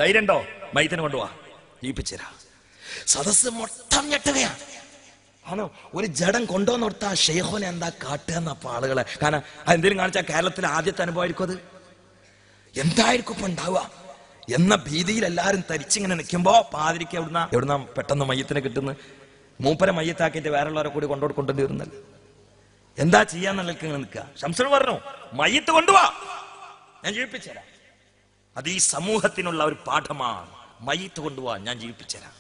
ധൈര്യണ്ടോ മയത്തിന് കൊണ്ടുവാ. ജീവിപ്പിച്ചു തരാ സദസ് മൊത്തം ഞെട്ടുകയാണ്. ആണോ ഒരു ജഡം കൊണ്ടോന്നോർത്താ ഷെയ്ഖോനെ എന്താ കാട്ടുക എന്നപ്പോ ആളുകളെ. കാരണം അതെന്തെങ്കിലും കാണിച്ചാൽ കേരളത്തിലെ ആദ്യത്തെ അനുഭവമായിരിക്കും അത്. എന്തായിരിക്കും ഇപ്പൊ ഉണ്ടാവുക? എന്ന ഭീതിയിൽ എല്ലാരും തരിച്ചിങ്ങനെ നിൽക്കുമ്പോ പാതിരിക്ക് എവിടുന്ന എവിടുന്ന പെട്ടെന്ന് മയ്യത്തിനെ കിട്ടുന്നു മൂപ്പരെ മയ്യത്താക്കിയിട്ട് വേറെയുള്ളവരെ കൂടി കൊണ്ടോട് കൊണ്ടുവന്ന് തീർന്നല്ല എന്താ ചെയ്യാന്നുള്ള ഇങ്ങനെ നിൽക്കുക? ശംസൻ പറഞ്ഞു മയ്യത്ത് കൊണ്ടുപോവാ ഞാൻ ജീവിപ്പിച്ചുതരാം. അത് ഈ സമൂഹത്തിനുള്ള ഒരു പാഠമാണ്. മയ്യത്ത് കൊണ്ടുപോവാ ഞാൻ ജീവിപ്പിച്ചുതരാം.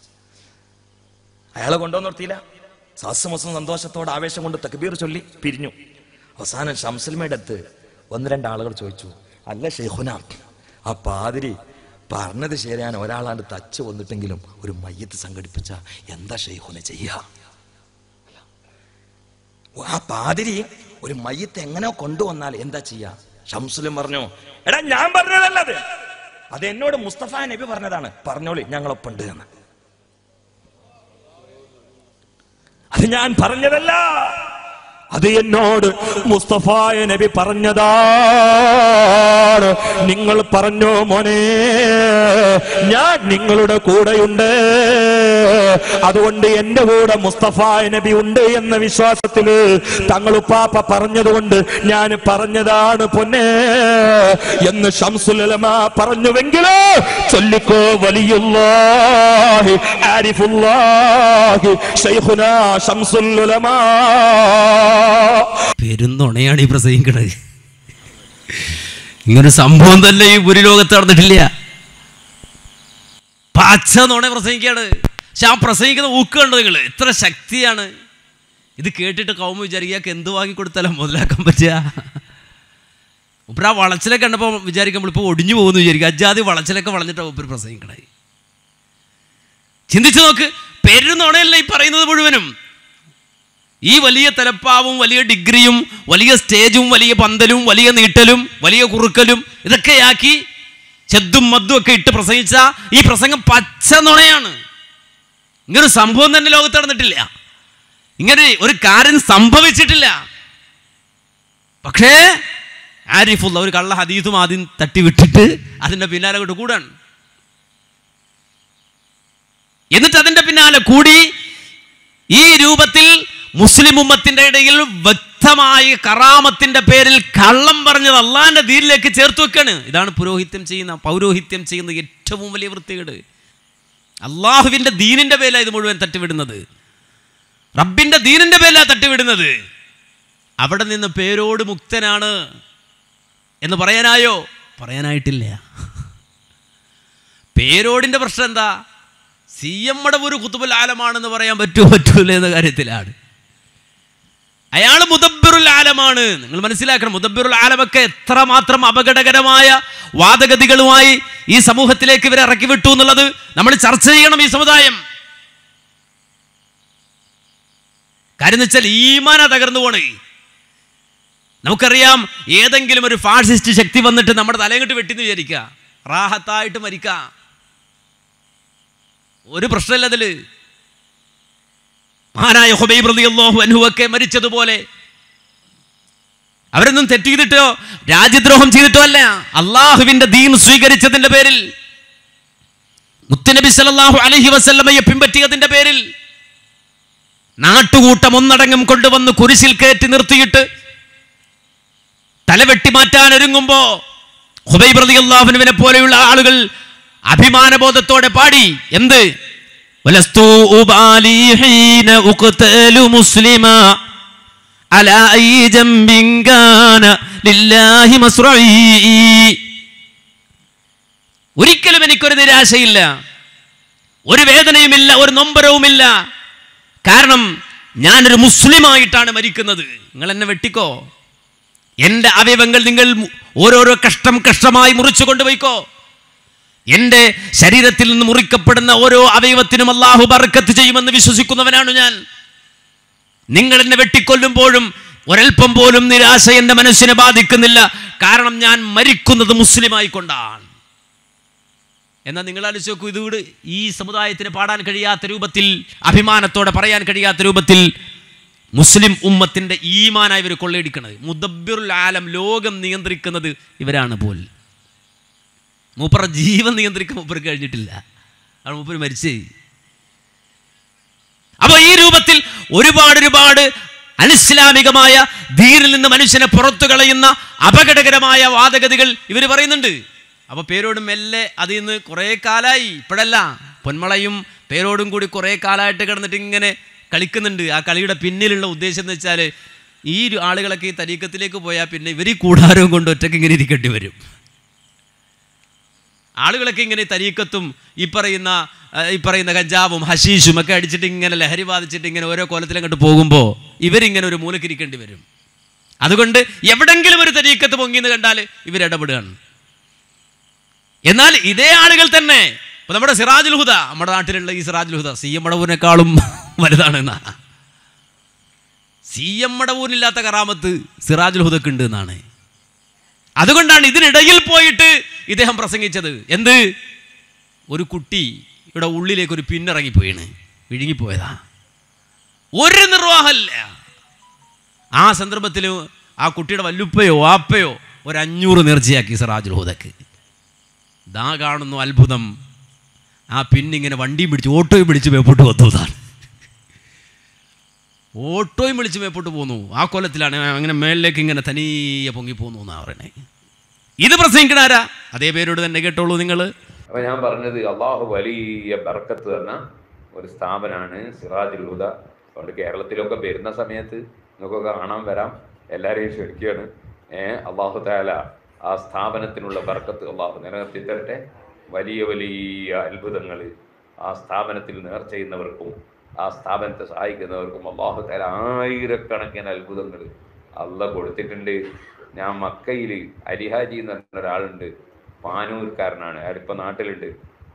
അയാളെ കൊണ്ടുവന്ന് നിർത്തിയില്ല? സാസ്യമസം സന്തോഷത്തോടെ ആവേശം കൊണ്ട് തക്ബീർ ചൊല്ലി പിരിഞ്ഞു. അവസാനം ഷംസൽമയുടെ അടുത്ത് ഒന്ന് രണ്ട് ആളുകൾ ചോദിച്ചു അല്ല ഷെയ്ഖുന ആ പാതിരി പറഞ്ഞത് ശരിയാണ് ഒരാളാണ്ട് തച്ച് വന്നിട്ടെങ്കിലും ഒരു മയ്യത്ത് സംഘടിപ്പിച്ച എന്താ ഷെയ്ഖുന ചെയ്യുക ആ പാതിരി ഒരു മയ്യത്ത് എങ്ങനെ കൊണ്ടുവന്നാൽ എന്താ ചെയ്യാ? ഷംസുലും പറഞ്ഞു എടാ ഞാൻ പറഞ്ഞതല്ലത്. അത് എന്നോട് മുസ്തഫ നബി പറഞ്ഞതാണ്. പറഞ്ഞോളി ഞങ്ങളൊപ്പം ഉണ്ട് എന്ന്. അത് ഞാൻ പറഞ്ഞതല്ല. അത് എന്നോട് മുസ്തഫായ നബി പറഞ്ഞതാണ്. നിങ്ങൾ പറഞ്ഞു മോനെ ഞാൻ നിങ്ങളുടെ കൂടെയുണ്ട്. അതുകൊണ്ട് എന്റെ കൂടെ മുസ്തഫായ നബി ഉണ്ട് എന്ന വിശ്വാസത്തിൽ തങ്ങൾ ഉപ്പാപ്പ പറഞ്ഞതുകൊണ്ട് ഞാൻ പറഞ്ഞതാണ് പൊന്നെ എന്ന് ഷംസുലമ പറഞ്ഞുവെങ്കിലോ ചൊല്ലിക്കോ വലിയുള്ളാഹി ആരിഫുല്ലാഹി ഷംസുലുലമാ പെരുന്നുണയാണ് ഈ പ്രസംഗിക്കണത്. ഇങ്ങനൊരു സംഭവം തന്നെ ഈ പുരിലോകത്ത് നടന്നിട്ടില്ല. പച്ച നുണ പ്രസംഗിക്കാണ്. പക്ഷെ ആ പ്രസംഗിക്കുന്ന ഊക്കുണ്ട് കണ്ടോ നിങ്ങൾ എത്ര ശക്തിയാണ്. ഇത് കേട്ടിട്ട് കൗമ വിചാരിക്കുക എന്ത് വാങ്ങിക്കൊടുത്താലും മുതലാക്കാൻ പറ്റുക. ഉപ്പര ആ വളച്ചിലൊക്കെ കണ്ടപ്പോൾ വിചാരിക്കുമ്പോൾ ഇപ്പോൾ ഒടിഞ്ഞു പോകുന്നു വിചാരിക്കുക അജാതി വളച്ചിലൊക്കെ വളഞ്ഞിട്ടാണ് ഉപ്പര് പ്രസംഗിക്കണേ ചിന്തിച്ചു നോക്ക്. പെരുന്നുണയല്ല ഈ പറയുന്നത് മുഴുവനും. ഈ വലിയ തലപ്പാവും വലിയ ഡിഗ്രിയും വലിയ സ്റ്റേജും വലിയ പന്തലും വലിയ നീട്ടലും വലിയ കുറുക്കലും ഇതൊക്കെയാക്കി ചെദ്ദും മദ്ദും ഒക്കെ ഇട്ട് പ്രസംഗിച്ച ഈ പ്രസംഗം പച്ച നുണയാണ്. ഇങ്ങനൊരു സംഭവം തന്നെ ലോകത്ത് നടന്നിട്ടില്ല. ഇങ്ങനെ ഒരു കാര്യം സംഭവിച്ചിട്ടില്ല. പക്ഷേ ആരിഫുള്ള ഒരു കള്ള ഹദീസും ആദ്യം തട്ടി വിട്ടിട്ട് അതിന്റെ പിന്നാലെ കൊണ്ട് കൂടാണ്. എന്നിട്ട് അതിന്റെ പിന്നാലെ കൂടി ഈ രൂപത്തിൽ മുസ്ലിം ഉമ്മത്തിന്റെ ഇടയിൽ വ്യക്തമായി കറാമത്തിന്റെ പേരിൽ കള്ളം പറഞ്ഞത് അള്ളാന്റെ ദീനിലേക്ക് ചേർത്ത് വെക്കാണ്. ഇതാണ് പുരോഹിത്യം ചെയ്യുന്ന പൗരോഹിത്യം ചെയ്യുന്ന ഏറ്റവും വലിയ വൃത്തികേട്. അള്ളാഹുവിന്റെ ദീനിന്റെ പേരിലാണ് ഇത് മുഴുവൻ തട്ടിവിടുന്നത്. റബ്ബിന്റെ ദീനിന്റെ പേരിലാണ് തട്ടിവിടുന്നത്. അവിടെ നിന്ന് പേരോട് മുക്തനാണ് എന്ന് പറയാനായോ? പറയാനായിട്ടില്ല. പേരോടിന്റെ പ്രശ്നം എന്താ? സി എം ഒരു കുത്തുബുൽ ആലമാണെന്ന് പറയാൻ പറ്റുമോ പറ്റൂല എന്ന കാര്യത്തിലാണ്. അയാൾ മുദബ്ബിറുൽ ആലമാണ്. നിങ്ങൾ മനസ്സിലാക്കണം മുദബ്ബിറുൽ ആലമൊക്കെ എത്രമാത്രം അപകടകരമായ വാദഗതികളുമായി ഈ സമൂഹത്തിലേക്ക് ഇവരെ ഇറക്കി വിട്ടു എന്നുള്ളത് നമ്മൾ ചർച്ച ചെയ്യണം ഈ സമുദായം. കാര്യം വെച്ചാൽ ഈമാന തകർന്നു പോണേ. നമുക്കറിയാം ഏതെങ്കിലും ഒരു ഫാഷിസ്റ്റ് ശക്തി വന്നിട്ട് നമ്മുടെ തലയങ്ങോട്ട് വെട്ടിന്ന് വിചാരിക്കുക. റാഹത്തായിട്ട് മരിക്കാം. ഒരു പ്രശ്നമില്ല അതിൽ. മഹാനായ ഹുബൈബ് റളിയല്ലാഹു അൻഹു മരിച്ചതുപോലെ അവരൊന്നും തെറ്റ് ചെയ്തിട്ടോ രാജ്യദ്രോഹം ചെയ്തിട്ടോ അല്ല. അള്ളാഹുവിന്റെ ദീൻ സ്വീകരിച്ചതിന്റെ പേരിൽ മുത്തനബി സല്ലല്ലാഹു അലഹി വസല്ലമയെ പിൻപറ്റിയതിന്റെ പേരിൽ നാട്ടുകൂട്ടം ഒന്നടങ്കം കൊണ്ടുവന്ന് കുരിശിൽ കയറ്റി നിർത്തിയിട്ട് തലവെട്ടി മാറ്റാൻ ഒരുങ്ങുമ്പോ ഹുബൈബ് റളിയല്ലാഹുവിനെ പോലെയുള്ള ആളുകൾ അഭിമാനബോധത്തോടെ പാടി എന്ത്? ഒരിക്കലും എനിക്കൊരു നിരാശയില്ല. ഒരു വേദനയുമില്ല ഒരു നൊമ്പരവുമില്ല. കാരണം ഞാനൊരു മുസ്ലിമായിട്ടാണ് മരിക്കുന്നത്. നിങ്ങൾ എന്നെ വെട്ടിക്കോ? എന്റെ അവയവങ്ങൾ നിങ്ങൾ ഓരോരോ കഷ്ടം കഷ്ടമായി മുറിച്ചു കൊണ്ടുപോയിക്കോ? എന്റെ ശരീരത്തിൽ നിന്ന് മുറിക്കപ്പെടുന്ന ഓരോ അവയവത്തിനും അള്ളാഹു ബർക്കത്ത് ചെയ്യുമെന്ന് വിശ്വസിക്കുന്നവനാണ് ഞാൻ. നിങ്ങൾ എന്നെ വെട്ടിക്കൊല്ലുമ്പോഴും ഒരൽപ്പം പോലും നിരാശ എന്റെ മനസ്സിനെ ബാധിക്കുന്നില്ല. കാരണം ഞാൻ മരിക്കുന്നത് മുസ്ലിമായി കൊണ്ടാണ്. എന്നാൽ നിങ്ങൾ ആലോചിച്ച് നോക്കൂ ഇതുകൂട് ഈ സമുദായത്തിന് പാടാൻ കഴിയാത്ത രൂപത്തിൽ അഭിമാനത്തോടെ പറയാൻ കഴിയാത്ത രൂപത്തിൽ മുസ്ലിം ഉമ്മത്തിന്റെ ഈമാനായി ഇവർ കൊള്ളയടിക്കുന്നത് മുദബ്ബിറുൽ ആലം ലോകം നിയന്ത്രിക്കുന്നത് ഇവരാണ് പോൽ മൂപ്പറ ജീവൻ നിയന്ത്രിക്കാൻ മൂപ്പർ കഴിഞ്ഞിട്ടില്ല. അവിടെ മൂപ്പർ മരിച്ചേ. അപ്പോൾ ഈ രൂപത്തിൽ ഒരുപാട് ഒരുപാട് അനിസ്ലാമികമായ ധീരിൽ നിന്ന് മനുഷ്യനെ പുറത്തു കളയുന്ന അപകടകരമായ വാദഗതികൾ ഇവർ പറയുന്നുണ്ട്. അപ്പോൾ പേരോടും മെല്ലെ അതിൽ നിന്ന് കുറേ കാലമായി ഇപ്പോഴല്ല പൊന്മളയും പേരോടും കൂടി കുറേ കാലമായിട്ട് കിടന്നിട്ട് ഇങ്ങനെ കളിക്കുന്നുണ്ട്. ആ കളിയുടെ പിന്നിലുള്ള ഉദ്ദേശം എന്ന് വെച്ചാൽ ഈ ആളുകളൊക്കെ ഈ തരീക്കത്തിലേക്ക് പോയാൽ പിന്നെ ഇവർ ഈ കൂടാരവും കൊണ്ട് ഒറ്റയ്ക്ക് ഇങ്ങനെ ഇരിക്കേണ്ടി വരും. ആളുകളൊക്കെ ഇങ്ങനെ തരീക്കത്തും ഈ പറയുന്ന ഈ പറയുന്ന കഞ്ചാവും ഹശീഷും ഒക്കെ അടിച്ചിട്ട് ഇങ്ങനെ ലഹരി ബാധിച്ചിട്ട് ഇങ്ങനെ ഓരോ കോലത്തിലും അങ്ങോട്ട് പോകുമ്പോൾ ഇവരിങ്ങനെ ഒരു മൂലക്കിരിക്കേണ്ടി വരും. അതുകൊണ്ട് എവിടെങ്കിലും ഒരു തരീക്കത്ത് പൊങ്ങിന്ന് കണ്ടാൽ ഇവരിടപെടുകയാണ് എന്നാൽ ഇതേ ആളുകൾ തന്നെ നമ്മുടെ സിറാജുൽ ഹുദ നമ്മുടെ നാട്ടിലുള്ള ഈ സിറാജുൽ ഹുദ സി എം മടവൂരിനേക്കാളും വലുതാണ് എന്നാ സി എം മടവൂരില്ലാത്ത കറാമത്ത് സിറാജുൽ ഹുദക്ക് ഉണ്ട് എന്നാണ്. അതുകൊണ്ടാണ് ഇതിനിടയിൽ പോയിട്ട് ഇദ്ദേഹം പ്രസംഗിച്ചത്. എന്ത്? ഒരു കുട്ടി ഇവിടെ ഉള്ളിലേക്ക് ഒരു പിന്നിറങ്ങിപ്പോയിണ് വിഴുങ്ങിപ്പോയതാ. ഒരു നിർവാഹമല്ല. ആ സന്ദർഭത്തിൽ ആ കുട്ടിയുടെ വല്ലുപ്പയോ ആപ്പയോ ഒരു അഞ്ഞൂറ് നേർച്ചയാക്കി സിറാജുൽ ഹുദക്ക്. ദാ കാണുന്നു അത്ഭുതം. ആ പിന്നിങ്ങനെ വണ്ടിയും പിടിച്ച് ഓട്ടോയും പിടിച്ച് മേപ്പോട്ട് വന്നതാണ്. ഓട്ടോയും വിളിച്ച് മേപ്പോട്ട് പോന്നു. ആ കൊല്ലത്തിലാണ് അങ്ങനെ മേളിലേക്ക് ഇങ്ങനെ തനിയെ പൊങ്ങി പോന്നു എന്നാ പറയണേ. ഇത് പ്രസംഗിക്കണ ആരാ? അതേ പേരോട് തന്നെ കേട്ടോളൂ നിങ്ങൾ അപ്പൊ ഞാൻ പറഞ്ഞത് അള്ളാഹു വലിയ ബർക്കത്ത് തന്ന ഒരു സ്ഥാപനമാണ് സിറാജുൽ ഹുദ. അതുകൊണ്ട് കേരളത്തിലൊക്കെ വരുന്ന സമയത്ത് നിങ്ങൾക്കൊക്കെ കാണാൻ വരാം. എല്ലാവരെയും ക്ഷണിക്കുകയാണ്. ഏ അള്ളാഹു താല ആ സ്ഥാപനത്തിനുള്ള ബർക്കത്ത് അള്ളാഹു നിലനിർത്തി തരട്ടെ വലിയ വലിയ അത്ഭുതങ്ങൾ ആ സ്ഥാപനത്തിൽ നേർ ചെയ്യുന്നവർക്കും ആ സ്ഥാപനത്തെ സഹായിക്കുന്നവർക്കും അള്ളാഹു തല ആയിരക്കണക്കിന് അത്ഭുതങ്ങൾ അള്ള കൊടുത്തിട്ടുണ്ട്. ഞാൻ മക്കയിൽ അരിഹാജി എന്ന് പറഞ്ഞ ഒരാളുണ്ട്. പാനൂർക്കാരനാണ്. അയാളിപ്പോൾ നാട്ടിലുണ്ട്.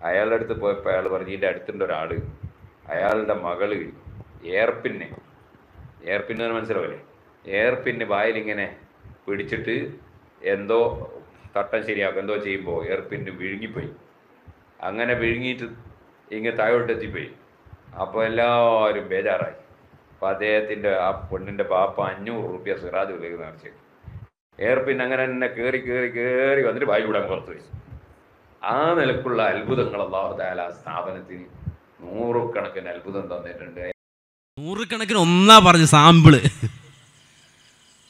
അയാളുടെ അടുത്ത് പോയപ്പോൾ അയാൾ പറഞ്ഞു ഇതിന്റെ അടുത്തുണ്ട് ഒരാൾ അയാളുടെ മകൾ ഏർപ്പിന്നെ ഏർപ്പിന്നെ മനസ്സിലാവില്ലേ ഏർപ്പിന്നെ വായിലിങ്ങനെ പിടിച്ചിട്ട് എന്തോ തട്ടം ശരിയാക്കും എന്തോ ചെയ്യുമ്പോൾ ഏർപ്പിന് വിഴുങ്ങിപ്പോയി. അങ്ങനെ വിഴുങ്ങിയിട്ട് ഇങ്ങനെ താഴോട്ട് എത്തിപ്പോയി അപ്പോൾ എല്ലാവരും ബേജാറായി. അപ്പോൾ അദ്ദേഹത്തിന്റെ ആ പെണ്ണിന്റെ പാപ്പ അഞ്ഞൂറ് റുപ്യ സിറാജ് ഉലേക്ക് നേർച്ചു എയർപിൻ അങ്ങനെ തന്നെ കയറി കയറി കയറി വന്നിട്ട് വായിലൂടെ വിടാൻ പുറത്ത് വെച്ചു ആ നിലക്കുള്ള അത്ഭുതങ്ങൾ അള്ളാഹുദാല ആ സ്ഥാപനത്തിന് നൂറുകണക്കിന് അത്ഭുതം തന്നിട്ടുണ്ട്. നൂറുകണക്കിന് ഒന്നാ പറഞ്ഞു സാമ്പിൾ.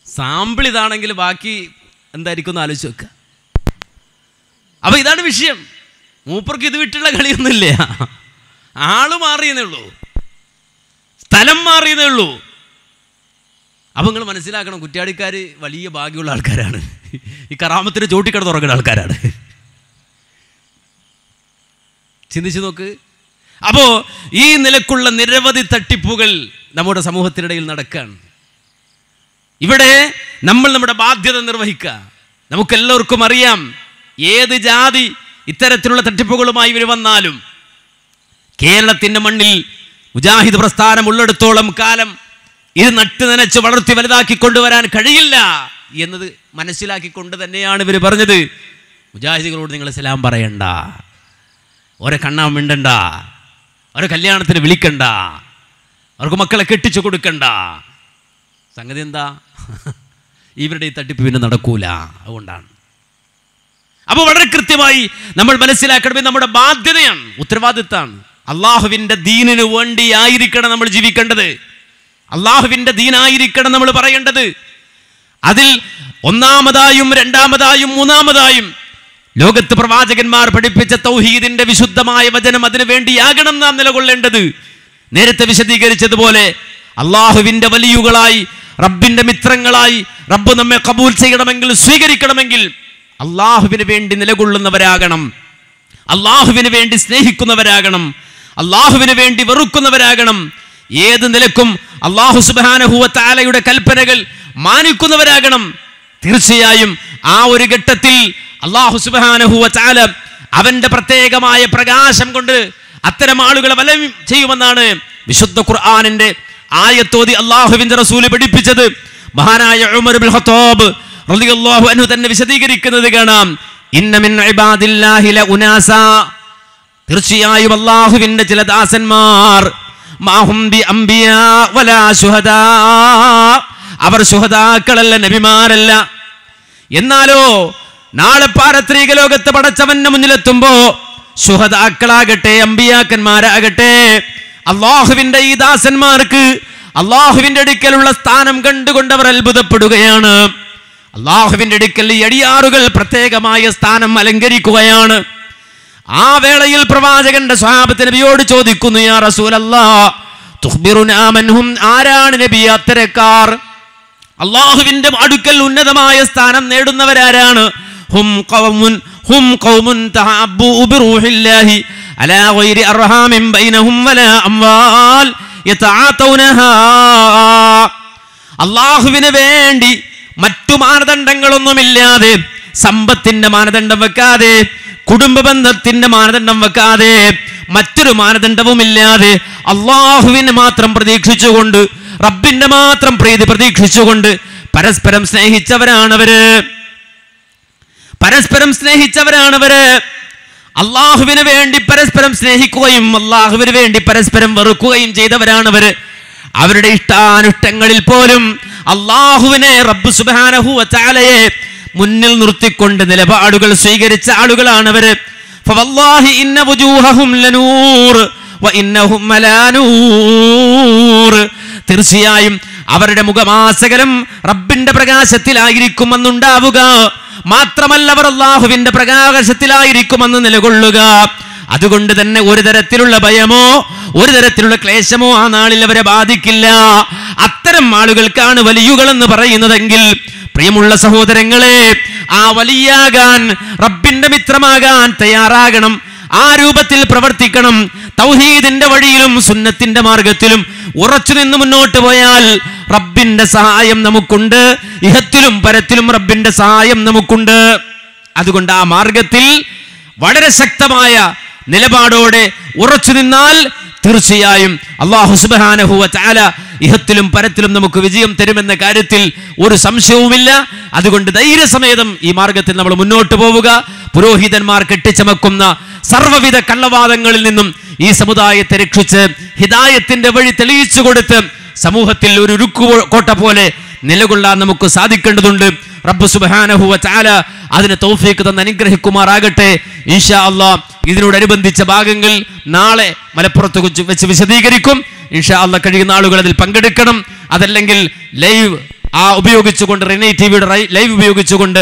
സാമ്പിൾ ഇതാണെങ്കിൽ ബാക്കി എന്തായിരിക്കും എന്ന് ആലോചിച്ച് വെക്കുക അപ്പൊ ഇതാണ് വിഷയം. മൂപ്പർക്ക് ഇത് വിട്ടുള്ള കളിയൊന്നുമില്ല. ആൾ മാറിയെന്നേ ഉള്ളൂ. സ്ഥലം മാറിയെന്നേ ഉള്ളൂ. അപ്പൊ നിങ്ങൾ മനസ്സിലാക്കണം കുറ്റ്യാടിക്കാർ വലിയ ഭാഗ്യമുള്ള ആൾക്കാരാണ്. ഈ കറാമത്തിന് ചോട്ടിക്കിടന്ന് തുറക്കുന്ന ആൾക്കാരാണ്. ചിന്തിച്ചു നോക്ക്. അപ്പോൾ ഈ നിലക്കുള്ള നിരവധി തട്ടിപ്പുകൾ നമ്മുടെ സമൂഹത്തിനിടയിൽ നടക്കുകയാണ് ഇവിടെ നമ്മൾ നമ്മുടെ ബാധ്യത നിർവഹിക്കുക. നമുക്കെല്ലാവർക്കും അറിയാം ഏത് ജാതി ഇത്തരത്തിലുള്ള തട്ടിപ്പുകളുമായി ഇവർ വന്നാലും കേരളത്തിന്റെ മണ്ണിൽ മുജാഹിദ് പ്രസ്ഥാനം ഉള്ളിടത്തോളം കാലം ഇത് നട്ട് നനച്ച് വളർത്തി വലുതാക്കി കൊണ്ടുവരാൻ കഴിയില്ല എന്നത് മനസ്സിലാക്കിക്കൊണ്ട് തന്നെയാണ് ഇവർ പറഞ്ഞത്. മുജാഹിദികളോട് നിങ്ങൾ സലാം പറയണ്ട. ഓരെ കണ്ണാൻ മിണ്ടണ്ട. ഓരെ കല്യാണത്തിന് വിളിക്കണ്ട. അവർക്ക് മക്കളെ കെട്ടിച്ചു കൊടുക്കണ്ട. സംഗതി എന്താ? ഇവരുടെ ഈ തട്ടിപ്പ് പിന്നെ നടക്കൂല. അതുകൊണ്ടാണ്. അപ്പോൾ വളരെ കൃത്യമായി നമ്മൾ മനസ്സിലാക്കണമെങ്കിൽ നമ്മുടെ ബാധ്യതയാണ് ഉത്തരവാദിത്തമാണ് അള്ളാഹുവിന്റെ ദീനിന് വേണ്ടിയായിരിക്കണം നമ്മൾ ജീവിക്കേണ്ടത്. അള്ളാഹുവിന്റെ ദീനായിരിക്കണം നമ്മൾ പറയേണ്ടത്. അതിൽ ഒന്നാമതായും രണ്ടാമതായും മൂന്നാമതായും ലോകത്ത് പ്രവാചകന്മാർ പഠിപ്പിച്ച തൗഹീദിന്റെ വിശുദ്ധമായ വചനം അതിനു വേണ്ടിയാകണം നാം നിലകൊള്ളേണ്ടത്. നേരത്തെ വിശദീകരിച്ചതുപോലെ അള്ളാഹുവിന്റെ വലിയുകളായി റബ്ബിന്റെ മിത്രങ്ങളായി റബ്ബ് നമ്മെ കബൂൽ ചെയ്യണമെങ്കിൽ സ്വീകരിക്കണമെങ്കിൽ അള്ളാഹുവിന് വേണ്ടി നിലകൊള്ളുന്നവരാകണം. അള്ളാഹുവിന് വേണ്ടി സ്നേഹിക്കുന്നവരാകണം. അള്ളാഹുവിന് വേണ്ടി വെറുക്കുന്നവരാകണം. ഏത് നിലക്കും അള്ളാഹു സുബാനഹുവ താലയുടെ കൽപ്പനകൾ മാനിക്കുന്നവരാകണം. തീർച്ചയായും ആ ഒരു ഘട്ടത്തിൽ അള്ളാഹു സുബാനഹുവ താല അവന്റെ പ്രത്യേകമായ പ്രകാശം കൊണ്ട് അത്തരം ആളുകളെ വലം ചെയ്യുമെന്നാണ് വിശുദ്ധ ഖുർആാനിന്റെ ആയത്തോതി അള്ളാഹുവിന്റെ റസൂൽ പഠിപ്പിച്ചത്. മഹാനായ ഉമർ ബിൻ ഖത്താബ് റളിയല്ലാഹു അൻഹു തന്നെ വിശദീകരിക്കുന്നത് കാണാം. ഇന്ന മിൻ ഇബാദില്ലാഹി തീർച്ചയായും അള്ളാഹുവിന്റെ ചില ദാസന്മാർ അവർ സുഹദാക്കളല്ല നബിമാരല്ല. എന്നാലോ നാളെ പാരത്രീക ലോകത്ത് പടച്ചവന്റെ മുന്നിലെത്തുമ്പോ സുഹതാക്കളാകട്ടെ അമ്പിയാക്കന്മാരാകട്ടെ അള്ളാഹുവിന്റെ ഈ ദാസന്മാർക്ക് അള്ളാഹുവിന്റെ അടുക്കലുള്ള സ്ഥാനം കണ്ടുകൊണ്ട് അവർ അത്ഭുതപ്പെടുകയാണ്. അള്ളാഹുവിന്റെ അടുക്കൽ ഈ അടിയാറുകൾ പ്രത്യേകമായ സ്ഥാനം അലങ്കരിക്കുകയാണ്. ആ വേളയിൽ പ്രവാചകന്റെ സ്വഹാബത്ത് നബിയോട് ചോദിക്കുന്നു യാ റസൂലല്ലാ തുഖ്ബിറുനാ മൻഹും? ആരാണ് നബി? അത്തരക്കാർ? അള്ളാഹുവിന്റെ അടുക്കൽ ഉന്നതമായ സ്ഥാനം നേടുന്നവരാരാണ്? ഹും ഖൗമുൻ ഹും ഖൗമുൻ തഹബ്ബു ബിറൂഹില്ലാഹി അലാ ഗൈരി അർഹാമിൻ ബൈനഹും വലാ അംവാൽ യതആതൗനഹാ. അള്ളാഹുവിന് വേണ്ടി മറ്റു മാനദണ്ഡങ്ങളൊന്നുമില്ലാതെ സമ്പത്തിന്റെ മാനദണ്ഡം വെക്കാതെ കുടുംബ ബന്ധത്തിന്റെ മാനദണ്ഡം വെക്കാതെ മറ്റൊരു മാനദണ്ഡവുമില്ലാതെ അള്ളാഹുവിനെ മാത്രം പ്രതീക്ഷിച്ചുകൊണ്ട് റബ്ബിന്റെ മാത്രം പ്രീതി പ്രതീക്ഷിച്ചുകൊണ്ട് പരസ്പരം സ്നേഹിച്ചവരാണവര്. പരസ്പരം സ്നേഹിച്ചവരാണവര്. അള്ളാഹുവിന് വേണ്ടി പരസ്പരം സ്നേഹിക്കുകയും അള്ളാഹുവിന് വേണ്ടി പരസ്പരം വെറുക്കുകയും ചെയ്തവരാണവര്. അവരുടെ ഇഷ്ടാനുഷ്ടങ്ങളിൽ പോലും അള്ളാഹുവിനെ റബ്ബ് സുബാനഹു വച്ചാലയെ മുന്നിൽ നിർത്തിക്കൊണ്ട് നിലപാടുകൾ സ്വീകരിച്ച ആളുകളാണ് അവർ തീർച്ചയായും അവരുടെ മുഖമാസകലം റബ്ബിന്റെ പ്രകാശത്തിലായിരിക്കുമെന്നുണ്ടാവുക. മാത്രമല്ല അവർ അള്ളാഹുവിന്റെ പ്രകാശത്തിലായിരിക്കുമെന്ന് നിലകൊള്ളുക. അതുകൊണ്ട് തന്നെ ഒരു തരത്തിലുള്ള ഭയമോ ഒരു തരത്തിലുള്ള ക്ലേശമോ ആ നാളിൽ അവരെ ബാധിക്കില്ല. അത്തരം ആളുകൾക്കാണ് വലിയുകൾ എന്ന് പറയുന്നതെങ്കിൽ പ്രിയമുള്ള സഹോദരങ്ങളെ ആ വലിയാകാൻ റബ്ബിന്റെ മിത്രമാകാൻ തയ്യാറാകണം. ആ രൂപത്തിൽ പ്രവർത്തിക്കണം. തൗഹീദിന്റെ വഴിയിലും സുന്നത്തിന്റെ മാർഗത്തിലും ഉറച്ചു നിന്ന് മുന്നോട്ട് പോയാൽ റബ്ബിന്റെ സഹായം നമുക്കുണ്ട്. ഇഹത്തിലും പരത്തിലും റബ്ബിന്റെ സഹായം നമുക്കുണ്ട്. അതുകൊണ്ട് ആ മാർഗത്തിൽ വളരെ ശക്തമായ നിലപാടോടെ ഉറച്ചു നിന്നാൽ തീർച്ചയായും അള്ളാഹു സുബാനഹുവ ചാല ഇഹത്തിലും പരത്തിലും നമുക്ക് വിജയം തരുമെന്ന കാര്യത്തിൽ ഒരു സംശയവുമില്ല. അതുകൊണ്ട് ധൈര്യസമേതം ഈ മാർഗത്തിൽ നമ്മൾ മുന്നോട്ട് പോവുക. പുരോഹിതന്മാർ കെട്ടിച്ചമക്കുന്ന സർവവിധ കള്ളവാദങ്ങളിൽ നിന്നും ഈ സമുദായത്തെ രക്ഷിച്ച് ഹിതായത്തിന്റെ വഴി തെളിയിച്ചു കൊടുത്ത് സമൂഹത്തിൽ ഒരു ഉരുക്കു കോട്ട പോലെ നിലകൊള്ളാൻ നമുക്ക് സാധിക്കേണ്ടതുണ്ട്. റബ്ബ് സുബാനഹുവ ചാല അതിന് തൗഫീക്ക് തന്ന് അനുഗ്രഹിക്കുമാറാകട്ടെ. ഇൻഷാ അള്ളാ ഇതിനോടനുബന്ധിച്ച ഭാഗങ്ങൾ നാളെ മലപ്പുറത്ത് വെച്ച് വെച്ച് വിശദീകരിക്കും. ഇൻഷാ അള്ളാ കഴിയുന്ന ആളുകൾ അതിൽ പങ്കെടുക്കണം. അതല്ലെങ്കിൽ ലൈവ് ആ ഉപയോഗിച്ചുകൊണ്ട് റെനൈ ടി വിയുടെ ലൈവ് ഉപയോഗിച്ചുകൊണ്ട്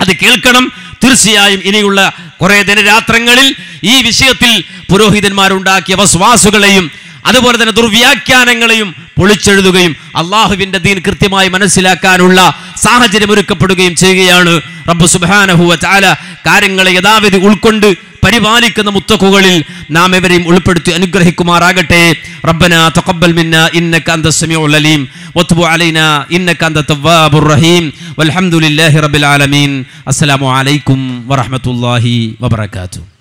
അത് കേൾക്കണം. തീർച്ചയായും ഇനിയുള്ള കുറേ ദിനരാത്രങ്ങളിൽ ഈ വിഷയത്തിൽ പുരോഹിതന്മാരുണ്ടാക്കിയ വസ്വാസുകളെയും അതുപോലെ തന്നെ ദുർവ്യാഖ്യാനങ്ങളെയും പൊളിച്ചെഴുതുകയും അള്ളാഹുവിന്റെ ദീൻ കൃത്യമായി മനസ്സിലാക്കാനുള്ള സാഹചര്യം ഒരുക്കപ്പെടുകയും ചെയ്യുകയാണ്. റബ്ബ് സുബാനഹുവ ചാല കാര്യങ്ങളെ യഥാവിധി ഉൾക്കൊണ്ട് പരിപാലിക്കുന്ന മുത്തക്കുകളിൽ നാം എവരെയും ഉൾപ്പെടുത്തി അനുഗ്രഹിക്കുമാറാകട്ടെ. റബ്ബന തഖബ്ബൽ മിന്ന ഇന്നക അന്ത സമീഉൽ അലീം. അലൈന ഇന്നക അന്ത റഹീം. വൽഹംദുലില്ലാഹി റബ്ബിൽ ആലമീൻ. അസ്സലാമു അലൈക്കും വറഹ്മത്തുള്ളാഹി വബറകാതുഹു.